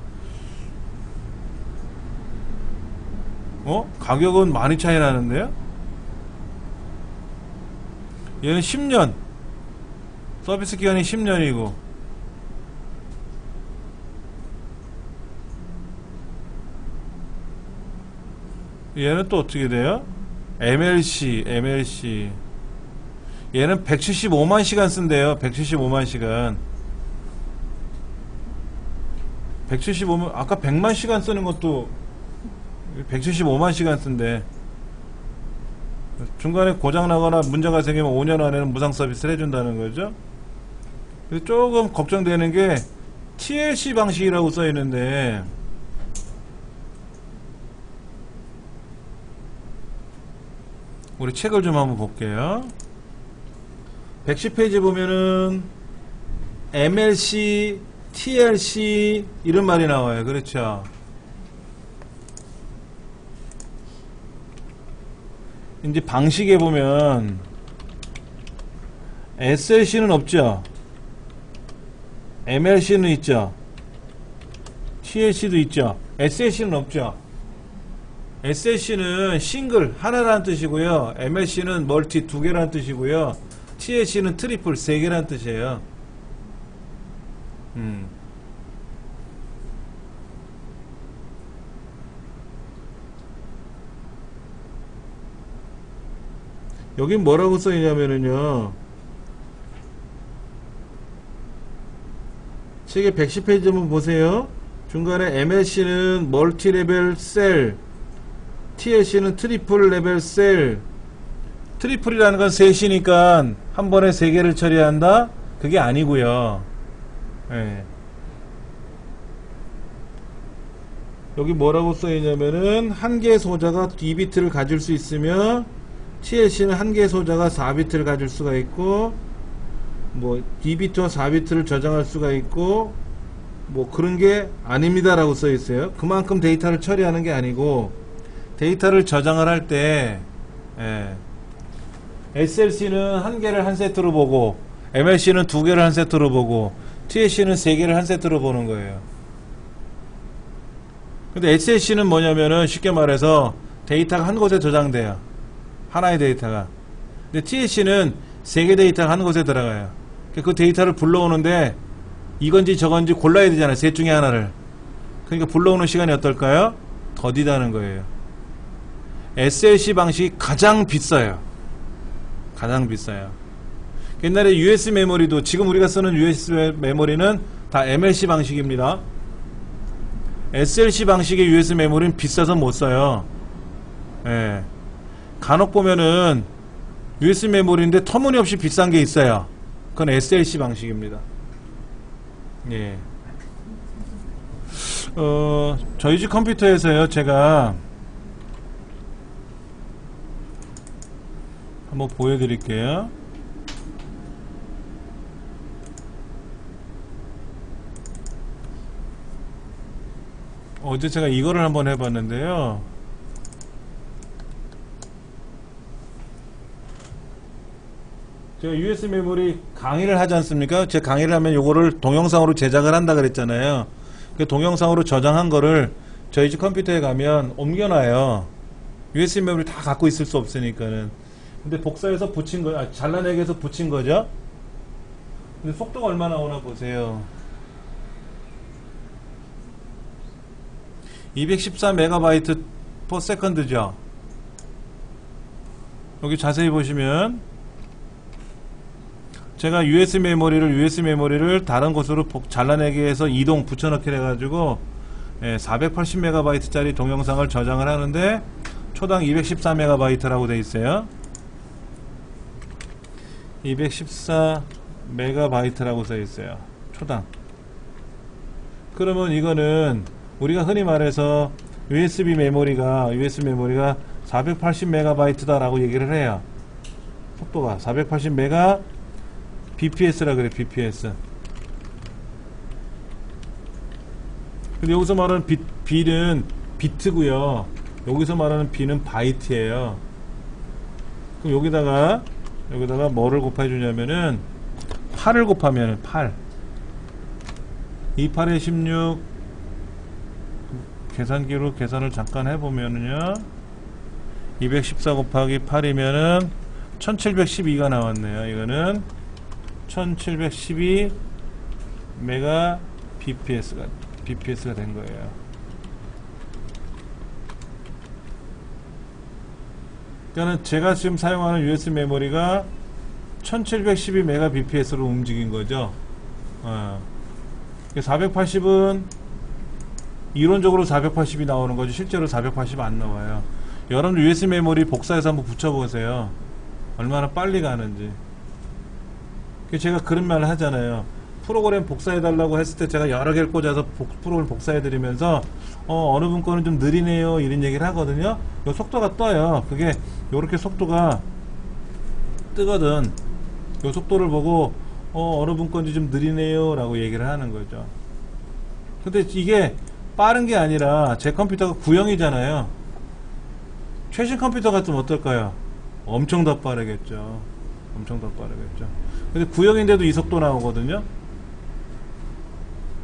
어? 가격은 많이 차이 나는데요? 얘는 10년. 서비스 기간이 10년이고. 얘는 또 어떻게 돼요? MLC, MLC. 얘는 175만 시간 쓴대요. 175만 시간. 175만, 아까 100만 시간 쓰는 것도 175만 시간 쓴대. 중간에 고장 나거나 문제가 생기면 5년 안에는 무상 서비스를 해준다는 거죠. 조금 걱정되는 게 TLC 방식이라고 써 있는데 우리 책을 좀 한번 볼게요. 110페이지 보면은 MLC, TLC 이런 말이 나와요. 그렇죠? 이제 방식에 보면 SLC는 없죠. MLC는 있죠. TLC도 있죠. SLC는 없죠. SLC는 싱글 하나라는 뜻이고요. MLC는 멀티 두 개라는 뜻이고요. TLC는 트리플 세 개라는 뜻이에요. 음. 여긴 뭐라고 써있냐면은요. 책의 110페이지 한번 보세요. 중간에 MLC는 multi level cell, TLC는 triple level cell. 트리플이라는 건 셋이니까 한 번에 세 개를 처리한다? 그게 아니고요. 예. 여기 뭐라고 써있냐면은 한 개의 소자가 2비트를 가질 수 있으며 TLC는 한 개의 소자가 4비트를 가질 수가 있고 뭐 2비트와 4비트를 저장할 수가 있고 뭐 그런 게 아닙니다 라고 써 있어요. 그만큼 데이터를 처리하는 게 아니고 데이터를 저장을 할때 예. SLC는 한 개를 한 세트로 보고 MLC는 두 개를 한 세트로 보고 TLC는 세 개를 한 세트로 보는 거예요. 근데 SLC는 뭐냐면은 쉽게 말해서 데이터가 한 곳에 저장돼요. 하나의 데이터가. 근데 TLC는 세 개 데이터가 한 곳에 들어가요. 그 데이터를 불러오는데 이건지 저건지 골라야 되잖아요. 셋 중에 하나를. 그러니까 불러오는 시간이 어떨까요? 더디다는 거예요. SLC 방식이 가장 비싸요. 가장 비싸요. 옛날에 US 메모리도 지금 우리가 쓰는 US 메모리는 다 MLC 방식입니다. SLC 방식의 US 메모리는 비싸서 못 써요. 예. 간혹 보면은 US 메모리인데 터무니없이 비싼 게 있어요. 그건 SLC 방식입니다. 예. 어, 저희 집 컴퓨터에서요, 제가 한번 보여드릴게요. 어제 제가 이거를 한번 해봤는데요. 제가 US 메모리 강의를 하지 않습니까? 제 강의를 하면 요거를 동영상으로 제작을 한다 그랬잖아요. 그 동영상으로 저장한 거를 저희 집 컴퓨터에 가면 옮겨놔요. US 메모리 다 갖고 있을 수 없으니까는. 근데 복사해서 붙인 거, 아, 잘라내기 해서 붙인 거죠? 근데 속도가 얼마나 오나 보세요. 214MB per second죠. 여기 자세히 보시면 제가 US 메모리를 US 메모리를 다른 곳으로 복- 잘라내기 해서 이동 붙여넣기 해가지고 예, 480MB짜리 동영상을 저장을 하는데 초당 214MB라고 돼 있어요. 214MB라고 써 있어요. 초당. 그러면 이거는 우리가 흔히 말해서 USB 메모리가 USB 메모리가 480MB다라고 얘기를 해요. 속도가 480MB BPS라 그래 BPS. 근데 여기서 말하는 비, B는 비트고요. 여기서 말하는 B는 바이트예요. 그럼 여기다가 여기다가 뭐를 곱해 주냐면은 8을 곱하면 8. 28에 16 계산기로 계산을 잠깐 해보면은요 214 곱하기 8이면은 1712가 나왔네요 이거는 1712 메가 BPS가 BPS가 된 거예요 그러니까 제가 지금 사용하는 USB 메모리가 1712 메가 BPS로 움직인 거죠 어. 480은 이론적으로 480이 나오는 거지 실제로 480 안 나와요. 여러분 USB 메모리 복사해서 한번 붙여보세요. 얼마나 빨리 가는지. 그 제가 그런 말을 하잖아요. 프로그램 복사해달라고 했을 때 제가 여러 개를 꽂아서 복- 프로그램 복사해드리면서 어, 어느 분 거는 좀 느리네요 이런 얘기를 하거든요. 요 속도가 떠요. 그게 요렇게 속도가 뜨거든. 요 속도를 보고 어, 어느 분 건지 좀 느리네요 라고 얘기를 하는 거죠. 근데 이게 빠른 게 아니라 제 컴퓨터가 구형이잖아요. 최신 컴퓨터 같으면 어떨까요? 엄청 더 빠르겠죠. 엄청 더 빠르겠죠. 근데 구형인데도 이 속도 나오거든요.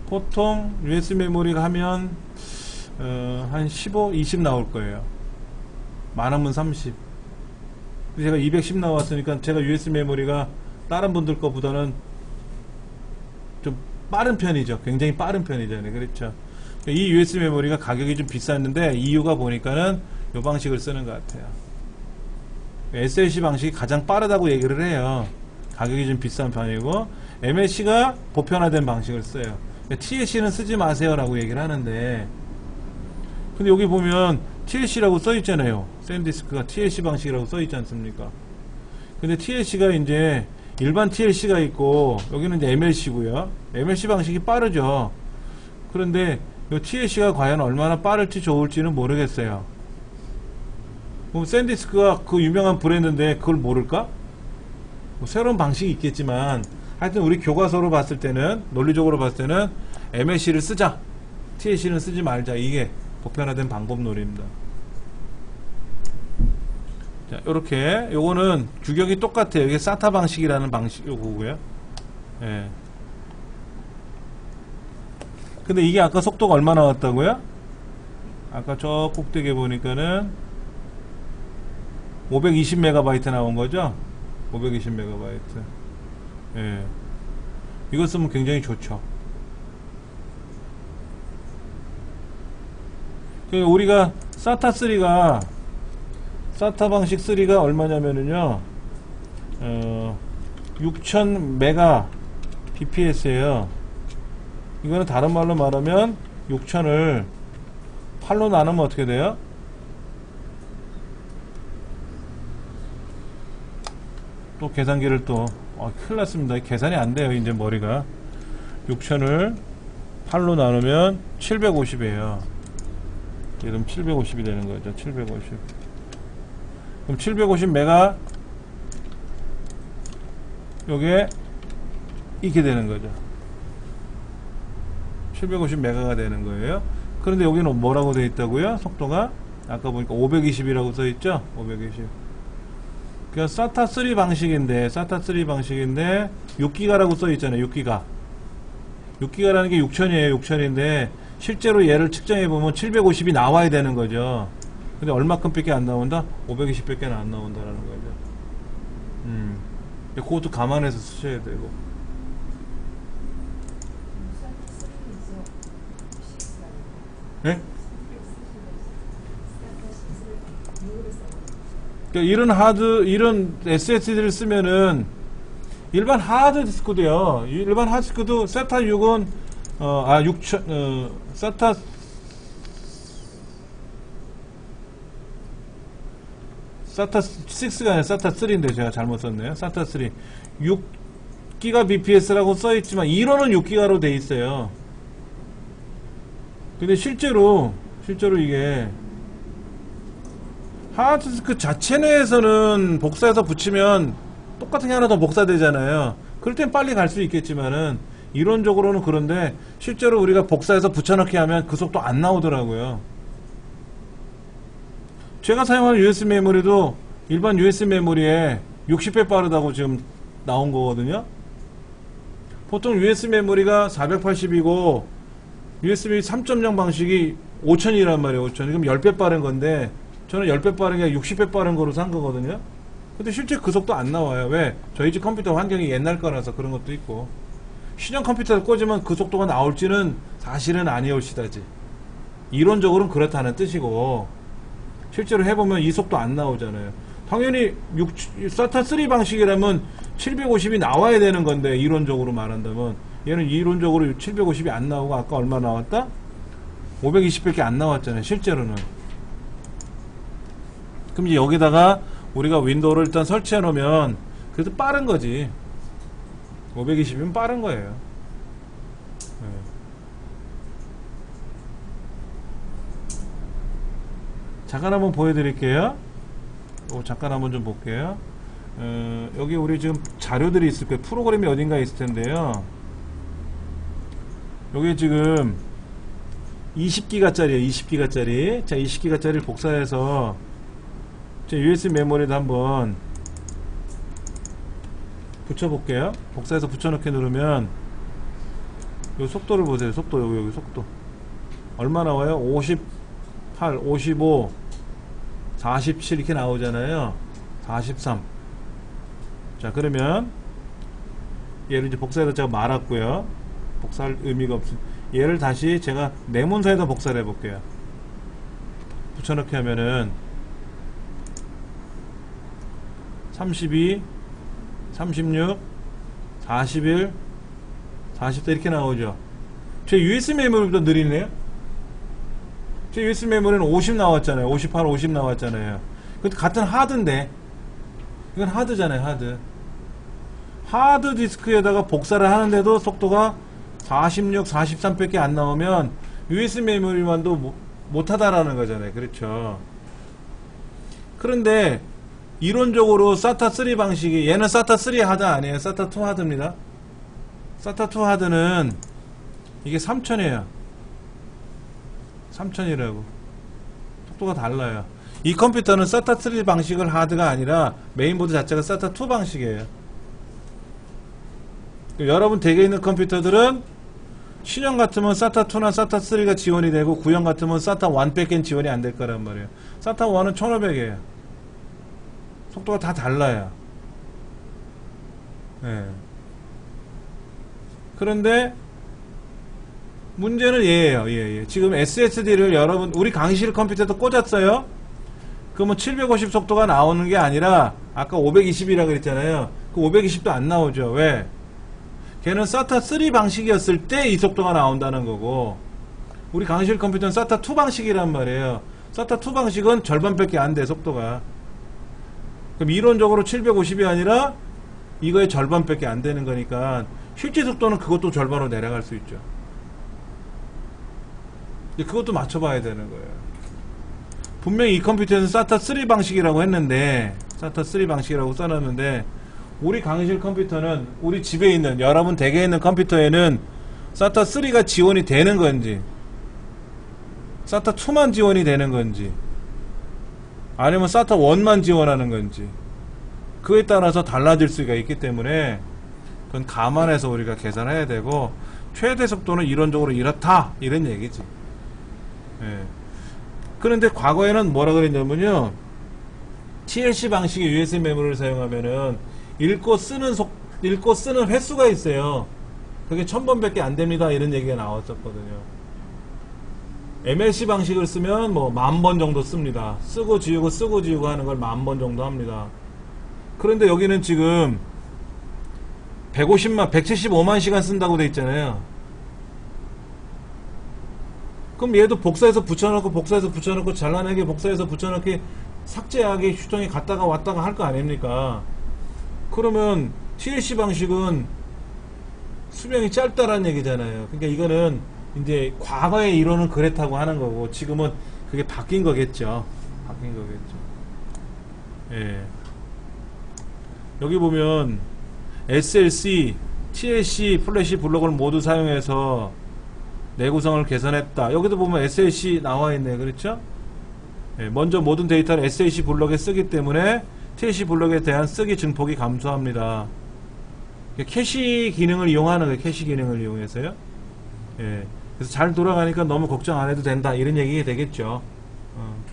보통 USB 메모리가 하면 어, 한 15, 20 나올 거예요. 많으면 30. 근데 제가 210 나왔으니까 제가 USB 메모리가 다른 분들 거보다는 좀 빠른 편이죠. 굉장히 빠른 편이잖아요. 그렇죠. 이 USB 메모리가 가격이 좀 비쌌는데 이유가 보니까는 이 방식을 쓰는 것 같아요. SLC 방식이 가장 빠르다고 얘기를 해요. 가격이 좀 비싼 편이고 MLC가 보편화된 방식을 써요. TLC는 쓰지 마세요라고 얘기를 하는데 근데 여기 보면 TLC라고 써 있잖아요. 샌디스크가 TLC 방식이라고 써 있지 않습니까? 근데 TLC가 이제 일반 TLC가 있고 여기는 이제 MLC고요. MLC 방식이 빠르죠. 그런데 이 TLC가 과연 얼마나 빠를지 좋을지는 모르겠어요. 그럼 샌디스크가 그 유명한 브랜드인데 그걸 모를까? 뭐 새로운 방식이 있겠지만 하여튼 우리 교과서로 봤을 때는 논리적으로 봤을 때는 MLC를 쓰자. TLC는 쓰지 말자. 이게 보편화된 방법놀이입니다. 자, 요렇게 요거는 규격이 똑같아요. 이게 사타 방식이라는 방식 요거고요. 예. 근데 이게 아까 속도가 얼마 나왔다고요? 아까 저 꼭대기에 보니까는 520MB 나온 거죠? 520MB. 예. 이거 쓰면 굉장히 좋죠. 그 우리가 사타 3가 사타 방식 3가 얼마냐면은요. 어, 6000 메가 bps예요. 이거는 다른 말로 말하면 6000을 8로 나누면 어떻게 돼요? 또 계산기를 또 아, 큰일 났습니다. 계산이 안 돼요. 이제 머리가 6000을 8로 나누면 750이에요. 그럼 750이 되는 거죠. 750. 그럼 750 메가 요게 이렇게 되는 거죠. 750 메가가 되는 거예요. 그런데 여기는 뭐라고 되어 있다고요? 속도가 아까 보니까 520이라고 써 있죠? 520. 그 사타 3 방식인데 사타 3 방식인데 6기가라고 써 있잖아요. 6기가. 6기가라는 게 6000이에요. 6000인데 실제로 얘를 측정해 보면 750이 나와야 되는 거죠. 근데 얼마큼밖에 안 나온다? 520밖에 안 나온다라는 거죠. 음. 그것도 감안해서 쓰셔야 되고. 예? 그러니까 이런 하드, 이런 SSD를 쓰면은 일반 하드 디스크도요. 일반 하드 디스크도 세타 6은 어, 아 6000, 어, 세타 사타 6가 아니라 사타 3인데 제가 잘못 썼네요. 사타 3. 6기가 bps라고 써 있지만 1호는 6기가로 돼 있어요. 근데 실제로 실제로 이게 하드디스크 자체 내에서는 복사해서 붙이면 똑같은 게 하나 더 복사되잖아요. 그럴 땐 빨리 갈 수 있겠지만은 이론적으로는 그런데 실제로 우리가 복사해서 붙여넣기 하면 그 속도 안 나오더라고요. 제가 사용하는 USB 메모리도 일반 USB 메모리에 60배 빠르다고 지금 나온 거거든요. 보통 USB 메모리가 480이고 USB 3.0 방식이 5000이란 말이에요. 5000. 그럼 10배 빠른 건데 저는 10배 빠른 게 60배 빠른 거로 산 거거든요. 근데 실제 그 속도 안 나와요. 왜? 저희 집 컴퓨터 환경이 옛날 거라서 그런 것도 있고. 신형 컴퓨터를 꽂으면 그 속도가 나올지는 사실은 아니올시다지. 이론적으로는 그렇다는 뜻이고 실제로 해보면 이 속도 안 나오잖아요. 당연히 6, SATA 3 방식이라면 750이 나와야 되는 건데 이론적으로 말한다면 얘는 이론적으로 750이 안 나오고 아까 얼마 나왔다? 520밖에 안 나왔잖아요. 실제로는. 그럼 이제 여기다가 우리가 윈도우를 일단 설치해 놓으면 그래도 빠른 거지. 520이면 빠른 거예요. 네. 잠깐 한번 보여드릴게요. 오, 잠깐 한번 좀 볼게요. 어, 여기 우리 지금 자료들이 있을 거예요. 프로그램이 어딘가 있을 텐데요. 여기 지금 20기가짜리에요. 20기가짜리. 자, 20기가짜리를 복사해서 제 USB 메모리에도 한번 붙여볼게요. 복사해서 붙여넣기 누르면 요 속도를 보세요. 속도 여기 여기 속도 얼마 나와요? 58, 55, 47 이렇게 나오잖아요. 43. 자 그러면 얘를 이제 복사해서 제가 말았고요. 복사할 의미가 없어. 얘를 다시 제가 내문서에다 복사를 해볼게요. 붙여넣기 하면은 32, 36, 41, 40대 이렇게 나오죠. 제 USB 메모리보다 느리네요. 제 USB 메모리는 50 나왔잖아요. 58, 50 나왔잖아요. 그 같은 하드인데 이건 하드잖아요. 하드. 하드 디스크에다가 복사를 하는데도 속도가 46, 43밖에 안 나오면 USB 메모리만도 못- 못하다라는 거잖아요. 그렇죠. 그런데 이론적으로 SATA 3 방식이 얘는 SATA 3 하드 아니에요. SATA 2 하드입니다. SATA 2 하드는 이게 3000이에요. 3000이라고. 속도가 달라요. 이 컴퓨터는 SATA 3 방식을 하드가 아니라 메인보드 자체가 SATA 2 방식이에요. 여러분 댁에 있는 컴퓨터들은 신형 같으면 SATA 2나 SATA 3가 지원이 되고 구형 같으면 SATA 1밖엔 지원이 안 될 거란 말이에요. SATA 1은 1500이에요. 속도가 다 달라요. 예. 그런데 문제는 얘예요. 예, 예. 지금 SSD를 여러분 우리 강의실 컴퓨터도 꽂았어요. 그러면 750 속도가 나오는 게 아니라 아까 520이라 그랬잖아요. 그 520도 안 나오죠. 왜? 걔는 SATA 3 방식이었을 때 이 속도가 나온다는 거고 우리 강의실 컴퓨터는 SATA 2 방식이란 말이에요. SATA 2 방식은 절반밖에 안 돼 속도가. 그럼 이론적으로 750이 아니라 이거의 절반밖에 안 되는 거니까 실제 속도는 그것도 절반으로 내려갈 수 있죠. 그것도 맞춰봐야 되는 거예요. 분명히 이 컴퓨터에는 SATA 3 방식이라고 했는데 SATA 3 방식이라고 써놨는데 우리 강의실 컴퓨터는 우리 집에 있는 여러분 댁에 있는 컴퓨터에는 SATA 3가 지원이 되는 건지 SATA 2만 지원이 되는 건지 아니면 SATA 1만 지원하는 건지 그에 따라서 달라질 수가 있기 때문에 그건 감안해서 우리가 계산해야 되고 최대 속도는 이론적으로 이렇다 이런 얘기지 예. 그런데 과거에는 뭐라 그랬냐면요 TLC 방식의 USB 메모리를 사용하면은 읽고 쓰는 속 읽고 쓰는 횟수가 있어요. 그게 천 번밖에 안 됩니다. 이런 얘기가 나왔었거든요. MLC 방식을 쓰면 뭐 만 번 정도 씁니다. 쓰고 지우고 쓰고 지우고 하는 걸 만 번 정도 합니다. 그런데 여기는 지금 150만, 175만 시간 쓴다고 돼 있잖아요. 그럼 얘도 복사해서 붙여넣고 복사해서 붙여넣고 잘라내기 복사해서 붙여넣기 삭제하기 휴정이 갔다가 왔다가 할 거 아닙니까? 그러면 TLC 방식은 수명이 짧다라는 얘기잖아요. 그러니까 이거는 이제 과거의 이론은 그랬다고 하는 거고 지금은 그게 바뀐 거겠죠. 바뀐 거겠죠. 예. 여기 보면 SLC, TLC, 플래시 블록을 모두 사용해서 내구성을 개선했다. 여기도 보면 SLC 나와 있네요. 그렇죠? 예, 먼저 모든 데이터를 SLC 블록에 쓰기 때문에 TLC 블록에 대한 쓰기 증폭이 감소합니다. 캐시 기능을 이용하는 거예요. 캐시 기능을 이용해서요. 예, 그래서 잘 돌아가니까 너무 걱정 안 해도 된다. 이런 얘기가 되겠죠. 어.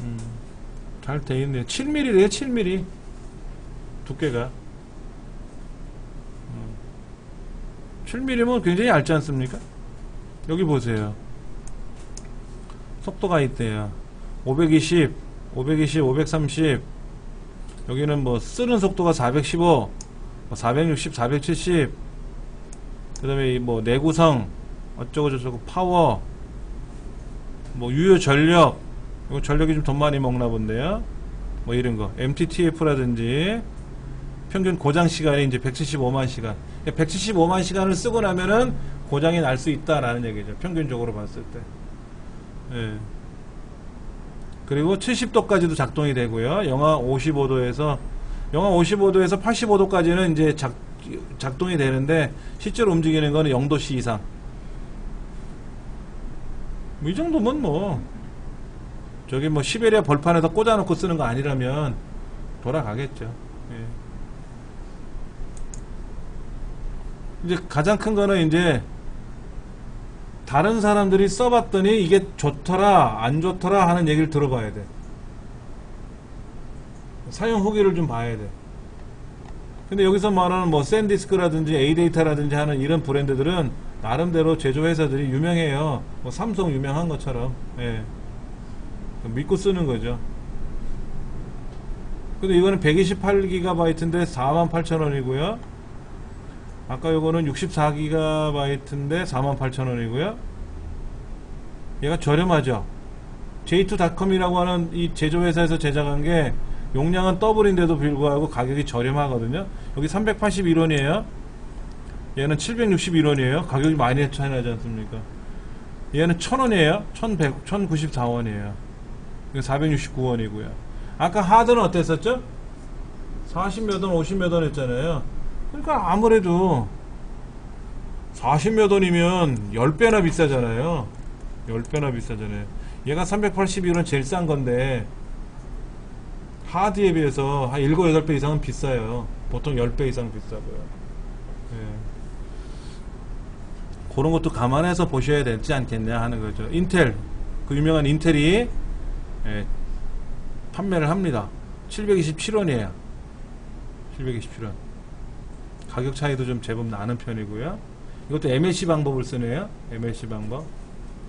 음, 잘 돼 있네요. 7mm래요. 7mm 두께가. 7mm면 굉장히 얇지 않습니까? 여기 보세요. 속도가 있대요. 520, 520, 530. 여기는 뭐 쓰는 속도가 415, 뭐 460, 470. 그 다음에 뭐 내구성 어쩌고 저쩌고 파워, 뭐 유효 전력. 이거 전력이 좀 돈 많이 먹나 본데요. 뭐 이런 거. MTTF라든지 평균 고장 시간이 이제 175만 시간. 175만 시간을 쓰고 나면은 고장이 날 수 있다라는 얘기죠. 평균적으로 봤을 때. 예. 그리고 70도까지도 작동이 되고요. 영하 55도에서 영하 55도에서 85도까지는 이제 작, 작동이 되는데 실제로 움직이는 거는 0도씨 이상. 뭐 이 정도면 뭐 저기 뭐 시베리아 벌판에다 꽂아놓고 쓰는 거 아니라면 돌아가겠죠. 예. 이제 가장 큰 거는 이제 다른 사람들이 써봤더니 이게 좋더라 안 좋더라 하는 얘기를 들어봐야 돼. 사용 후기를 좀 봐야 돼. 근데 여기서 말하는 뭐 샌디스크라든지 ADATA라든지 하는 이런 브랜드들은 나름대로 제조회사들이 유명해요. 뭐 삼성 유명한 것처럼. 예. 믿고 쓰는 거죠. 근데 이거는 128GB인데 48,000원이고요. 아까 요거는 64GB인데 48,000원이고요. 얘가 저렴하죠. J2.com이라고 하는 이 제조회사에서 제작한 게 용량은 더블인데도 불구하고 가격이 저렴하거든요. 여기 381원이에요. 얘는 761원이에요. 가격이 많이 차이 나지 않습니까? 얘는 1000원이에요. 1100, 1094원이에요. 이거 469원이고요. 아까 하드는 어땠었죠? 40몇 원, 50몇 원 했잖아요. 그러니까 아무래도 40몇 원이면 10배나 비싸잖아요. 10배나 비싸잖아요. 얘가 381원 제일 싼 건데 하드에 비해서 한 7, 8배 이상은 비싸요. 보통 10배 이상 비싸고요. 예. 그런 것도 감안해서 보셔야 되지 않겠냐 하는 거죠. 인텔, 그 유명한 인텔이 예, 판매를 합니다. 727원이에요. 727원. 가격 차이도 좀 제법 나는 편이고요. 이것도 MLC 방법을 쓰네요. MLC 방법.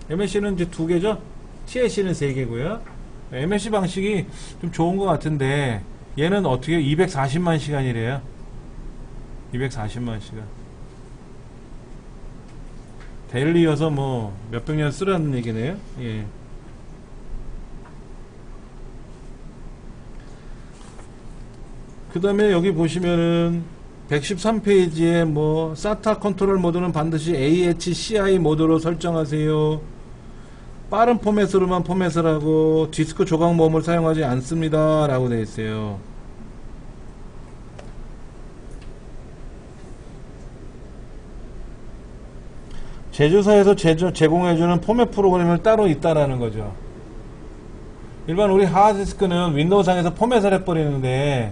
MLC는 이제 두 개죠. TLC는 세 개고요. MLC 방식이 좀 좋은 것 같은데 얘는 어떻게 240만 시간이래요. 240만 시간. 대를 이어서 뭐 몇백 년 쓰라는 얘기네요. 예. 그 다음에 여기 보시면은 113페이지에 뭐 SATA 컨트롤 모드는 반드시 AHCI 모드로 설정하세요. 빠른 포맷으로만 포맷을 하고 디스크 조각 모음을 사용하지 않습니다. 라고 되어 있어요. 제조사에서 제조, 제공해주는 포맷 프로그램을 따로 있다라는 거죠. 일반 우리 하드디스크는 윈도우상에서 포맷을 해버리는데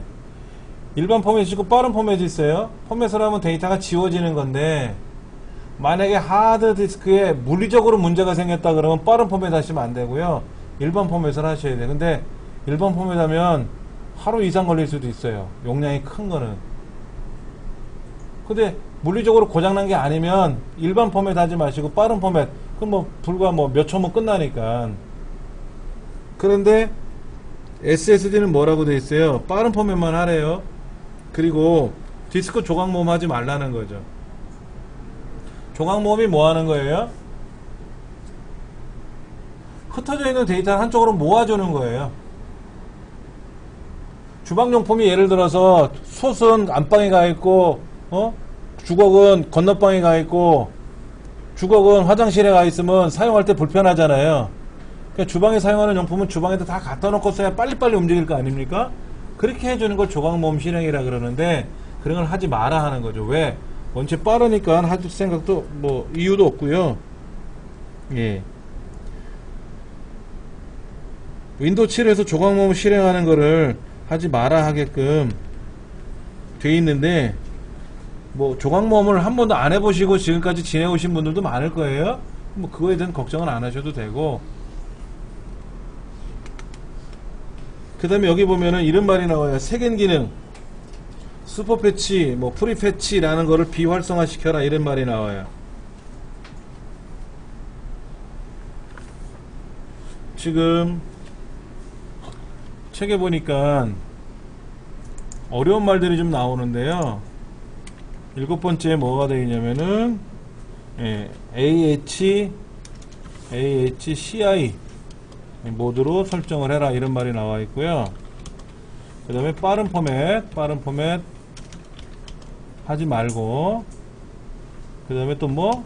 일반 포맷이 있고 빠른 포맷이 있어요. 포맷을 하면 데이터가 지워지는 건데 만약에 하드 디스크에 물리적으로 문제가 생겼다 그러면 빠른 포맷 하시면 안 되고요. 일반 포맷을 하셔야 돼요. 근데 일반 포맷 하면 하루 이상 걸릴 수도 있어요. 용량이 큰 거는. 근데 물리적으로 고장난 게 아니면 일반 포맷 하지 마시고 빠른 포맷. 그럼 뭐 불과 뭐 몇 초면 끝나니까. 그런데 SSD는 뭐라고 돼 있어요? 빠른 포맷만 하래요. 그리고 디스크 조각 모음 하지 말라는 거죠. 모음이 뭐 하는 거예요? 흩어져 있는 데이터를 한쪽으로 모아주는 거예요. 주방용품이 예를 들어서 솥은 안방에 가 있고, 어? 주걱은 건너방에 가 있고, 주걱은 화장실에 가 있으면 사용할 때 불편하잖아요. 그러니까 주방에 사용하는 용품은 주방에다 다 갖다 놓고 써야 빨리빨리 움직일 거 아닙니까? 그렇게 해주는 걸 조각모음 실행이라 그러는데 그런 걸 하지 마라 하는 거죠. 왜? 원체 빠르니까 할 생각도 뭐 이유도 없고요. 예. 윈도우 7에서 조각모음 실행하는 거를 하지 마라 하게끔 돼 있는데 뭐 조각모음을 한 번도 안 해보시고 지금까지 지내오신 분들도 많을 거예요. 뭐 그거에 대한 걱정은 안 하셔도 되고 그 다음에 여기 보면은 이런 말이 나와요. 색인 기능. Superfetch, 뭐 Prefetch라는 거를 비활성화 시켜라 이런 말이 나와요. 지금 책에 보니까 어려운 말들이 좀 나오는데요. 일곱 번째 뭐가 되어 있냐면은 예, AH AHCI 모드로 설정을 해라 이런 말이 나와 있고요. 그 다음에 빠른 포맷, 빠른 포맷 하지 말고 그 다음에 또 뭐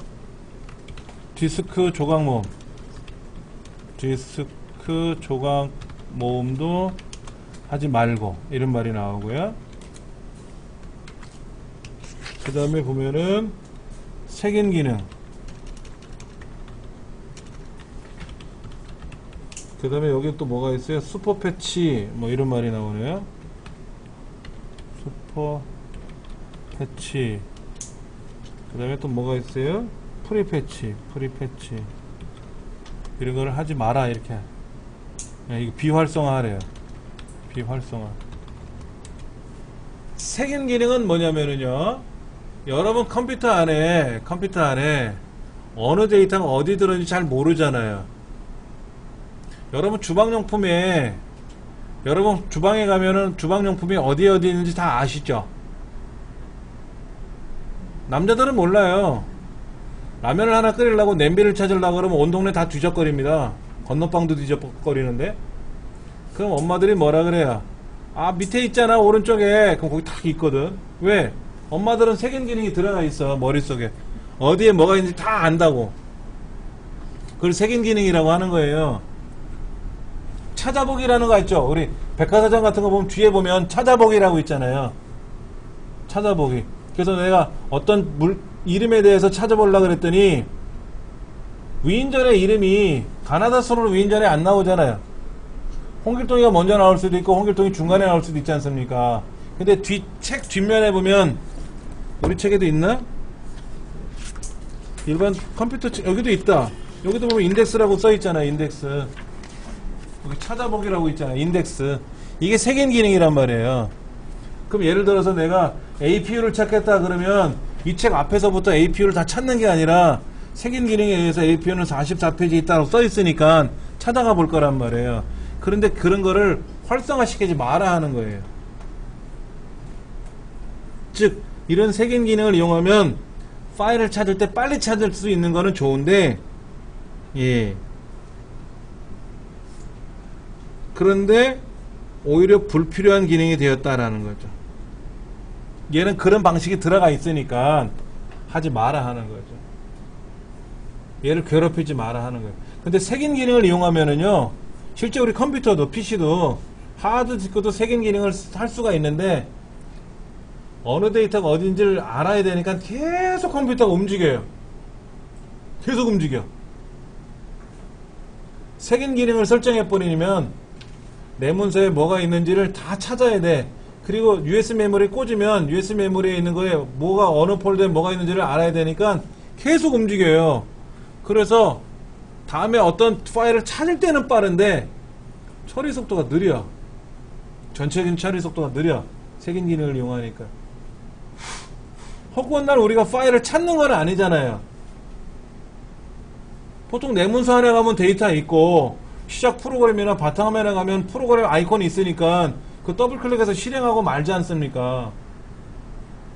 디스크 조각 모음 디스크 조각 모음도 하지 말고 이런 말이 나오고요. 그 다음에 보면은 색인 기능 그 다음에 여기 또 뭐가 있어요? Superfetch 뭐 이런 말이 나오네요. 슈퍼 fetch. 그 다음에 또 뭐가 있어요? prefetch prefetch. 이런 거를 하지 마라 이렇게. 야, 이거 비활성화 하래요. 비활성화. 색인 기능은 뭐냐면은요 여러분 컴퓨터 안에 컴퓨터 안에 어느 데이터가 어디 들어있는지 잘 모르잖아요. 여러분 주방용품에 여러분 주방에 가면은 주방용품이 어디 어디 있는지 다 아시죠 남자들은 몰라요. 라면을 하나 끓이려고 냄비를 찾으려고 그러면 온 동네 다 뒤적거립니다. 건너방도 뒤적거리는데. 그럼 엄마들이 뭐라 그래요? 아 밑에 있잖아 오른쪽에. 그럼 거기 딱 있거든. 왜? 엄마들은 색인 기능이 들어가 있어 머릿속에. 어디에 뭐가 있는지 다 안다고. 그걸 색인 기능이라고 하는 거예요. 찾아보기라는 거 있죠? 우리 백화사전 같은 거 보면 뒤에 보면 찾아보기라고 있잖아요. 찾아보기 그래서 내가 어떤 물 이름에 대해서 찾아보려고 그랬더니 위인전의 이름이 가나다 순으로 위인전에 안 나오잖아요 홍길동이가 먼저 나올 수도 있고 홍길동이 중간에 나올 수도 있지 않습니까 근데 뒤 책 뒷면에 보면 우리 책에도 있나? 일반 컴퓨터 책 여기도 있다. 여기도 보면 인덱스라고 써 있잖아요. 인덱스. 여기 찾아보기라고 있잖아요. 인덱스. 이게 색인 기능이란 말이에요. 그럼 예를 들어서 내가 APU를 찾겠다 그러면 이 책 앞에서부터 APU를 다 찾는 게 아니라 색인 기능에 의해서 APU는 44페이지 있다고 써 있으니까 찾아가 볼 거란 말이에요. 그런데 그런 거를 활성화시키지 마라 하는 거예요. 즉 이런 색인 기능을 이용하면 파일을 찾을 때 빨리 찾을 수 있는 거는 좋은데 예 그런데 오히려 불필요한 기능이 되었다라는 거죠. 얘는 그런 방식이 들어가 있으니까 하지 마라 하는 거죠. 얘를 괴롭히지 마라 하는 거예요. 근데 색인 기능을 이용하면은요, 실제 우리 컴퓨터도, PC도, 하드디스크도 색인 기능을 할 수가 있는데, 어느 데이터가 어딘지를 알아야 되니까 계속 컴퓨터가 움직여요. 계속 움직여. 색인 기능을 설정해버리면 내 문서에 뭐가 있는지를 다 찾아야 돼. 그리고 USB 메모리 꽂으면 USB 메모리에 있는 거에 뭐가 어느 폴더에 뭐가 있는지를 알아야 되니까 계속 움직여요. 그래서 다음에 어떤 파일을 찾을 때는 빠른데 처리 속도가 느려. 전체적인 처리 속도가 느려. 색인 기능을 이용하니까. 허구한 날 우리가 파일을 찾는 건 아니잖아요. 보통 내 문서 안에 가면 데이터 있고 시작 프로그램이나 바탕화면에 가면 프로그램 아이콘이 있으니까 그 더블 클릭해서 실행하고 말지 않습니까?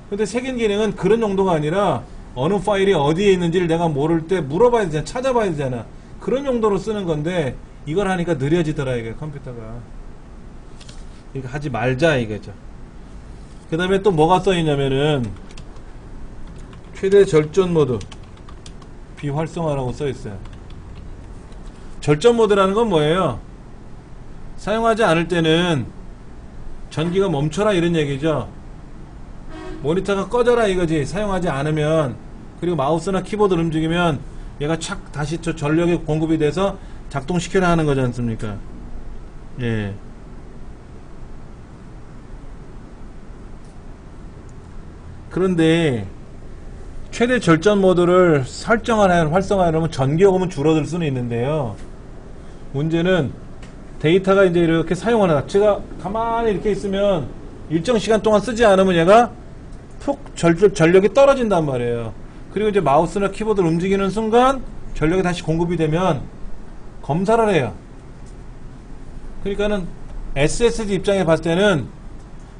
근데 색인 기능은 그런 정도가 아니라 어느 파일이 어디에 있는지를 내가 모를 때 물어봐야 되잖아. 찾아봐야 되잖아. 그런 용도로 쓰는 건데 이걸 하니까 느려지더라 이게 컴퓨터가. 이거 하지 말자 이거죠. 그 다음에 또 뭐가 써있냐면은 최대 절전 모드 비활성화라고 써있어요. 절전 모드라는 건 뭐예요? 사용하지 않을 때는 전기가 멈춰라 이런 얘기죠. 모니터가 꺼져라 이거지. 사용하지 않으면 그리고 마우스나 키보드를 움직이면 얘가 착 다시 저 전력이 공급이 돼서 작동시켜라 하는 거지 않습니까? 예. 그런데 최대 절전 모드를 설정하는 활성화하려면 전기요금은 줄어들 수는 있는데요. 문제는 데이터가 이제 이렇게 사용하는 제가 가만히 이렇게 있으면 일정 시간 동안 쓰지 않으면 얘가 푹 절, 전력이 떨어진단 말이에요. 그리고 이제 마우스나 키보드를 움직이는 순간 전력이 다시 공급이 되면 검사를 해요. 그러니까는 SSD 입장에 봤을 때는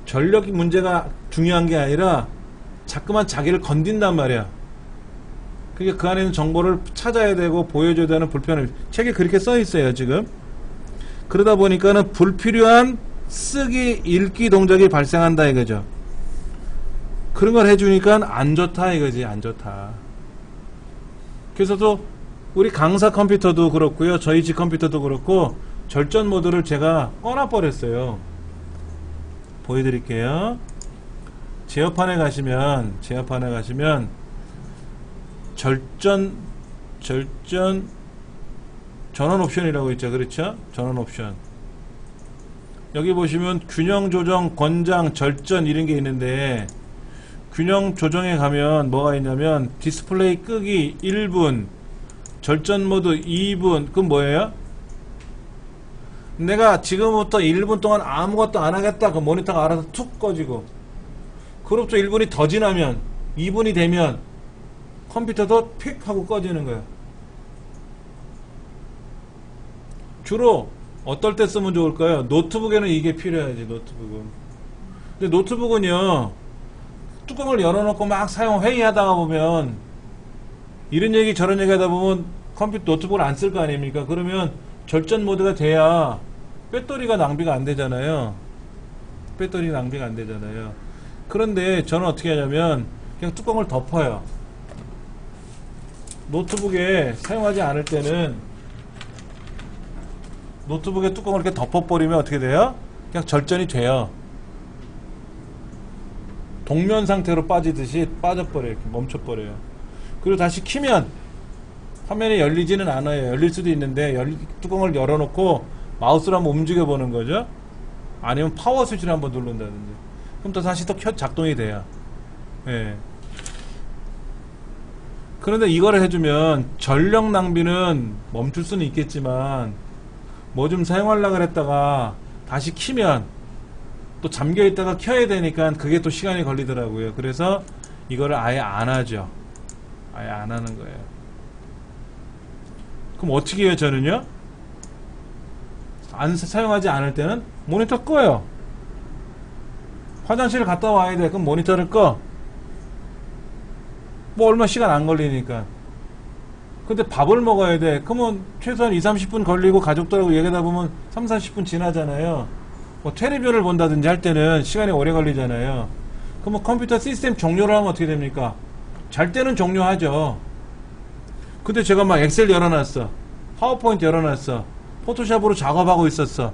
전력 문제가 중요한 게 아니라 자꾸만 자기를 건든단 말이야. 그게 그 안에 있는 정보를 찾아야 되고 보여줘야 되는 불편함. 책에 그렇게 써 있어요, 지금. 그러다 보니까는 불필요한 쓰기, 읽기 동작이 발생한다 이거죠. 그런 걸 해주니까 안 좋다 이거지, 안 좋다. 그래서 또 우리 강사 컴퓨터도 그렇고요, 저희 집 컴퓨터도 그렇고 절전 모드를 제가 꺼놔버렸어요. 보여드릴게요. 제어판에 가시면 제어판에 가시면 절전 절전 전원 옵션이라고 있죠. 그렇죠? 전원 옵션. 여기 보시면 균형 조정, 권장, 절전 이런 게 있는데 균형 조정에 가면 뭐가 있냐면 디스플레이 끄기 1분, 절전 모드 2분. 그건 뭐예요? 내가 지금부터 1분 동안 아무것도 안 하겠다. 그 모니터가 알아서 툭 꺼지고. 그로부터 1분이 더 지나면 2분이 되면 컴퓨터도 픽 하고 꺼지는 거예요. 주로 어떨 때 쓰면 좋을까요? 노트북에는 이게 필요하지 노트북은. 근데 노트북은요 뚜껑을 열어놓고 막 사용 회의하다가 보면 이런 얘기 저런 얘기 하다 보면 컴퓨터 노트북을 안 쓸 거 아닙니까? 그러면 절전 모드가 돼야 배터리가 낭비가 안 되잖아요. 배터리 낭비가 안 되잖아요. 그런데 저는 어떻게 하냐면 그냥 뚜껑을 덮어요. 노트북에 사용하지 않을 때는 노트북에 뚜껑을 이렇게 덮어버리면 어떻게 돼요? 그냥 절전이 돼요. 동면 상태로 빠지듯이 빠져버려요. 이렇게 멈춰버려요. 그리고 다시 키면 화면이 열리지는 않아요. 열릴 수도 있는데 열, 뚜껑을 열어놓고 마우스로 한번 움직여보는 거죠. 아니면 파워 스위치를 한번 누른다든지. 그럼 또 다시 또 켜, 작동이 돼요. 예. 그런데 이거를 해주면 전력 낭비는 멈출 수는 있겠지만 뭐 좀 사용하려고 그랬다가 다시 키면 또 잠겨 있다가 켜야 되니까 그게 또 시간이 걸리더라고요. 그래서 이거를 아예 안 하죠. 아예 안 하는 거예요. 그럼 어떻게 해요, 저는요? 안 사용하지 않을 때는 모니터 꺼요. 화장실 갔다 와야 돼. 그럼 모니터를 꺼. 뭐 얼마 시간 안 걸리니까. 근데 밥을 먹어야 돼. 그러면 최소한 2, 30분 걸리고 가족들하고 얘기하다 보면 3, 40분 지나잖아요. 뭐 텔레비전을 본다든지 할 때는 시간이 오래 걸리잖아요. 그러면 컴퓨터 시스템 종료를 하면 어떻게 됩니까? 잘 때는 종료하죠. 근데 제가 막 엑셀 열어놨어. 파워포인트 열어놨어. 포토샵으로 작업하고 있었어.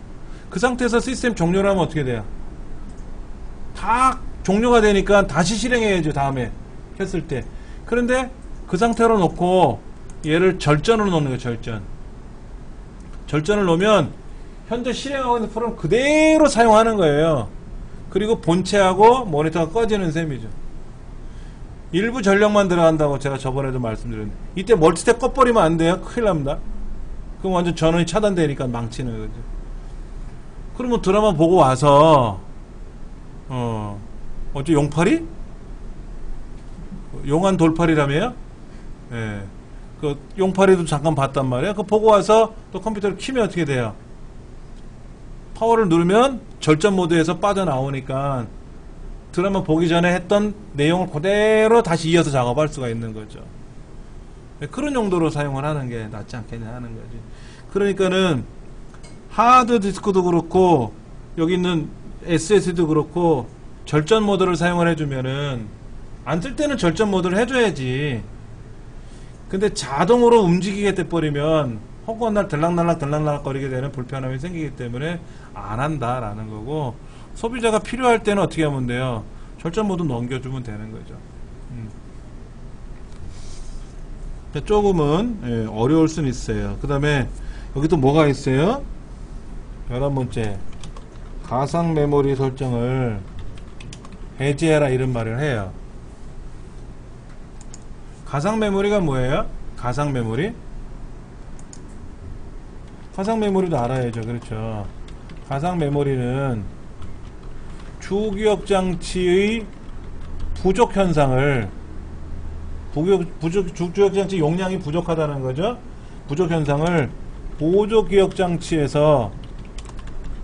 그 상태에서 시스템 종료를 하면 어떻게 돼요? 다 종료가 되니까 다시 실행해야죠. 다음에 켰을 때. 그런데 그 상태로 놓고 얘를 절전으로 놓는 거예요. 절전. 절전을 놓으면 현재 실행하고 있는 프로그램 그대로 사용하는 거예요. 그리고 본체하고 모니터가 꺼지는 셈이죠. 일부 전력만 들어간다고 제가 저번에도 말씀드렸는데 이때 멀티탭 꺼버리면 안 돼요. 큰일 납니다. 그럼 완전 전원이 차단되니까 망치는 거죠. 그러면 드라마 보고 와서 어 어째 용팔이? 용한 돌팔이라며요? 예. 그 용팔이도 잠깐 봤단 말이야. 그 보고 와서 또 컴퓨터를 키면 어떻게 돼요? 파워를 누르면 절전 모드에서 빠져나오니까 드라마 보기 전에 했던 내용을 그대로 다시 이어서 작업할 수가 있는 거죠. 네, 그런 용도로 사용을 하는 게 낫지 않겠냐 하는 거지. 그러니까는 하드 디스크도 그렇고 여기 있는 SSD도 그렇고 절전 모드를 사용을 해주면은 안 쓸 때는 절전 모드를 해줘야지. 근데 자동으로 움직이게 돼버리면 허구한 날 들락날락 들락날락 거리게 되는 불편함이 생기기 때문에 안 한다라는 거고 소비자가 필요할 때는 어떻게 하면 돼요? 절전 모드 넘겨주면 되는 거죠. 음. 조금은 예, 어려울 수는 있어요. 그 다음에 여기 또 뭐가 있어요? 11번째 가상 메모리 설정을 해제해라 이런 말을 해요. 가상 메모리가 뭐예요? 가상 메모리? 가상 메모리도 알아야죠. 그렇죠. 가상 메모리는 주기억 장치의 부족 현상을 부족, 부족, 주기억 장치 용량이 부족하다는 거죠. 부족 현상을 보조 기억 장치에서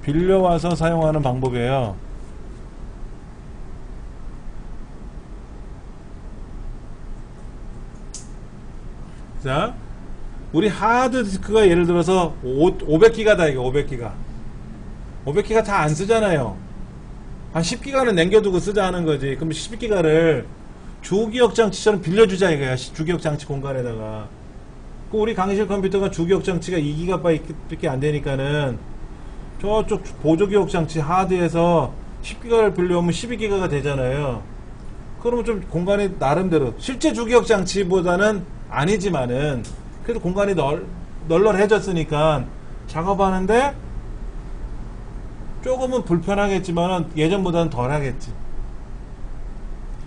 빌려와서 사용하는 방법이에요. 자, 우리 하드디스크가 예를 들어서 500기가다 이거 500기가. 500기가 다 안 쓰잖아요. 한 10기가는 남겨두고 쓰자 하는 거지. 그럼 10기가를 주기억 장치처럼 빌려주자 이거야. 주기억 장치 공간에다가. 그 우리 강의실 컴퓨터가 주기억 장치가 2GB밖에 안 되니까는 저쪽 보조기억 장치 하드에서 10기가를 빌려오면 12기가가 되잖아요. 그러면 좀 공간이 나름대로. 실제 주기억 장치보다는 아니지만은 그래도 공간이 널, 널널해졌으니까 작업하는데 조금은 불편하겠지만은 예전보다는 덜 하겠지.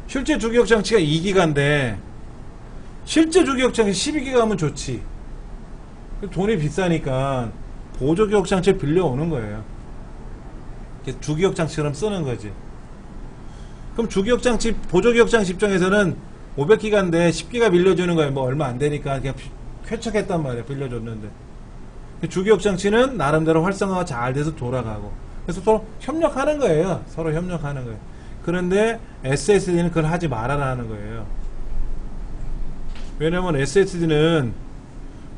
실제 주기억 장치가 2기가인데 실제 주기억 장치 12기가면 좋지. 돈이 비싸니까 보조 기억 장치 빌려오는 거예요. 주기억 장치처럼 쓰는 거지. 그럼 주기억 장치, 보조 기억 장치 입장에서는 500기가인데 10기가 빌려주는 거예요. 뭐 얼마 안 되니까 그냥 쾌척했단 말이에요. 빌려줬는데. 주기억 장치는 나름대로 활성화가 잘 돼서 돌아가고. 그래서 서로 협력하는 거예요. 서로 협력하는 거예요. 그런데 SSD는 그걸 하지 말아라는 거예요. 왜냐면 SSD는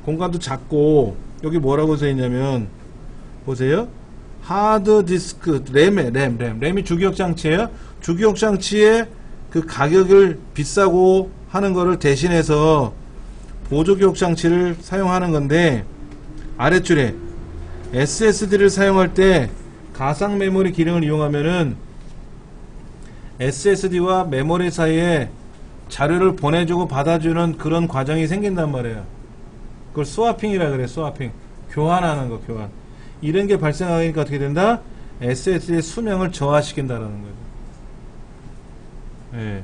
공간도 작고 여기 뭐라고 써 있냐면 보세요. 하드 디스크 램에 램, 램. 램이 주기억 장치예요. 주기억 장치의 그 가격을 비싸고 하는 거를 대신해서 보조기억 장치를 사용하는 건데 아래줄에 SSD를 사용할 때 가상 메모리 기능을 이용하면은 SSD와 메모리 사이에 자료를 보내주고 받아주는 그런 과정이 생긴단 말이에요. 그걸 스와핑이라 그래, 스와핑. 교환하는 거, 교환. 이런 게 발생하니까 어떻게 된다? SSD의 수명을 저하시킨다라는 거죠. 예.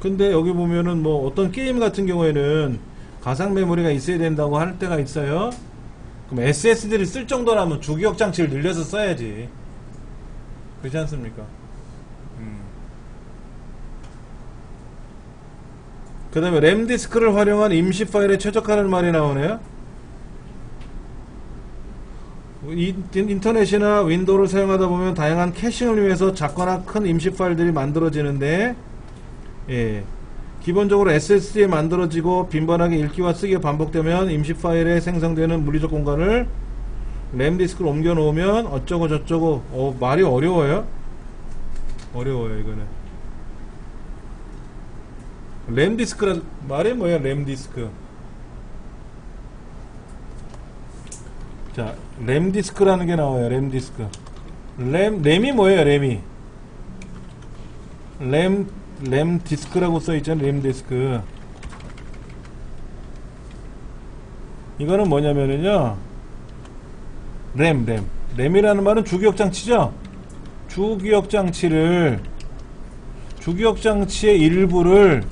근데 여기 보면은 뭐 어떤 게임 같은 경우에는 가상 메모리가 있어야 된다고 할 때가 있어요. 그럼 SSD를 쓸 정도라면 주기억 장치를 늘려서 써야지. 그렇지 않습니까? 음. 그 다음에 램 디스크를 활용한 임시 파일에 최적화라는 말이 나오네요. 이- 인터넷이나 윈도우를 사용하다 보면 다양한 caching을 위해서 작거나 큰 임시 파일들이 만들어지는데 예. 기본적으로 SSD에 만들어지고 빈번하게 읽기와 쓰기가 반복되면 임시 파일에 생성되는 물리적 공간을 램 디스크로 옮겨 놓으면 어쩌고 저쩌고 어, 말이 어려워요. 어려워요 이거는. 램 디스크라 말이 뭐야 램 디스크. 자, 램 디스크라는 게 나와요. 램 디스크. 램 램이 뭐예요? 램이. 램, 램 디스크라고 써 있잖아요. 램 디스크. 이거는 뭐냐면은요. 램, 램. 램이라는 말은 주기억 장치죠? 주기억 장치를, 주기억 장치의 일부를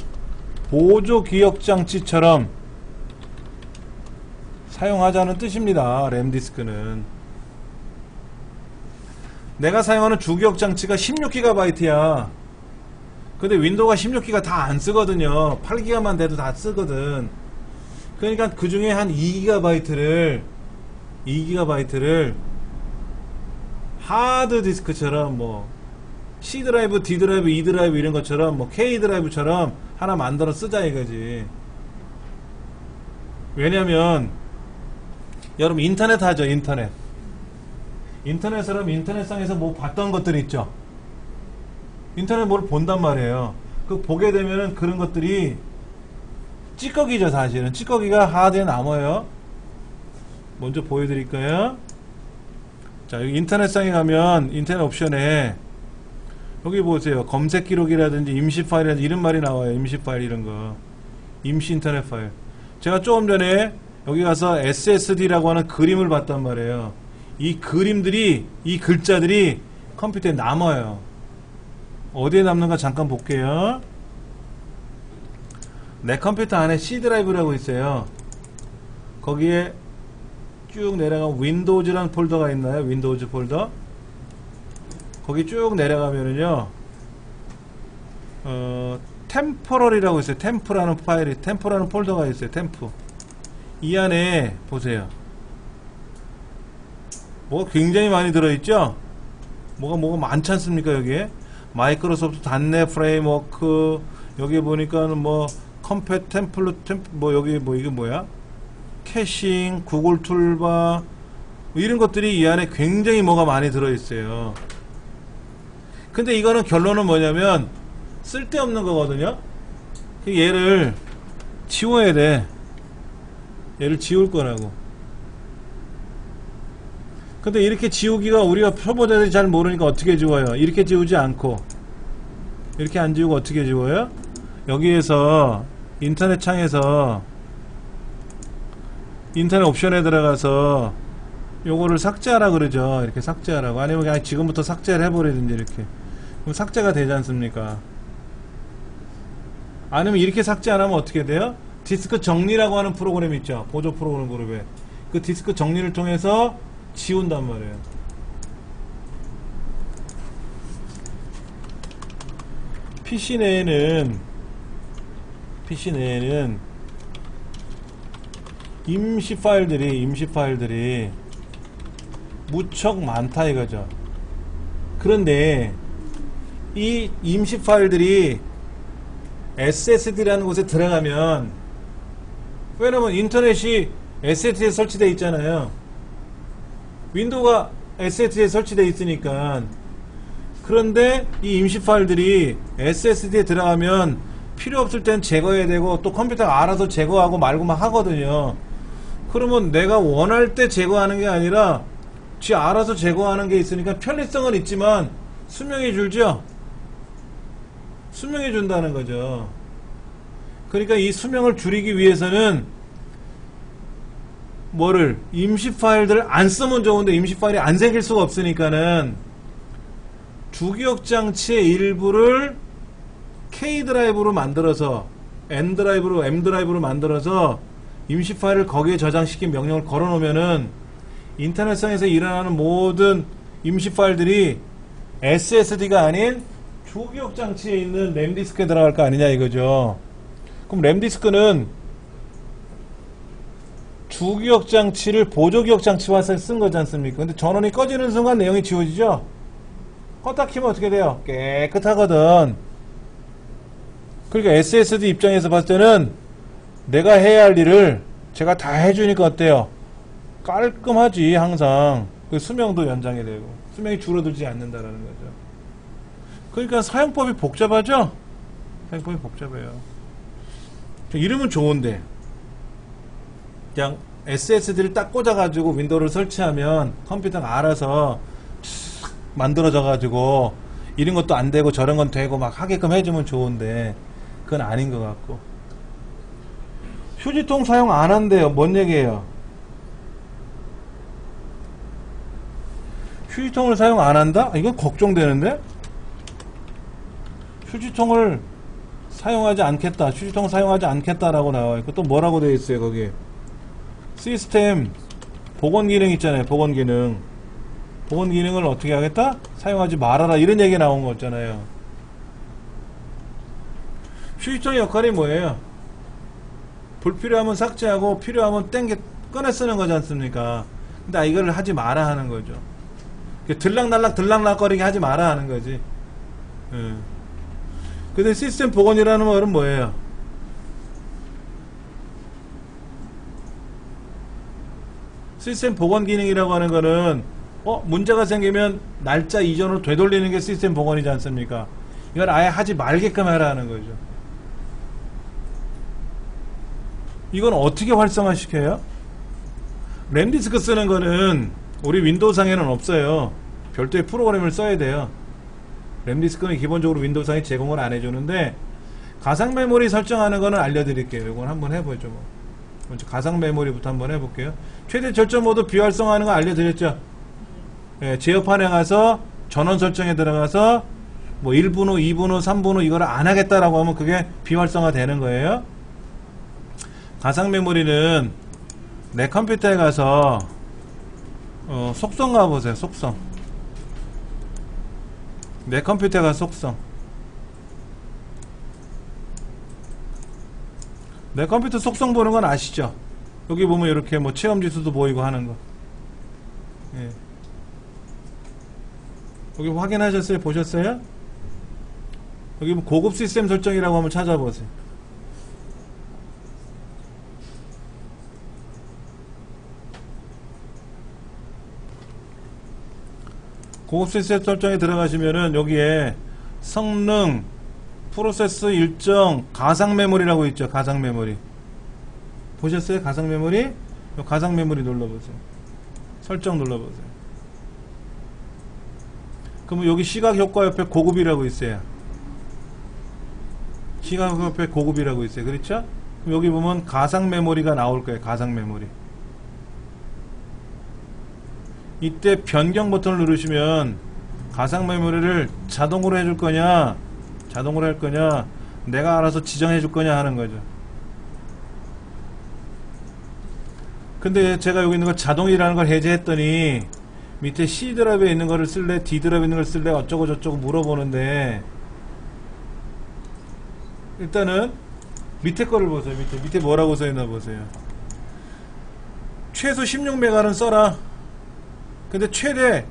보조 기억 장치처럼 사용하자는 뜻입니다. 램 디스크는. 내가 사용하는 주기억 장치가 16GB야. 근데 윈도우가 16기가 다 안 쓰거든요. 8기가만 돼도 다 쓰거든. 그러니까 그 중에 한 2기가바이트를 2기가바이트를 하드 디스크처럼 뭐 C 드라이브, D 드라이브, E 드라이브 이런 것처럼 뭐 K 드라이브처럼 하나 만들어 쓰자 이거지. 왜냐면 여러분 인터넷 하죠 인터넷. 인터넷으로 인터넷상에서 뭐 봤던 것들 있죠. 인터넷 뭘 본단 말이에요. 그 보게 되면은 그런 것들이 찌꺼기죠, 사실은. 찌꺼기가 하드에 남아요. 먼저 보여드릴까요? 자, 여기 인터넷상에 가면 인터넷 옵션에 여기 보세요. 검색 기록이라든지 임시 파일이라든지 이런 말이 나와요. 임시 파일 이런 거. 임시 인터넷 파일. 제가 조금 전에 여기 가서 SSD라고 하는 그림을 봤단 말이에요. 이 그림들이, 이 글자들이 컴퓨터에 남아요. 어디에 남는가 잠깐 볼게요. 내 컴퓨터 안에 C 드라이브라고 있어요. 거기에 쭉 내려가면 윈도우즈라는 폴더가 있나요? 윈도우즈 폴더. 거기 쭉 내려가면은요. 어, temporal이라고 있어요. temp라는 파일이 temp라는 폴더가 있어요. temp. 이 안에 보세요. 뭐가 굉장히 많이 들어있죠? 뭐가 뭐가 많지 않습니까 여기에? 마이크로소프트 .NET Framework 여기 보니까는 뭐 컴패 템플릿 템, 뭐 여기 뭐 이게 뭐야? caching, 구글 toolbar 뭐 이런 것들이 이 안에 굉장히 뭐가 많이 들어있어요. 근데 이거는 결론은 뭐냐면 쓸데없는 거거든요. 그 얘를 지워야 돼. 얘를 지울 거라고. 근데 이렇게 지우기가 우리가 초보자들이 잘 모르니까 어떻게 지워요? 이렇게 지우지 않고 이렇게 안 지우고 어떻게 지워요? 여기에서 인터넷 창에서 인터넷 옵션에 들어가서 요거를 삭제하라 그러죠. 이렇게 삭제하라고. 아니면 그냥 지금부터 삭제를 해버리든지 이렇게. 그럼 삭제가 되지 않습니까? 아니면 이렇게 삭제 안 하면 어떻게 돼요? 디스크 정리라고 하는 프로그램 있죠. 보조 프로그램 그룹에. 그 디스크 정리를 통해서 지운단 말이에요. PC 내에는 PC 내에는 임시 파일들이 임시 파일들이 무척 많다 이거죠. 그런데 이 임시 파일들이 SSD라는 곳에 들어가면 왜냐면 인터넷이 SSD에 설치되어 있잖아요. 윈도우가 SSD에 설치되어 있으니까 그런데 이 임시 파일들이 SSD에 들어가면 필요 없을 땐 제거해야 되고 또 컴퓨터가 알아서 제거하고 말고 막 하거든요. 그러면 내가 원할 때 제거하는 게 아니라 지 알아서 제거하는 게 있으니까 편리성은 있지만 수명이 줄죠? 수명이 준다는 거죠. 그러니까 이 수명을 줄이기 위해서는 뭐를 임시 파일들을 안 쓰면 좋은데 임시 파일이 안 생길 수가 없으니까는 주기억 장치의 일부를 K 드라이브로 만들어서 N 드라이브로 M 드라이브로 만들어서 임시 파일을 거기에 저장시킨 명령을 걸어 놓으면은 인터넷상에서 일어나는 모든 임시 파일들이 SSD가 아닌 주기억 장치에 있는 램 디스크에 들어갈 거 아니냐 이거죠. 그럼 램 디스크는 주기억 장치를 보조기억 장치와 쓴 거지 않습니까? 근데 전원이 꺼지는 순간 내용이 지워지죠? 껐다 키면 어떻게 돼요? 깨끗하거든. 그러니까 SSD 입장에서 봤을 때는 내가 해야 할 일을 제가 다 해주니까 어때요? 깔끔하지 항상 그 수명도 연장이 되고 수명이 줄어들지 않는다라는 거죠. 그러니까 사용법이 복잡하죠? 사용법이 복잡해요. 이름은 좋은데 그냥 SSD를 딱 꽂아가지고 윈도우를 설치하면 컴퓨터가 알아서 만들어져가지고 이런 것도 안 되고 저런 건 되고 막 하게끔 해주면 좋은데 그건 아닌 것 같고 휴지통 사용 안 한대요. 뭔 얘기예요? 휴지통을 사용 안 한다? 이건 걱정되는데? 휴지통을 사용하지 않겠다. 휴지통 사용하지 않겠다라고 나와 있고 또 뭐라고 되어 있어요, 거기. 시스템 복원 기능 있잖아요. 복원 기능. 복원 기능을 어떻게 하겠다? 사용하지 말아라. 이런 얘기 나온 거 있잖아요. 휴지통의 역할이 뭐예요? 불필요하면 삭제하고 필요하면 땡겨 꺼내 쓰는 거지 않습니까? 근데 아, 이거를 하지 마라 하는 거죠. 들락날락 들락날락거리게 하지 마라 하는 거지. 예. 근데 시스템 복원이라는 말은 뭐예요? 시스템 복원 기능이라고 하는 거는 어 문제가 생기면 날짜 이전으로 되돌리는 게 시스템 복원이지 않습니까? 이걸 아예 하지 말게끔 해라 하는 거죠. 이건 어떻게 활성화시켜요? 램디스크 쓰는 거는 우리 윈도우상에는 없어요. 별도의 프로그램을 써야 돼요. 램디스크는 기본적으로 윈도우상에 제공을 안 해주는데 가상 메모리 설정하는 거는 알려드릴게요. 이건 한번 해보죠. 뭐. 먼저 가상 메모리부터 한번 해볼게요. 최대 절전 모드 비활성화하는 거 알려드렸죠. 예, 제어판에 가서 전원 설정에 들어가서 뭐 1분 후, 2분 후, 3분 후 이거를 안 하겠다라고 하면 그게 비활성화 되는 거예요. 가상 메모리는 내 컴퓨터에 가서 어, 속성 가보세요. 속성. 내 컴퓨터가 속성. 내 컴퓨터 속성 보는 건 아시죠? 여기 보면 이렇게 뭐 체험 지수도 보이고 하는 거. 예. 여기 확인하셨어요? 보셨어요? 여기 뭐 고급 시스템 설정이라고 한번 찾아보세요. 고급 시스템 설정에 들어가시면은 여기에 성능, 프로세스 일정, 가상 메모리라고 있죠. 가상 메모리. 보셨어요? 가상 메모리? 요 가상 메모리 눌러보세요. 설정 눌러보세요. 그러면 여기 시각 효과 옆에 고급이라고 있어요. 시각 옆에 고급이라고 있어요. 그렇죠? 그럼 여기 보면 가상 메모리가 나올 거예요. 가상 메모리. 이때 변경 버튼을 누르시면 가상 메모리를 자동으로 해줄 거냐 자동으로 할 거냐 내가 알아서 지정해 줄 거냐 하는 거죠. 근데 제가 여기 있는 걸 자동이라는 걸 해제했더니 밑에 C 드랍에 있는 거를 쓸래 D 드랍에 있는 걸 쓸래 어쩌고 저쩌고 물어보는데 일단은 밑에 거를 보세요. 밑에 밑에 뭐라고 써있나 보세요. 최소 16메가는 써라 근데 최대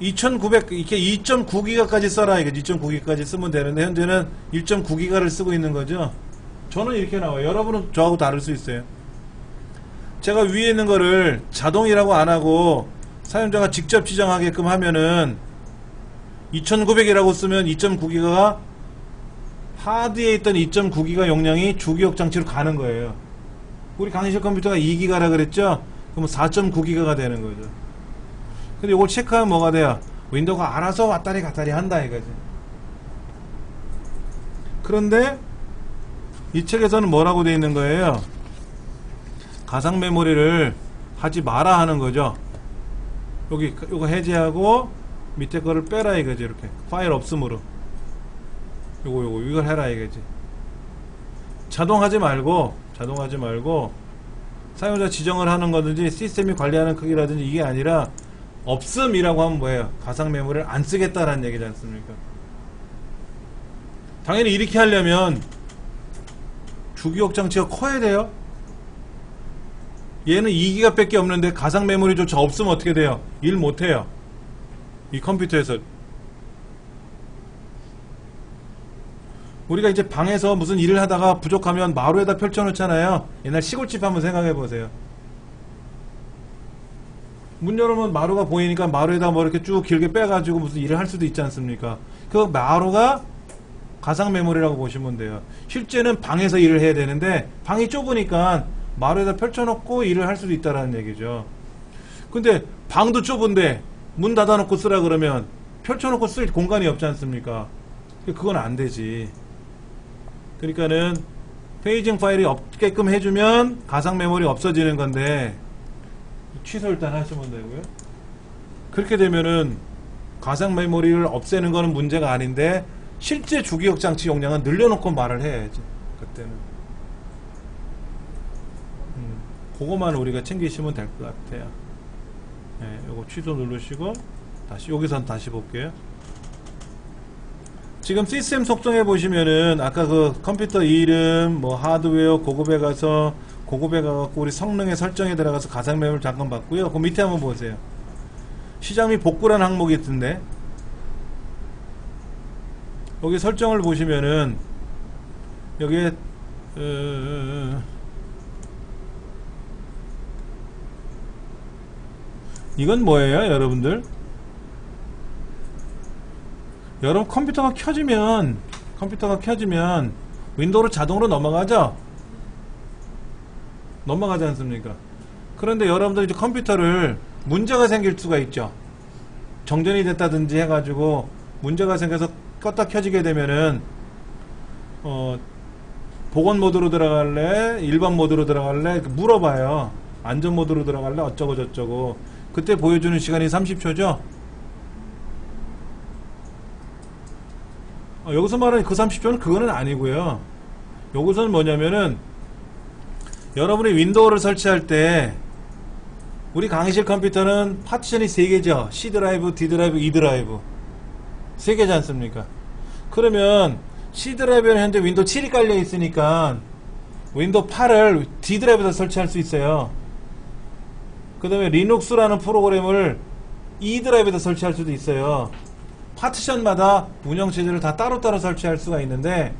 2900 이렇게 2.9기가까지 써라 이거 2.9기가까지 쓰면 되는데 현재는 1.9기가를 쓰고 있는 거죠. 저는 이렇게 나와요. 여러분은 저하고 다를 수 있어요. 제가 위에 있는 거를 자동이라고 안 하고 사용자가 직접 지정하게끔 하면은 2900이라고 쓰면 2.9기가가 하드에 있던 2.9기가 용량이 주기억 장치로 가는 거예요. 우리 강의실 컴퓨터가 2기가라 그랬죠? 그러면 4.9기가가 되는 거죠. 근데 이걸 체크하면 뭐가 돼요? 윈도우가 알아서 왔다리 갔다리 한다 이거지. 그런데 이 책에서는 뭐라고 되어 있는 거예요? 가상 메모리를 하지 마라 하는 거죠. 여기 이거 해제하고 밑에 거를 빼라 이거지 이렇게 파일 없음으로. 요거 요거 이걸 해라 이거지. 자동하지 말고 자동하지 말고 사용자 지정을 하는 거든지 시스템이 관리하는 크기라든지 이게 아니라 없음이라고 하면 뭐예요? 가상 메모리를 안 쓰겠다라는 얘기지 않습니까? 당연히 이렇게 하려면 주기억 장치가 커야 돼요. 얘는 2기가 밖에 없는데 가상 메모리조차 없으면 어떻게 돼요? 일 못해요. 이 컴퓨터에서. 우리가 이제 방에서 무슨 일을 하다가 부족하면 마루에다 펼쳐놓잖아요. 옛날 시골집 한번 생각해 보세요. 문 열으면 마루가 보이니까 마루에다 뭐 이렇게 쭉 길게 빼가지고 무슨 일을 할 수도 있지 않습니까? 그 마루가 가상 메모리라고 보시면 돼요. 실제는 방에서 일을 해야 되는데 방이 좁으니까 마루에다 펼쳐놓고 일을 할 수도 있다라는 얘기죠. 근데 방도 좁은데 문 닫아놓고 쓰라 그러면 펼쳐놓고 쓸 공간이 없지 않습니까? 그건 안 되지. 그러니까는 페이징 파일이 없게끔 해주면 가상 메모리 없어지는 건데 취소 일단 하시면 되고요. 그렇게 되면은 가상 메모리를 없애는 거는 문제가 아닌데 실제 주기억 장치 용량은 늘려놓고 말을 해야지. 그때는. 음, 그거만 우리가 챙기시면 될 것 같아요. 네, 요거 취소 누르시고 다시 여기선 다시 볼게요. 지금 시스템 속성에 보시면은 아까 그 컴퓨터 이름 뭐 하드웨어 고급에 가서 고급에 가갖고 우리 성능의 설정에 들어가서 가상 메모를 잠깐 봤고요. 그 밑에 한번 보세요. 시장 및 복구라는 항목이 있던데 여기 설정을 보시면은 여기에 어, 어, 어, 이건 뭐예요 여러분들 여러분 컴퓨터가 켜지면 컴퓨터가 켜지면 윈도우로 자동으로 넘어가죠 넘어가지 않습니까? 그런데 여러분들 이제 컴퓨터를 문제가 생길 수가 있죠. 정전이 됐다든지 해가지고 문제가 생겨서 껐다 켜지게 되면은 어 복원 모드로 들어갈래? 일반 모드로 들어갈래? 물어봐요. 안전 모드로 들어갈래? 어쩌고 저쩌고. 그때 보여주는 시간이 30초죠? 어, 여기서 말하는 그 30초는 그거는 아니고요. 여기서는 뭐냐면은 여러분이 윈도우를 설치할 때 우리 강의실 컴퓨터는 파티션이 3개죠. C 드라이브, D 드라이브, E 드라이브. 3개지 않습니까? 그러면 C 드라이브에는 현재 윈도우 7이 깔려 있으니까 윈도우 8을 D 드라이브에서 설치할 수 있어요. 그 다음에 리눅스라는 프로그램을 E 드라이브에서 설치할 수도 있어요. 파티션마다 운영체제를 다 따로따로 설치할 수가 있는데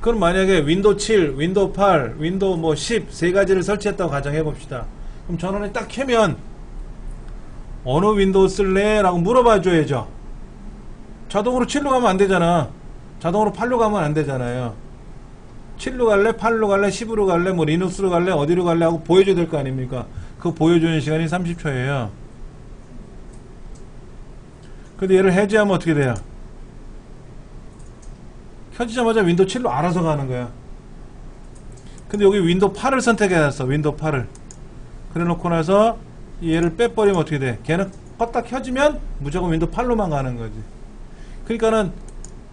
그럼 만약에 윈도우 7, 윈도우 8, 윈도우 뭐 10 세 가지를 설치했다고 가정해 봅시다. 그럼 전원이 딱 켜면 어느 윈도우 쓸래? 라고 물어봐 줘야죠. 자동으로 7로 가면 안 되잖아. 자동으로 8로 가면 안 되잖아요. 7로 갈래? 8로 갈래? 10으로 갈래? 뭐 리눅스로 갈래? 어디로 갈래? 하고 보여줘야 될 거 아닙니까? 그 보여주는 시간이 30초예요. 근데 얘를 해제하면 어떻게 돼요? 켜지자마자 윈도우 7로 알아서 가는 거야. 근데 여기 윈도우 8을 선택해놨어. 윈도우 8을. 그래 놓고 나서 얘를 빼버리면 어떻게 돼? 걔는 껐다 켜지면 무조건 윈도우 8로만 가는 거지. 그러니까는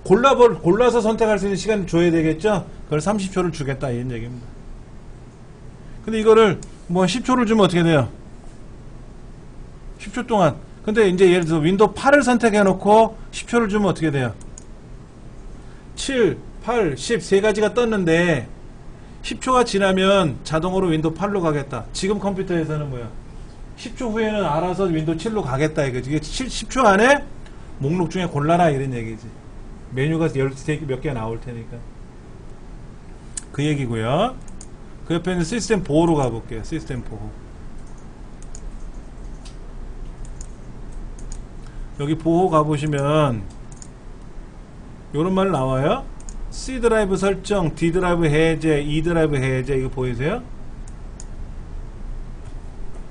골라볼, 골라서 선택할 수 있는 시간을 줘야 되겠죠? 그걸 30초를 주겠다. 이런 얘기입니다. 근데 이거를 뭐 10초를 주면 어떻게 돼요? 10초 동안. 근데 이제 예를 들어서 윈도우 8을 선택해 놓고 10초를 주면 어떻게 돼요? 7, 8, 10세 가지가 떴는데 10초가 지나면 자동으로 윈도우 8로 가겠다. 지금 컴퓨터에서는 뭐야? 10초 후에는 알아서 윈도우 7로 가겠다 이거지. 이게 7, 10초 안에 목록 중에 골라라 이런 얘기지. 메뉴가 13개 몇 개 나올 테니까. 그 얘기고요. 그 옆에 있는 시스템 보호로 가볼게요. 시스템 보호. 여기 보호 가보시면 요런 말 나와요. C 드라이브 설정, D 드라이브 해제, E 드라이브 해제 이거 보이세요?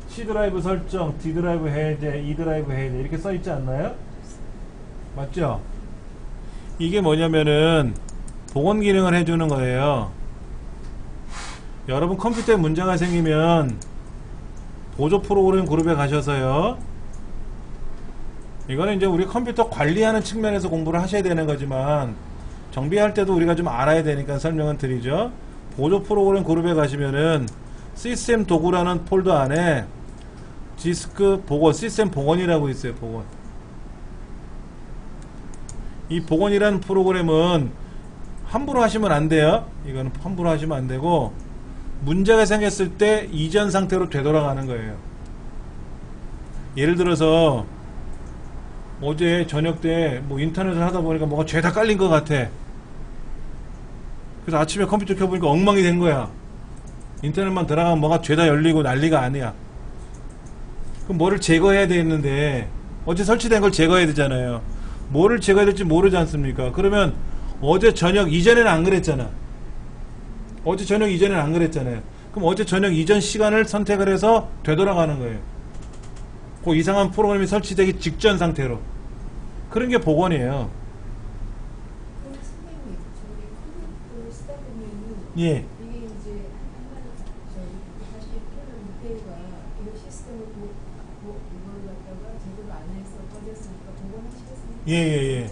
C 드라이브 설정, D 드라이브 해제, E 드라이브 해제 이렇게 써 있지 않나요? 맞죠? 이게 뭐냐면은 복원 기능을 해주는 거예요. 여러분 컴퓨터에 문제가 생기면 보조 프로그램 그룹에 가셔서요. 이거는 이제 우리 컴퓨터 관리하는 측면에서 공부를 하셔야 되는 거지만 정비할 때도 우리가 좀 알아야 되니까 설명은 드리죠. 보조 프로그램 그룹에 가시면은 시스템 도구라는 폴더 안에 디스크 복원, 시스템 복원이라고 있어요. 복원. 이 복원이라는 프로그램은 함부로 하시면 안 돼요. 이거는 함부로 하시면 안 되고 문제가 생겼을 때 이전 상태로 되돌아가는 거예요. 예를 들어서 어제 저녁 때 뭐 인터넷을 하다 보니까 뭐가 죄다 깔린 것 같아. 그래서 아침에 컴퓨터 켜보니까 엉망이 된 거야. 인터넷만 들어가면 뭐가 죄다 열리고 난리가 아니야. 그럼 뭐를 제거해야 되는데 어제 설치된 걸 제거해야 되잖아요. 뭐를 제거해야 될지 모르지 않습니까? 그러면 어제 저녁 이전에는 안 그랬잖아. 어제 저녁 이전에는 안 그랬잖아요. 그럼 어제 저녁 이전 시간을 선택을 해서 되돌아가는 거예요. 그 이상한 프로그램이 설치되기 직전 상태로. 그런 게 복원이에요. 예. 버렸으니까 복원하시겠습니까? 예, 예, 예.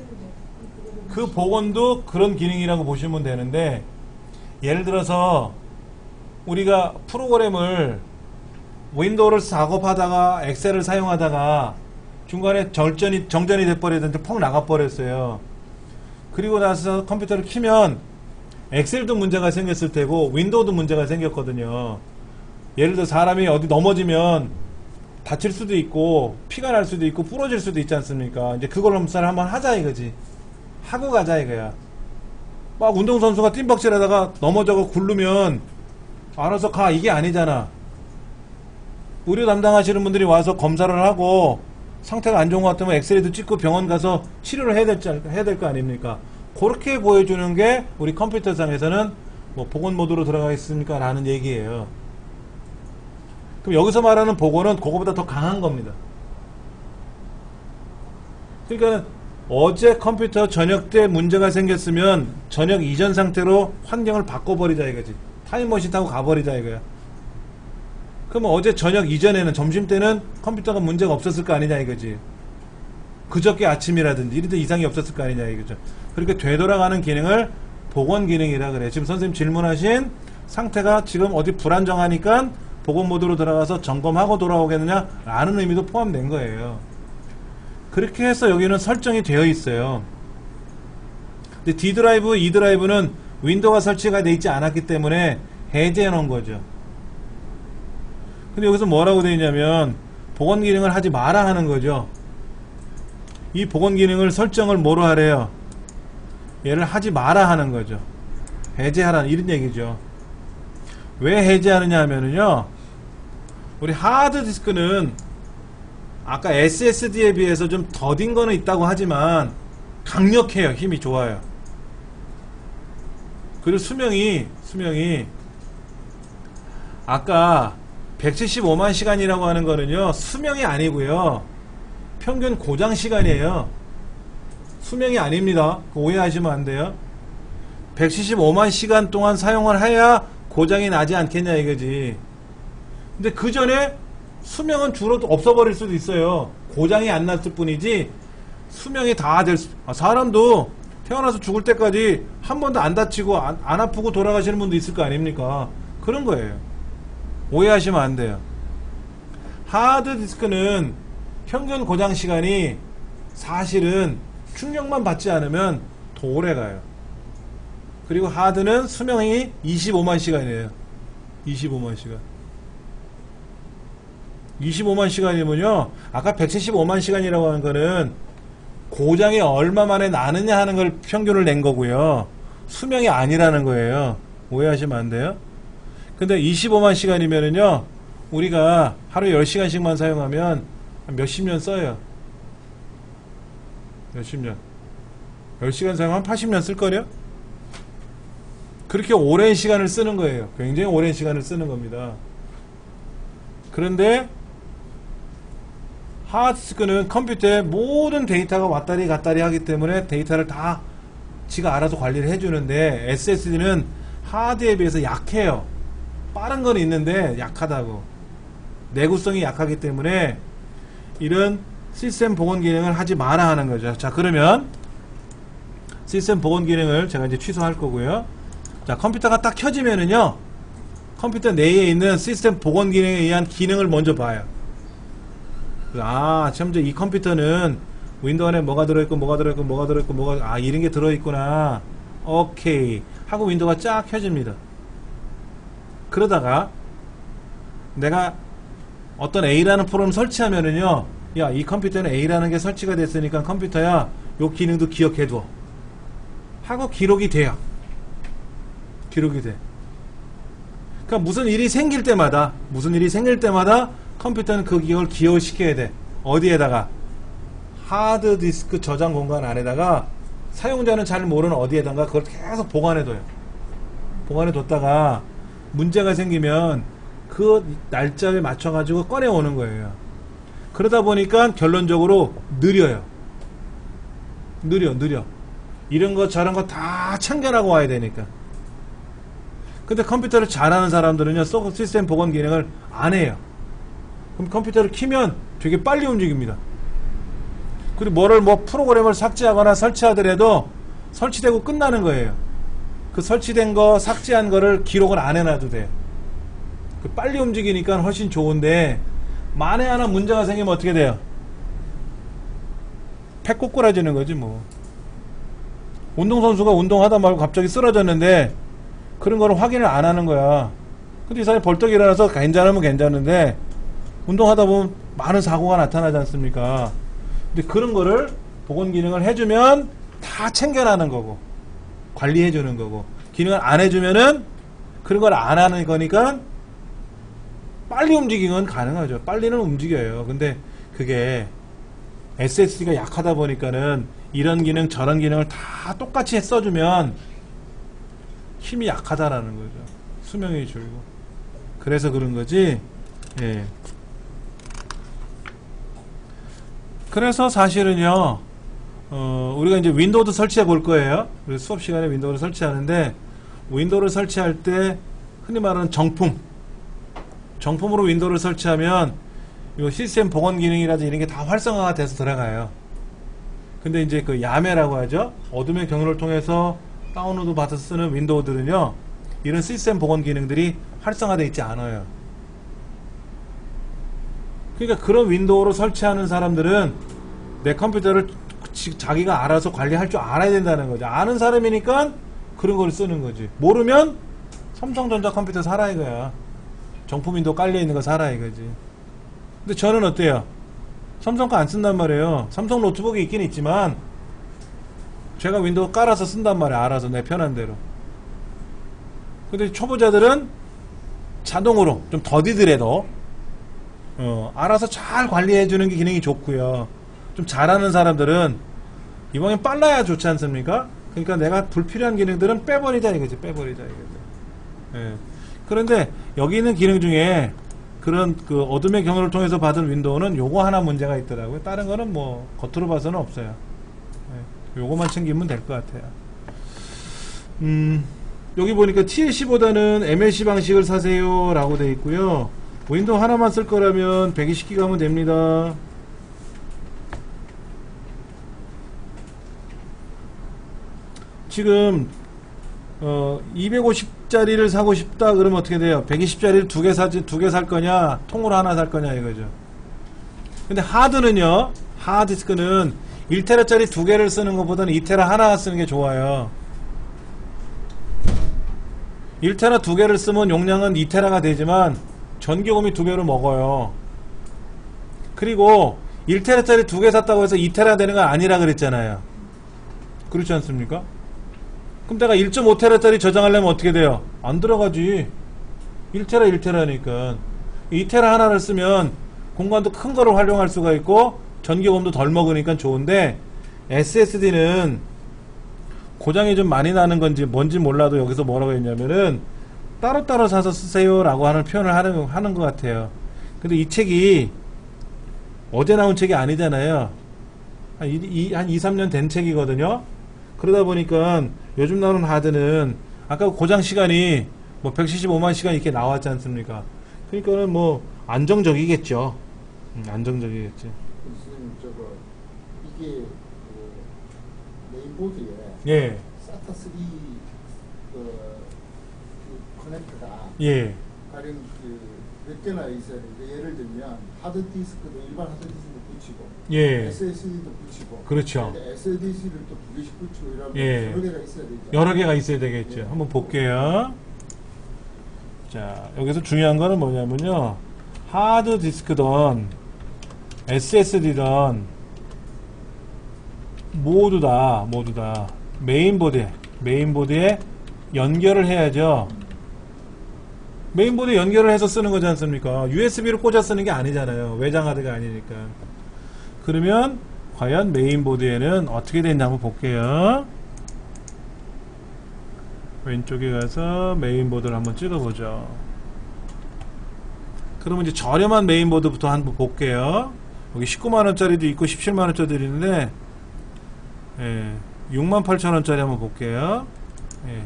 그 복원도 그런 기능이라고 보시면 되는데 예를 들어서 우리가 프로그램을 윈도우를 작업하다가 엑셀을 사용하다가 중간에 절전이 정전이 돼버리던데 펑 나가버렸어요. 그리고 나서 컴퓨터를 키면 엑셀도 문제가 생겼을 테고 윈도우도 문제가 생겼거든요. 예를 들어 사람이 어디 넘어지면 다칠 수도 있고 피가 날 수도 있고 부러질 수도 있지 않습니까? 이제 그걸 한번 한번 하자 이거지. 하고 가자 이거야. 막 운동선수가 뜀박질하다가 넘어져서 굴르면 알아서 가 이게 아니잖아. 의료 담당하시는 분들이 와서 검사를 하고 상태가 안 좋은 것 같으면 엑스레이도 찍고 병원 가서 치료를 해야 될, 해야 될 거 아닙니까? 그렇게 보여주는 게 우리 컴퓨터상에서는 뭐 복원 모드로 들어가 있습니까? 라는 얘기예요. 그럼 여기서 말하는 복원은 그거보다 더 강한 겁니다. 그러니까 어제 컴퓨터 저녁 때 문제가 생겼으면 저녁 이전 상태로 환경을 바꿔버리자 이거지. 타임머신 타고 가버리자 이거야. 그러면 어제 저녁 이전에는 점심 때는 컴퓨터가 문제가 없었을 거 아니냐 이거지. 그저께 아침이라든지 이런 데 이상이 없었을 거 아니냐 이거죠. 그렇게 되돌아가는 기능을 복원 기능이라 그래. 지금 선생님 질문하신 상태가 지금 어디 불안정하니까 복원 모드로 들어가서 점검하고 돌아오겠느냐 라는 의미도 포함된 거예요. 그렇게 해서 여기는 설정이 되어 있어요. 근데 D 드라이브, E 드라이브는 윈도우가 설치가 되어 있지 않았기 때문에 해제해 놓은 거죠. 근데 여기서 뭐라고 되어 있냐면 복원 기능을 하지 마라 하는 거죠. 이 복원 기능을 설정을 뭐로 하래요? 얘를 하지 마라 하는 거죠. 해제하라는 이런 얘기죠. 왜 해제하느냐 하면은요. 우리 하드 디스크는 아까 SSD에 비해서 좀 더딘 거는 있다고 하지만 강력해요. 힘이 좋아요. 그리고 수명이 수명이 아까 175만 시간이라고 하는 거는요. 수명이 아니고요. 평균 고장 시간이에요. 수명이 아닙니다. 오해하시면 안 돼요. 175만 시간 동안 사용을 해야 고장이 나지 않겠냐 이거지. 근데 그 전에 수명은 줄어도 없어버릴 수도 있어요. 고장이 안 났을 뿐이지 수명이 다 될 수. 아, 사람도 태어나서 죽을 때까지 한 번도 안 다치고 안, 안 아프고 돌아가시는 분도 있을 거 아닙니까? 그런 거예요. 오해하시면 안 돼요. 하드 디스크는 평균 고장 시간이 사실은 충격만 받지 않으면 더 오래 가요. 그리고 하드는 수명이 25만 시간이에요. 25만 시간. 25만 시간이면요. 아까 175만 시간이라고 하는 거는 고장이 얼마 만에 나느냐 하는 걸 평균을 낸 거고요. 수명이 아니라는 거예요. 오해하시면 안 돼요. 근데 25만 시간이면은요. 우리가 하루 10시간씩만 사용하면 한 몇십 년 써요. 몇십 년. 10시간 사용하면 80년 쓸거요? 그렇게 오랜 시간을 쓰는 거예요. 굉장히 오랜 시간을 쓰는 겁니다. 그런데 하드디스크는 컴퓨터에 모든 데이터가 왔다리 갔다리 하기 때문에 데이터를 다 지가 알아서 관리를 해주는데 SSD는 하드에 비해서 약해요. 빠른 건 있는데 약하다고. 내구성이 약하기 때문에 이런 시스템 복원 기능을 하지 마라 하는 거죠. 자, 그러면 시스템 복원 기능을 제가 이제 취소할 거고요. 자, 컴퓨터가 딱 켜지면은요. 컴퓨터 내에 있는 시스템 복원 기능에 의한 기능을 먼저 봐요. 아, 참, 이 컴퓨터는 윈도우 안에 뭐가 들어있고, 뭐가 들어있고, 뭐가 들어있고, 뭐가, 아, 이런 게 들어있구나. 오케이. 하고 윈도우가 쫙 켜집니다. 그러다가 내가 어떤 A라는 프로그램 설치하면은요, 야, 이 컴퓨터는 A라는 게 설치가 됐으니까 컴퓨터야, 요 기능도 기억해둬. 하고 기록이 돼요. 기록이 돼. 그러니까 무슨 일이 생길 때마다, 무슨 일이 생길 때마다 컴퓨터는 그 기억을 기억시켜야 돼. 어디에다가? 하드디스크 저장 공간 안에다가 사용자는 잘 모르는 어디에다가 그걸 계속 보관해둬요. 보관해뒀다가 문제가 생기면 그 날짜에 맞춰가지고 꺼내오는 거예요. 그러다 보니까 결론적으로 느려요. 느려, 느려. 이런 거 저런 거다 참견하고 와야 되니까. 근데 컴퓨터를 잘하는 사람들은요, 소 시스템 복원 기능을 안 해요. 그럼 컴퓨터를 키면 되게 빨리 움직입니다. 그리고 뭐를 뭐 프로그램을 삭제하거나 설치하더라도 설치되고 끝나는 거예요. 그 설치된 거, 삭제한 거를 기록을 안 해놔도 돼. 그 빨리 움직이니까 훨씬 좋은데, 만에 하나 문제가 생기면 어떻게 돼요? 팩 꼬꾸라지는 거지, 뭐. 운동선수가 운동하다 말고 갑자기 쓰러졌는데, 그런 거를 확인을 안 하는 거야. 근데 이 사람이 벌떡 일어나서 괜찮으면 괜찮은데, 운동하다 보면 많은 사고가 나타나지 않습니까? 근데 그런 거를 복원 기능을 해주면 다 챙겨나는 거고 관리해주는 거고 기능을 안 해주면은 그런 걸 안 하는 거니까 빨리 움직이는 건 가능하죠. 빨리는 움직여요. 근데 그게 SSD가 약하다 보니까는 이런 기능 저런 기능을 다 똑같이 써주면 힘이 약하다라는 거죠. 수명이 줄고 그래서 그런 거지. 예. 그래서 사실은요, 어, 우리가 이제 윈도우도 설치해 볼 거예요. 수업 시간에 윈도우를 설치하는데, 윈도우를 설치할 때, 흔히 말하는 정품. 정품으로 윈도우를 설치하면, 이 시스템 복원 기능이라든지 이런 게 다 활성화가 돼서 들어가요. 근데 이제 그 야매라고 하죠. 어둠의 경로를 통해서 다운로드 받아서 쓰는 윈도우들은요, 이런 시스템 복원 기능들이 활성화되어 있지 않아요. 그러니까 그런 윈도우로 설치하는 사람들은 내 컴퓨터를 자기가 알아서 관리할 줄 알아야 된다는 거죠. 아는 사람이니까 그런 걸 쓰는 거지. 모르면 삼성전자 컴퓨터 사라 이거야. 정품 윈도우 깔려 있는 거 사라 이거지. 근데 저는 어때요? 삼성 거 안 쓴단 말이에요. 삼성 노트북이 있긴 있지만 제가 윈도우 깔아서 쓴단 말이야. 알아서 내 편한 대로. 근데 초보자들은 자동으로 좀 더디더라도 어, 알아서 잘 관리해주는 게 기능이 좋고요. 좀 잘하는 사람들은 이번엔 빨라야 좋지 않습니까? 그러니까 내가 불필요한 기능들은 빼버리자 이거지, 빼버리자 이거지. 예. 그런데 여기 있는 기능 중에 그런 그 어둠의 경로를 통해서 받은 윈도우는 요거 하나 문제가 있더라고요. 다른 거는 뭐 겉으로 봐서는 없어요. 예. 요거만 챙기면 될 것 같아요. 음, 여기 보니까 TLC보다는 MLC 방식을 사세요 라고 돼 있고요. 윈도우 하나만 쓸 거라면 120기가 하면 됩니다. 지금 어 250짜리를 사고 싶다 그러면 어떻게 돼요? 120짜리를 두 개 사지 두 개 살 거냐? 통으로 하나 살 거냐 이거죠. 근데 하드는요. 하드디스크는 1테라짜리 두 개를 쓰는 것보다는 2테라 하나 쓰는 게 좋아요. 1테라 두 개를 쓰면 용량은 2테라가 되지만 전기요금이 두 배로 먹어요. 그리고 1테라짜리 두 개 샀다고 해서 2테라 되는 건 아니라 그랬잖아요. 그렇지 않습니까? 그럼 내가 1.5테라짜리 저장하려면 어떻게 돼요? 안 들어가지. 1테라 1테라니까. 2테라 하나를 쓰면 공간도 큰 거를 활용할 수가 있고 전기요금도 덜 먹으니까 좋은데 SSD는 고장이 좀 많이 나는 건지 뭔지 몰라도 여기서 뭐라고 했냐면은 따로따로 사서 쓰세요 라고 하는 표현을 하는, 하는 것 같아요. 근데 이 책이 어제 나온 책이 아니잖아요. 한, 이, 이- 한 2, 3년 된 책이거든요. 그러다 보니까 요즘 나오는 하드는 아까 고장 시간이 뭐 175만 시간 이렇게 나왔지 않습니까? 그러니까는 뭐 안정적이겠죠. 음, 안정적이겠지. 선생님 저거 이게 그 메인보드에 예, SATA 3 그, 그 커넥터가 예, 가령 그몇 개나 되는데 예를 들면 하드 디스크도 일반 하드 디스크도 붙이고 예. SSD도 붙이고 그렇죠. SSD를 또 붙이고 이러면 예. 여러 개가 있어야 되죠. 여러 개가 있어야 되겠죠. 한번 볼게요. 자, 여기서 중요한 거는 뭐냐면요. 하드 디스크든 SSD든 모두 다 모두 다 메인보드에 메인보드에 연결을 해야죠. 메인보드에 연결을 해서 쓰는 거지 않습니까? USB로 꽂아 쓰는 게 아니잖아요. 외장 하드가 아니니까. 그러면 과연 메인보드에는 어떻게 되는지 한번 볼게요. 왼쪽에 가서 메인보드를 한번 찍어보죠. 그러면 이제 저렴한 메인보드부터 한번 볼게요. 여기 19만원짜리도 있고 17만원짜리도 있는데, 예, 68,000원짜리 한번 볼게요. 예.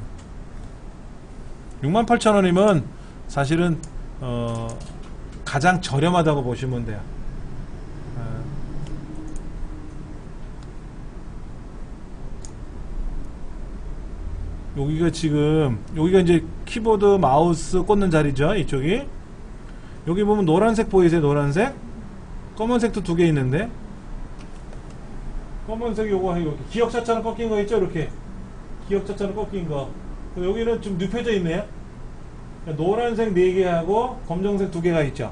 68,000원이면 사실은, 어, 가장 저렴하다고 보시면 돼요. 어, 여기가 지금 여기가 이제 키보드 마우스 꽂는 자리죠 이쪽이? 여기 보면 노란색 보이세요 노란색? 검은색도 두 개 있는데? 검은색 요거 여기 기역자처럼 꺾인 거 있죠 이렇게? 기역자처럼 꺾인 거. 여기는 좀 눕혀져 있네요. 노란색 네 개하고 검정색 두 개가 있죠.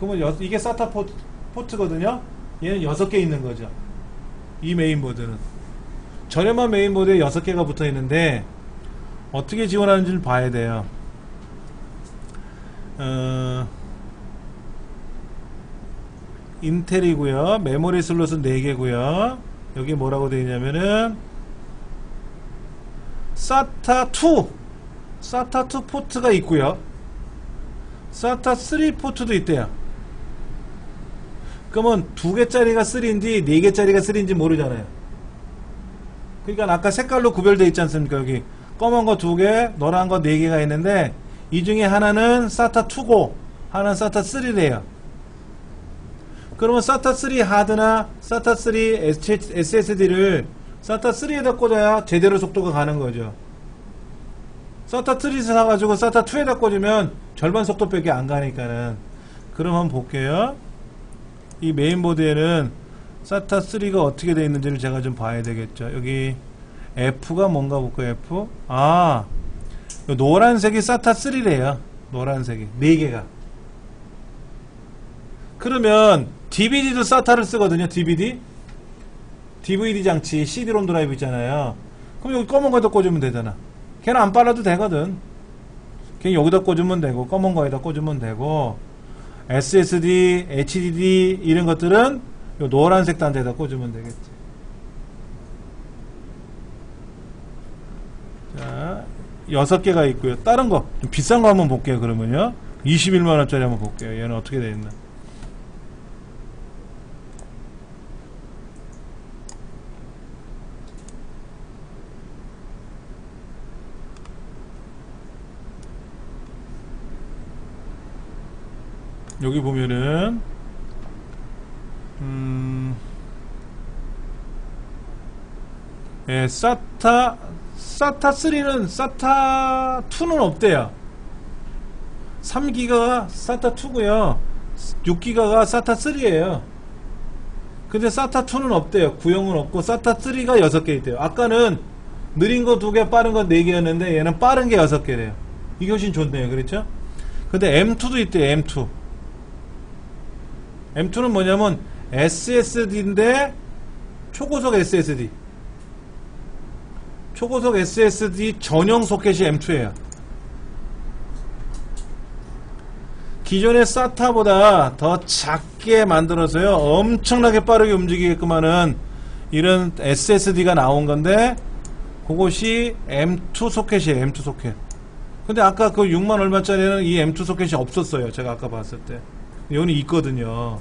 그러면 여- 이게 SATA 포트, 포트거든요. 얘는 여섯 개 있는 거죠. 이 메인보드는 저렴한 메인보드에 6개가 붙어 있는데 어떻게 지원하는지를 봐야 돼요. 어, 인텔이고요. 메모리 슬롯은 4개고요. 여기 뭐라고 되어 있냐면은 SATA2 SATA2 포트가 있고요. SATA3 포트도 있대요. 그러면 두 개짜리가 3인지 네 개짜리가 3인지 모르잖아요. 그러니까 아까 색깔로 구별되어 있지 않습니까? 여기 검은 거 두 개, 노란 거 네 개가 있는데 이 중에 하나는 SATA 2고 하나는 SATA 3래요. 그러면 SATA 3 하드나 SATA 3 SSD를 SATA 3에다 꽂아야 제대로 속도가 가는 거죠. SATA 3 사가지고 SATA 2에다 꽂으면 절반 속도밖에 안 가니까는 그럼 한번 볼게요. 이 메인보드에는 SATA 3가 어떻게 되어 있는지를 제가 좀 봐야 되겠죠. 여기 F가 뭔가 볼까요? F? 아, 요 노란색이 SATA 3래요. 노란색이 네 개가. 그러면 DVD도 SATA를 쓰거든요. DVD, DVD 장치, CD-롬 드라이브 있잖아요. 그럼 여기 검은 거에다 꽂으면 되잖아. 걔는 안 빨아도 되거든. 그냥 여기다 꽂으면 되고 검은 거에다 꽂으면 되고 SSD, HDD 이런 것들은 요 노란색 단자에다 꽂으면 되겠지. 자, 여섯 개가 있고요. 다른 거, 좀 비싼 거 한번 볼게요, 그러면요. 21만원짜리 한번 볼게요. 얘는 어떻게 돼 있나. 여기 보면은, 음, 예, 사타, 사타 3는, 사타 2는 없대요. 3기가가 사타 2고요. 6기가가 사타 3예요. 근데 사타 2는 없대요. 구형은 없고 사타 3가 6개 있대요. 아까는 느린 거 2개, 빠른 거 4개였는데 얘는 빠른 게 6개래요. 이게 훨씬 좋네요. 그렇죠? 근데 M2도 있대요. M2. M2는 뭐냐면 SSD인데 초고속 SSD. 초고속 SSD 전용 소켓이 M2예요. 기존의 SATA보다 더 작게 만들어서요. 엄청나게 빠르게 움직이게끔 이런 SSD가 나온 건데 그것이 M2 소켓이에요. M2 소켓. 근데 아까 그 6만 얼마짜리는 이 M2 소켓이 없었어요. 제가 아까 봤을 때. 여기 있거든요.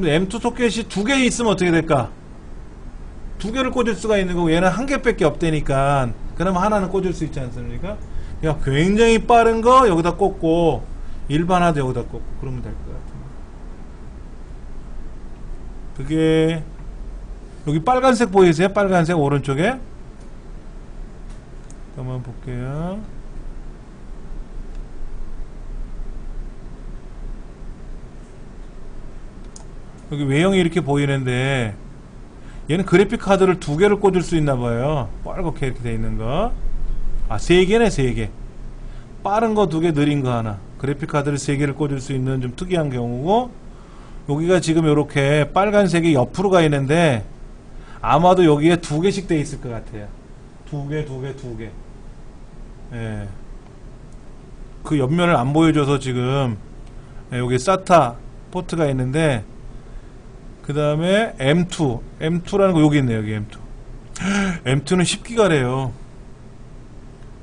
그럼 M2 소켓이 두 개 있으면 어떻게 될까? 두 개를 꽂을 수가 있는 거고 얘는 한 개밖에 없다니까 그러면 하나는 꽂을 수 있지 않습니까? 그냥 굉장히 빠른 거 여기다 꽂고 일반화도 여기다 꽂고 그러면 될 것 같아요. 그게 여기 빨간색 보이세요? 빨간색 오른쪽에 한번 볼게요. 여기 외형이 이렇게 보이는데 얘는 그래픽 카드를 두 개를 꽂을 수 있나 봐요. 빨갛게 이렇게 돼 있는 거. 아, 세 개네, 세 개. 빠른 거 두 개, 느린 거 하나. 그래픽 카드를 세 개를 꽂을 수 있는 좀 특이한 경우고 여기가 지금 이렇게 빨간색이 옆으로 가 있는데 아마도 여기에 두 개씩 돼 있을 것 같아요. 두 개, 두 개, 두 개. 예. 그 옆면을 안 보여줘서 지금 예, 여기 사타 포트가 있는데 그 다음에 M2 M2라는 거 여기 있네요 여기 M2 M2는 10기가래요.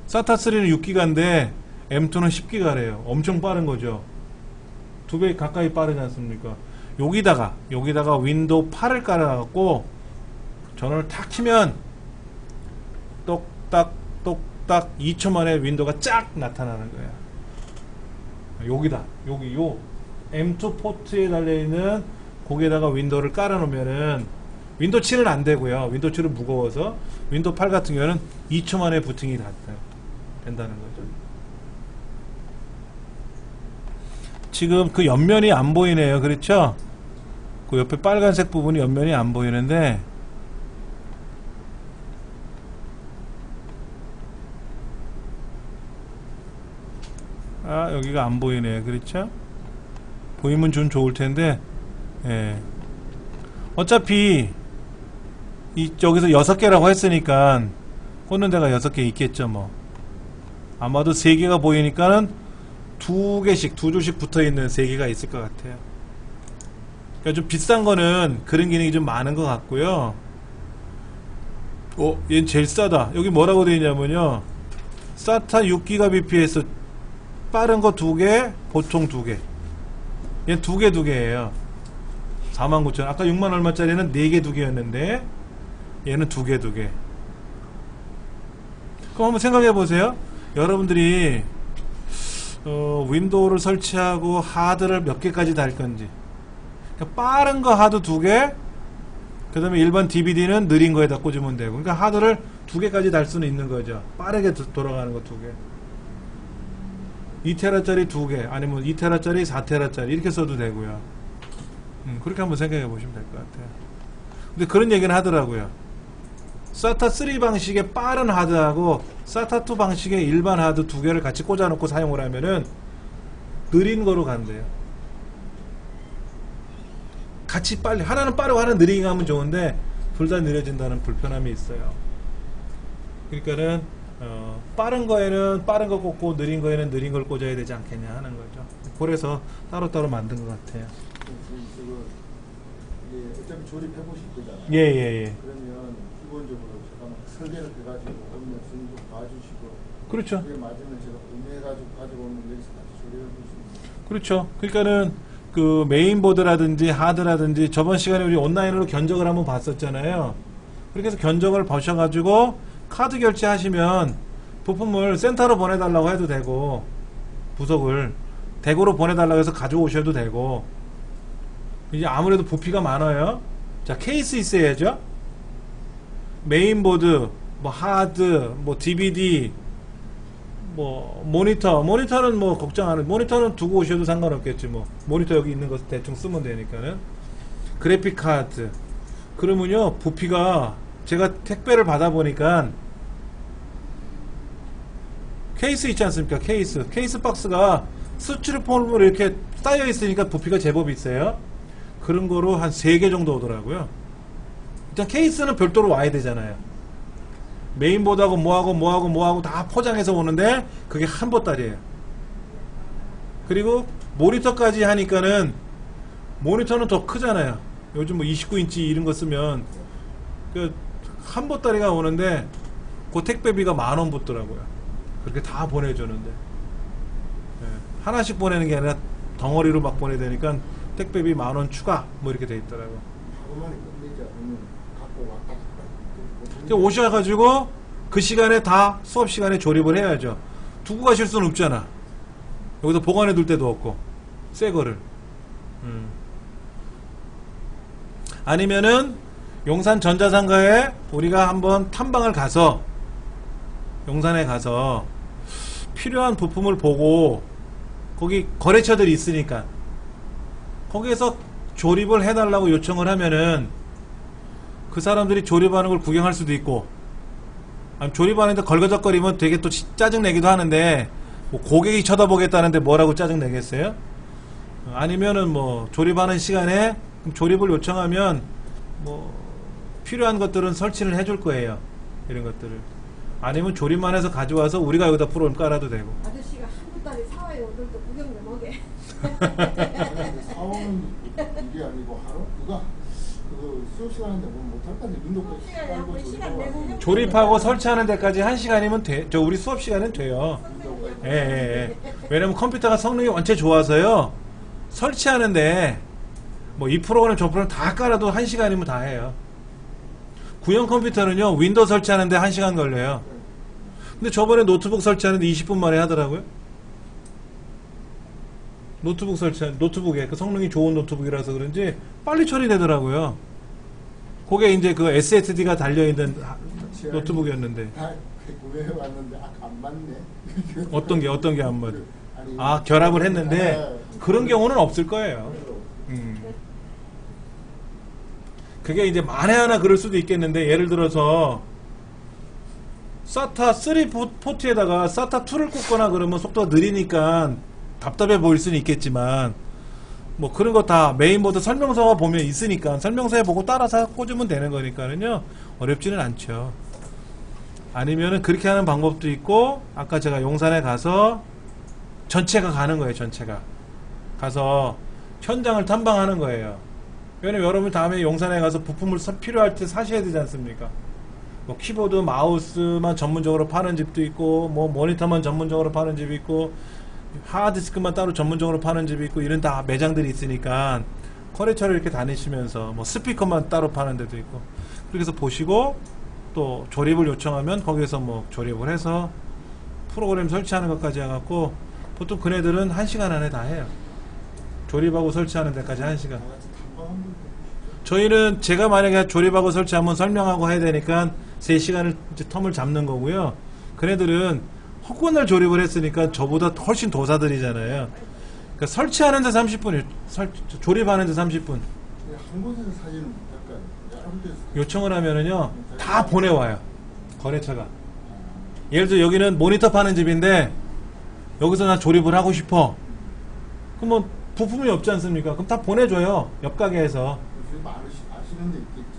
사타3는 6기가인데 M2는 10기가래요. 엄청 빠른 거죠. 두 배 가까이 빠르지 않습니까? 여기다가 여기다가 윈도우 8을 깔아갖고 전원을 탁 키면 똑딱 똑딱 2초 만에 윈도우가 쫙 나타나는 거예요 여기다 여기 요 M2 포트에 달려있는 거기에다가 윈도우를 깔아놓으면은 윈도우 7은 안 되고요. 윈도우 7은 무거워서 윈도우 8 같은 경우는 2초 만에 부팅이 다 된다는 거죠. 지금 그 옆면이 안 보이네요. 그렇죠? 그 옆에 빨간색 부분이 옆면이 안 보이는데 아 여기가 안 보이네요. 그렇죠? 보이면 좀 좋을 텐데 예. 어차피 이 여기서 여섯 개라고 했으니까 꽂는 데가 여섯 개 있겠죠 뭐 아마도 세 개가 보이니까는 두 개씩 두 줄씩 붙어 있는 세 개가 있을 것 같아요. 그러니까 좀 비싼 거는 그런 기능이 좀 많은 것 같고요. 어, 얘는 제일 싸다. 여기 뭐라고 되어 있냐면요. 사타 6기가 bps 빠른 거 두 개, 보통 두 개. 얘는 두개 두 개예요. 49,000원. 아까 6만 얼마짜리는 4개, 2개였는데 얘는 2개, 2개. 그럼 한번 생각해 보세요. 여러분들이 어, 윈도우를 설치하고 하드를 몇 개까지 달 건지. 그러니까 빠른 거 하드 2개, 그 다음에 일반 DVD는 느린 거에다 꽂으면 되고. 그러니까 하드를 2개까지 달 수는 있는 거죠. 빠르게 도- 돌아가는 거 2개. 2테라짜리 2개, 아니면 2테라짜리 4테라짜리 이렇게 써도 되고요. 음, 그렇게 한번 생각해 보시면 될 것 같아요. 근데 그런 얘기는 하더라고요. 사타 3 방식의 빠른 하드하고 사타 2 방식의 일반 하드 두 개를 같이 꽂아놓고 사용을 하면은 느린 거로 간대요. 같이 빨리 하나는 빠르고 하나는 느리게 가면 좋은데 둘 다 느려진다는 불편함이 있어요. 그러니까는 어, 빠른 거에는 빠른 거 꽂고 느린 거에는 느린 걸 꽂아야 되지 않겠냐 하는 거죠. 그래서 따로따로 만든 것 같아요. 조립해 보실 거잖아요. 예, 예, 예. 그러면 기본적으로 제가 막 설계를 해가지고 오면 선도 봐주시고 그렇죠. 그게 맞으면 제가 구매해가지고 가지고 오면 여기서 같이 조립해 볼 수 있는. 그렇죠. 그러니까는 그 메인보드라든지 하드라든지 저번 시간에 우리 온라인으로 견적을 한번 봤었잖아요. 그렇게 해서 견적을 보셔가지고 카드 결제하시면 부품을 센터로 보내달라고 해도 되고 부속을 대구로 보내달라고 해서 가져오셔도 되고 이제 아무래도 부피가 많아요. 자 케이스 있어야죠. 메인보드, 뭐 하드, 뭐 DVD, 뭐 모니터. 모니터는 뭐 걱정 안 해. 모니터는 두고 오셔도 상관없겠지 뭐. 모니터 여기 있는 거 대충 쓰면 되니까는. 그래픽 카드. 그러면요 부피가 제가 택배를 받아 보니까 케이스 있지 않습니까? 케이스. 케이스 박스가 스티로폼으로 이렇게 쌓여 있으니까 부피가 제법 있어요 그런 거로 한 3개 정도 오더라고요 일단 케이스는 별도로 와야 되잖아요 메인보드하고 뭐하고 뭐하고 뭐하고 다 포장해서 오는데 그게 한 보따리예요. 그리고 모니터까지 하니까는 모니터는 더 크잖아요. 요즘 뭐 29인치 이런 거 쓰면 그한 보따리가 오는데 그 택배비가 만 원 붙더라고요. 그렇게 다 보내주는데 예, 하나씩 보내는 게 아니라 덩어리로 막 보내야 되니까 택배비 만 원 추가 뭐 이렇게 돼. 이제 오셔가지고 그 시간에 다 수업 시간에 조립을 해야죠. 두고 가실 수는 없잖아. 여기서 보관해 둘 데도 없고 새 거를. 음. 아니면은 용산 전자상가에 우리가 한번 탐방을 가서 용산에 가서 필요한 부품을 보고 거기 거래처들이 있으니까 거기에서 조립을 해달라고 요청을 하면은 그 사람들이 조립하는 걸 구경할 수도 있고 조립하는데 걸거적거리면 되게 또 치- 짜증내기도 하는데 뭐 고객이 쳐다보겠다는데 뭐라고 짜증내겠어요? 어, 아니면은 뭐 조립하는 시간에 조립을 요청하면 뭐 필요한 것들은 설치를 해줄 거예요. 이런 것들을. 아니면 조립만 해서 가져와서 우리가 여기다 프로그램 깔아도 되고 아저씨가 한 달에 사와요. 오늘도 구경 좀 오게. 사오는 일이 아니고 하루 그거 그 수업 시간인데 뭐 못할 건데 윈도우 시간이 깔고 한 시간 조립하고 내고 조립하고 설치하는 데까지 한 시간이면 돼. 저 우리 수업 시간은 돼요. 예, 예, 예. 왜냐면 컴퓨터가 성능이 원체 좋아서요. 설치하는데 뭐 이 프로그램 저 프로그램 다 깔아도 한 시간이면 다 해요. 구형 컴퓨터는요. 윈도우 설치하는데 한 시간 걸려요. 근데 저번에 노트북 설치하는데 20분 만에 하더라고요. 노트북 설치 노트북에 그 성능이 좋은 노트북이라서 그런지 빨리 처리되더라고요. 그게 이제 그 SSD가 달려 있는 노트북이었는데 다 구매해 왔는데 아, 안 맞네. 어떤 게 어떤 게 안 맞아? 아니, 아 결합을 했는데 아, 그런 경우는 없을 거예요. 음. 그게 이제 만에 하나 그럴 수도 있겠는데 예를 들어서 SATA 3 포- 포트에다가 SATA 2를 꽂거나 그러면 속도가 느리니까 답답해 보일 수는 있겠지만 뭐 그런 거 다 메인보드 설명서가 보면 있으니까 설명서에 보고 따라서 꽂으면 되는 거니까는요 어렵지는 않죠. 아니면은 그렇게 하는 방법도 있고 아까 제가 용산에 가서 전체가 가는 거예요 전체가 가서 현장을 탐방하는 거예요. 왜냐면 여러분 다음에 용산에 가서 부품을 사- 필요할 때 사셔야 되지 않습니까? 뭐 키보드, 마우스만 전문적으로 파는 집도 있고, 뭐 모니터만 전문적으로 파는 집이 있고, 하드디스크만 따로 전문적으로 파는 집이 있고, 이런 다 매장들이 있으니까 거래처를 이렇게 다니시면서 뭐 스피커만 따로 파는 데도 있고, 그렇게 해서 보시고 또 조립을 요청하면 거기에서 뭐 조립을 해서 프로그램 설치하는 것까지 해갖고 보통 그네들은 한 시간 안에 다 해요. 조립하고 설치하는 데까지 한 시간. 다 같이 탐방 한번 해보시죠. 저희는 제가 만약에 조립하고 설치하면 설명하고 해야 되니까 3시간을 이제 텀을 잡는 거고요. 그네들은 헛건날 조립을 했으니까 저보다 훨씬 도사들이잖아요. 그러니까 설치하는 데 30분, 설, 조립하는 데 30분. 그냥 한 곳에서? 여러 군데서 요청을 하면은요, 다 보내와요. 거래처가. 예를 들어 여기는 모니터 파는 집인데, 여기서 나 조립을 하고 싶어. 그럼 뭐, 부품이 없지 않습니까? 그럼 다 보내줘요. 옆 가게에서.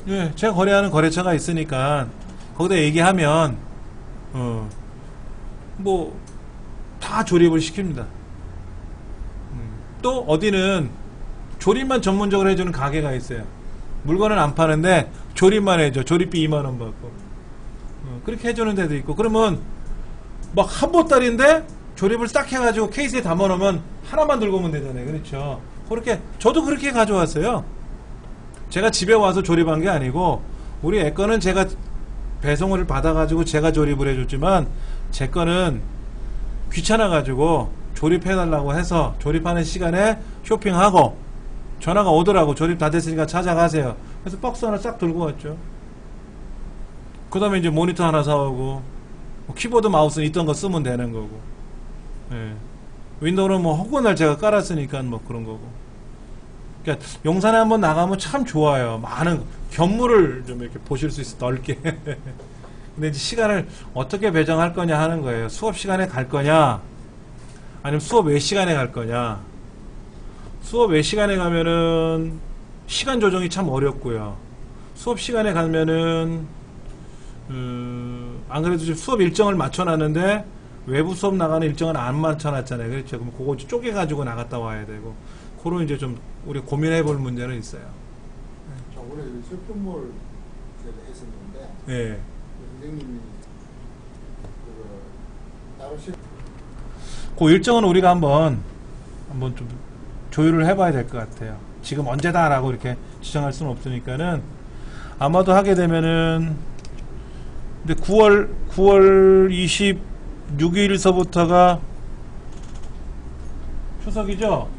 데. 예, 제가 거래하는 거래처가 있으니까 거기다 얘기하면 어, 뭐 다 조립을 시킵니다. 음, 또 어디는 조립만 전문적으로 해주는 가게가 있어요. 물건은 안 파는데 조립만 해줘. 조립비 2만 원 받고. 어, 그렇게 해주는 데도 있고. 그러면 막 한 보따리인데 조립을 딱 해가지고 케이스에 담아놓으면 하나만 들고 오면 되잖아요. 그렇죠. 그렇게 저도 그렇게 가져왔어요. 제가 집에 와서 조립한 게 아니고 우리 애 거는 제가 배송을 받아가지고 제가 조립을 해줬지만 제 거는 귀찮아가지고 조립해달라고 해서 조립하는 시간에 쇼핑하고 전화가 오더라고 조립 다 됐으니까 찾아가세요. 그래서 박스 하나 싹 들고 왔죠. 그 다음에 이제 모니터 하나 사오고 뭐 키보드 마우스는 있던 거 쓰면 되는 거고 예. 윈도우는 뭐 허구날 제가 깔았으니까 뭐 그런 거고 그러니까 용산에 한번 나가면 참 좋아요. 많은 견물을 좀 이렇게 보실 수 있어 넓게. 근데 이제 시간을 어떻게 배정할 거냐 하는 거예요. 수업 시간에 갈 거냐, 아니면 수업 외 시간에 갈 거냐. 수업 외 시간에 가면은 시간 조정이 참 어렵고요. 수업 시간에 가면은 음, 안 그래도 지금 수업 일정을 맞춰놨는데 외부 수업 나가는 일정은 안 맞춰놨잖아요. 그렇죠? 그럼 그거 쪼개가지고 나갔다 와야 되고 그런 이제 좀 우리 고민해 볼 문제는 있어요. 저번에 그 쇼핑몰 제가 했었는데 예. 그 일정은 우리가 한번 한번 좀 조율을 해봐야 될 것 같아요. 지금 언제다라고 이렇게 지정할 수는 없으니까는 아마도 하게 되면은 근데 9월 9월 26일서부터가 추석이죠.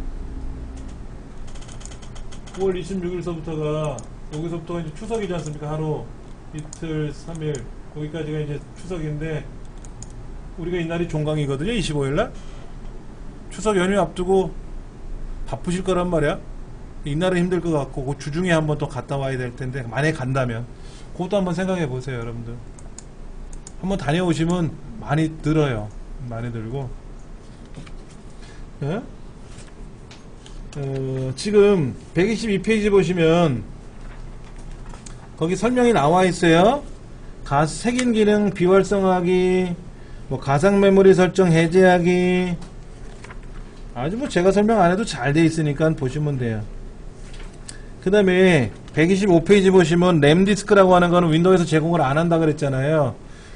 9월 26일서부터가 여기서부터 이제 추석이지 않습니까? 하루 이틀 3일 거기까지가 이제 추석인데 우리가 이날이 종강이거든요. 25일날 추석 연휴 앞두고 바쁘실 거란 말이야. 이날은 힘들 것 같고 그 주중에 한번 또 갔다 와야 될 텐데 만약에 간다면 그것도 한번 생각해 보세요, 여러분들. 한번 다녀오시면 많이 들어요. 많이 들고. 예? 어, 지금 122페이지 보시면 거기 설명이 나와 있어요. 가, 색인 기능 비활성화하기, 뭐 가상 메모리 설정 해제하기. 아주 뭐 제가 설명 안 해도 잘 돼 있으니까 보시면 돼요. 그 다음에 125페이지 보시면 램 디스크라고 하는 거는 윈도우에서 제공을 안 한다 그랬잖아요.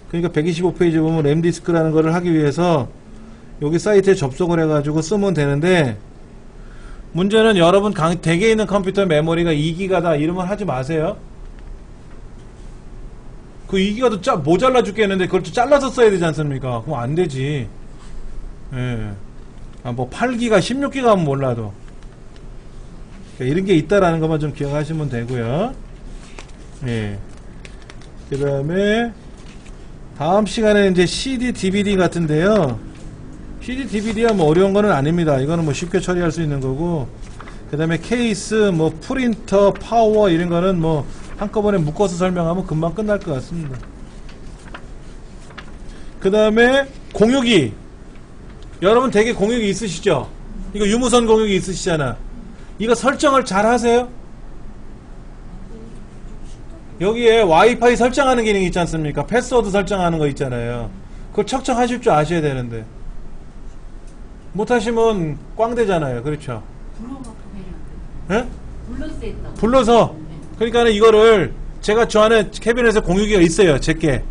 그러니까 125페이지 보면 램 디스크라는 거를 하기 위해서 여기 사이트에 접속을 해가지고 쓰면 되는데 문제는 여러분 강, 댁에 있는 컴퓨터 메모리가 2기가다 이런 말 하지 마세요. 그 2기가도 짜, 모자라 죽겠는데 그걸 또 잘라서 써야 되지 않습니까? 그럼 안 되지. 예. 아, 뭐 8기가, 16기가 하면 몰라도. 그러니까 이런 게 있다라는 것만 좀 기억하시면 되고요. 예. 그 다음에 다음 시간에 이제 CD, DVD 같은데요. CD, DVD야 뭐 어려운 거는 아닙니다. 이거는 뭐 쉽게 처리할 수 있는 거고. 그 다음에 케이스, 뭐 프린터, 파워 이런 거는 뭐 한꺼번에 묶어서 설명하면 금방 끝날 것 같습니다. 그 다음에 공유기. 여러분 되게 공유기 있으시죠? 이거 유무선 공유기 있으시잖아. 이거 설정을 잘 하세요? 여기에 와이파이 설정하는 기능 있지 않습니까? 패스워드 설정하는 거 있잖아요. 그걸 척척 하실 줄 아셔야 되는데. 못하시면 꽝 되잖아요. 그렇죠? 해야 돼. 예? 불러서 했다고. 불러서 그러니까 는 이거를 제가 저 안에 캐비넷에 공유기가 있어요. 제게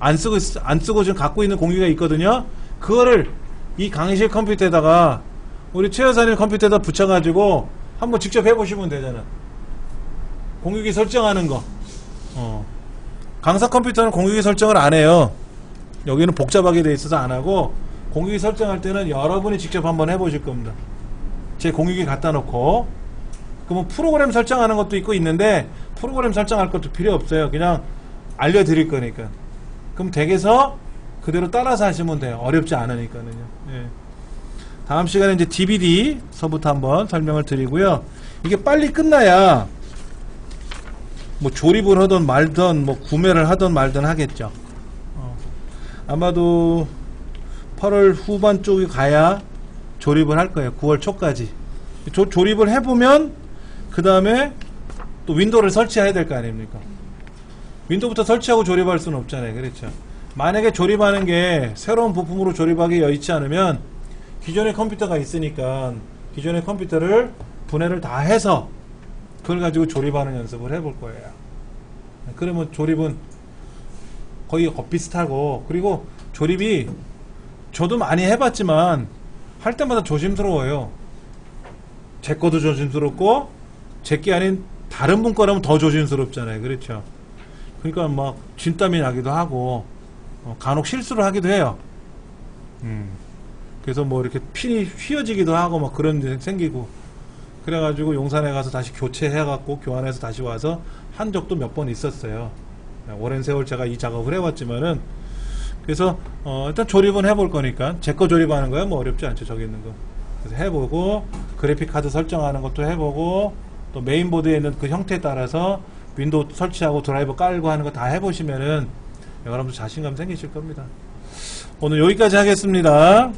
안 쓰고 있- 안 쓰고 지금 갖고 있는 공유기가 있거든요. 그거를 이 강의실 컴퓨터에다가 우리 최 여사님 컴퓨터에다 붙여가지고 한번 직접 해보시면 되잖아. 공유기 설정하는 거. 어. 강사 컴퓨터는 공유기 설정을 안 해요. 여기는 복잡하게 돼 있어서 안 하고 공유기 설정할 때는 여러분이 직접 한번 해보실 겁니다. 제 공유기 갖다 놓고 그러면 프로그램 설정하는 것도 있고 있는데 프로그램 설정할 것도 필요 없어요. 그냥 알려드릴 거니까. 그럼 댁에서 그대로 따라서 하시면 돼요. 어렵지 않으니까는요. 예. 다음 시간에 이제 DVD서부터 한번 설명을 드리고요. 이게 빨리 끝나야 뭐 조립을 하던 말던 뭐 구매를 하던 말던 하겠죠. 어. 아마도 8월 후반 쪽에 가야 조립을 할 거예요. 9월 초까지. 조, 조립을 해보면 그 다음에 또 윈도우를 설치해야 될 거 아닙니까? 윈도우부터 설치하고 조립할 수는 없잖아요. 그렇죠? 만약에 조립하는 게 새로운 부품으로 조립하기 여의치 않으면 기존의 컴퓨터가 있으니까 기존의 컴퓨터를 분해를 다 해서 그걸 가지고 조립하는 연습을 해볼 거예요. 그러면 조립은 거의 비슷하고 그리고 조립이 저도 많이 해봤지만 할 때마다 조심스러워요. 제 거도 조심스럽고 제게 아닌 다른 분 거라면 더 조심스럽잖아요. 그렇죠. 그러니까 막 진땀이 나기도 하고 어, 간혹 실수를 하기도 해요. 음. 그래서 뭐 이렇게 핀이 휘어지기도 하고 막 그런 데 생기고 그래가지고 용산에 가서 다시 교체해갖고 교환해서 다시 와서 한 적도 몇 번 있었어요. 오랜 세월 제가 이 작업을 해왔지만은 그래서 어, 일단 조립은 해볼 거니까 제 거 조립하는 거야 뭐 어렵지 않죠 저기 있는 거 그래서 해보고 그래픽 카드 설정하는 것도 해보고 또 메인보드에 있는 그 형태에 따라서 윈도우 설치하고 드라이버 깔고 하는 거 다 해보시면은 여러분들 자신감 생기실 겁니다 오늘 여기까지 하겠습니다.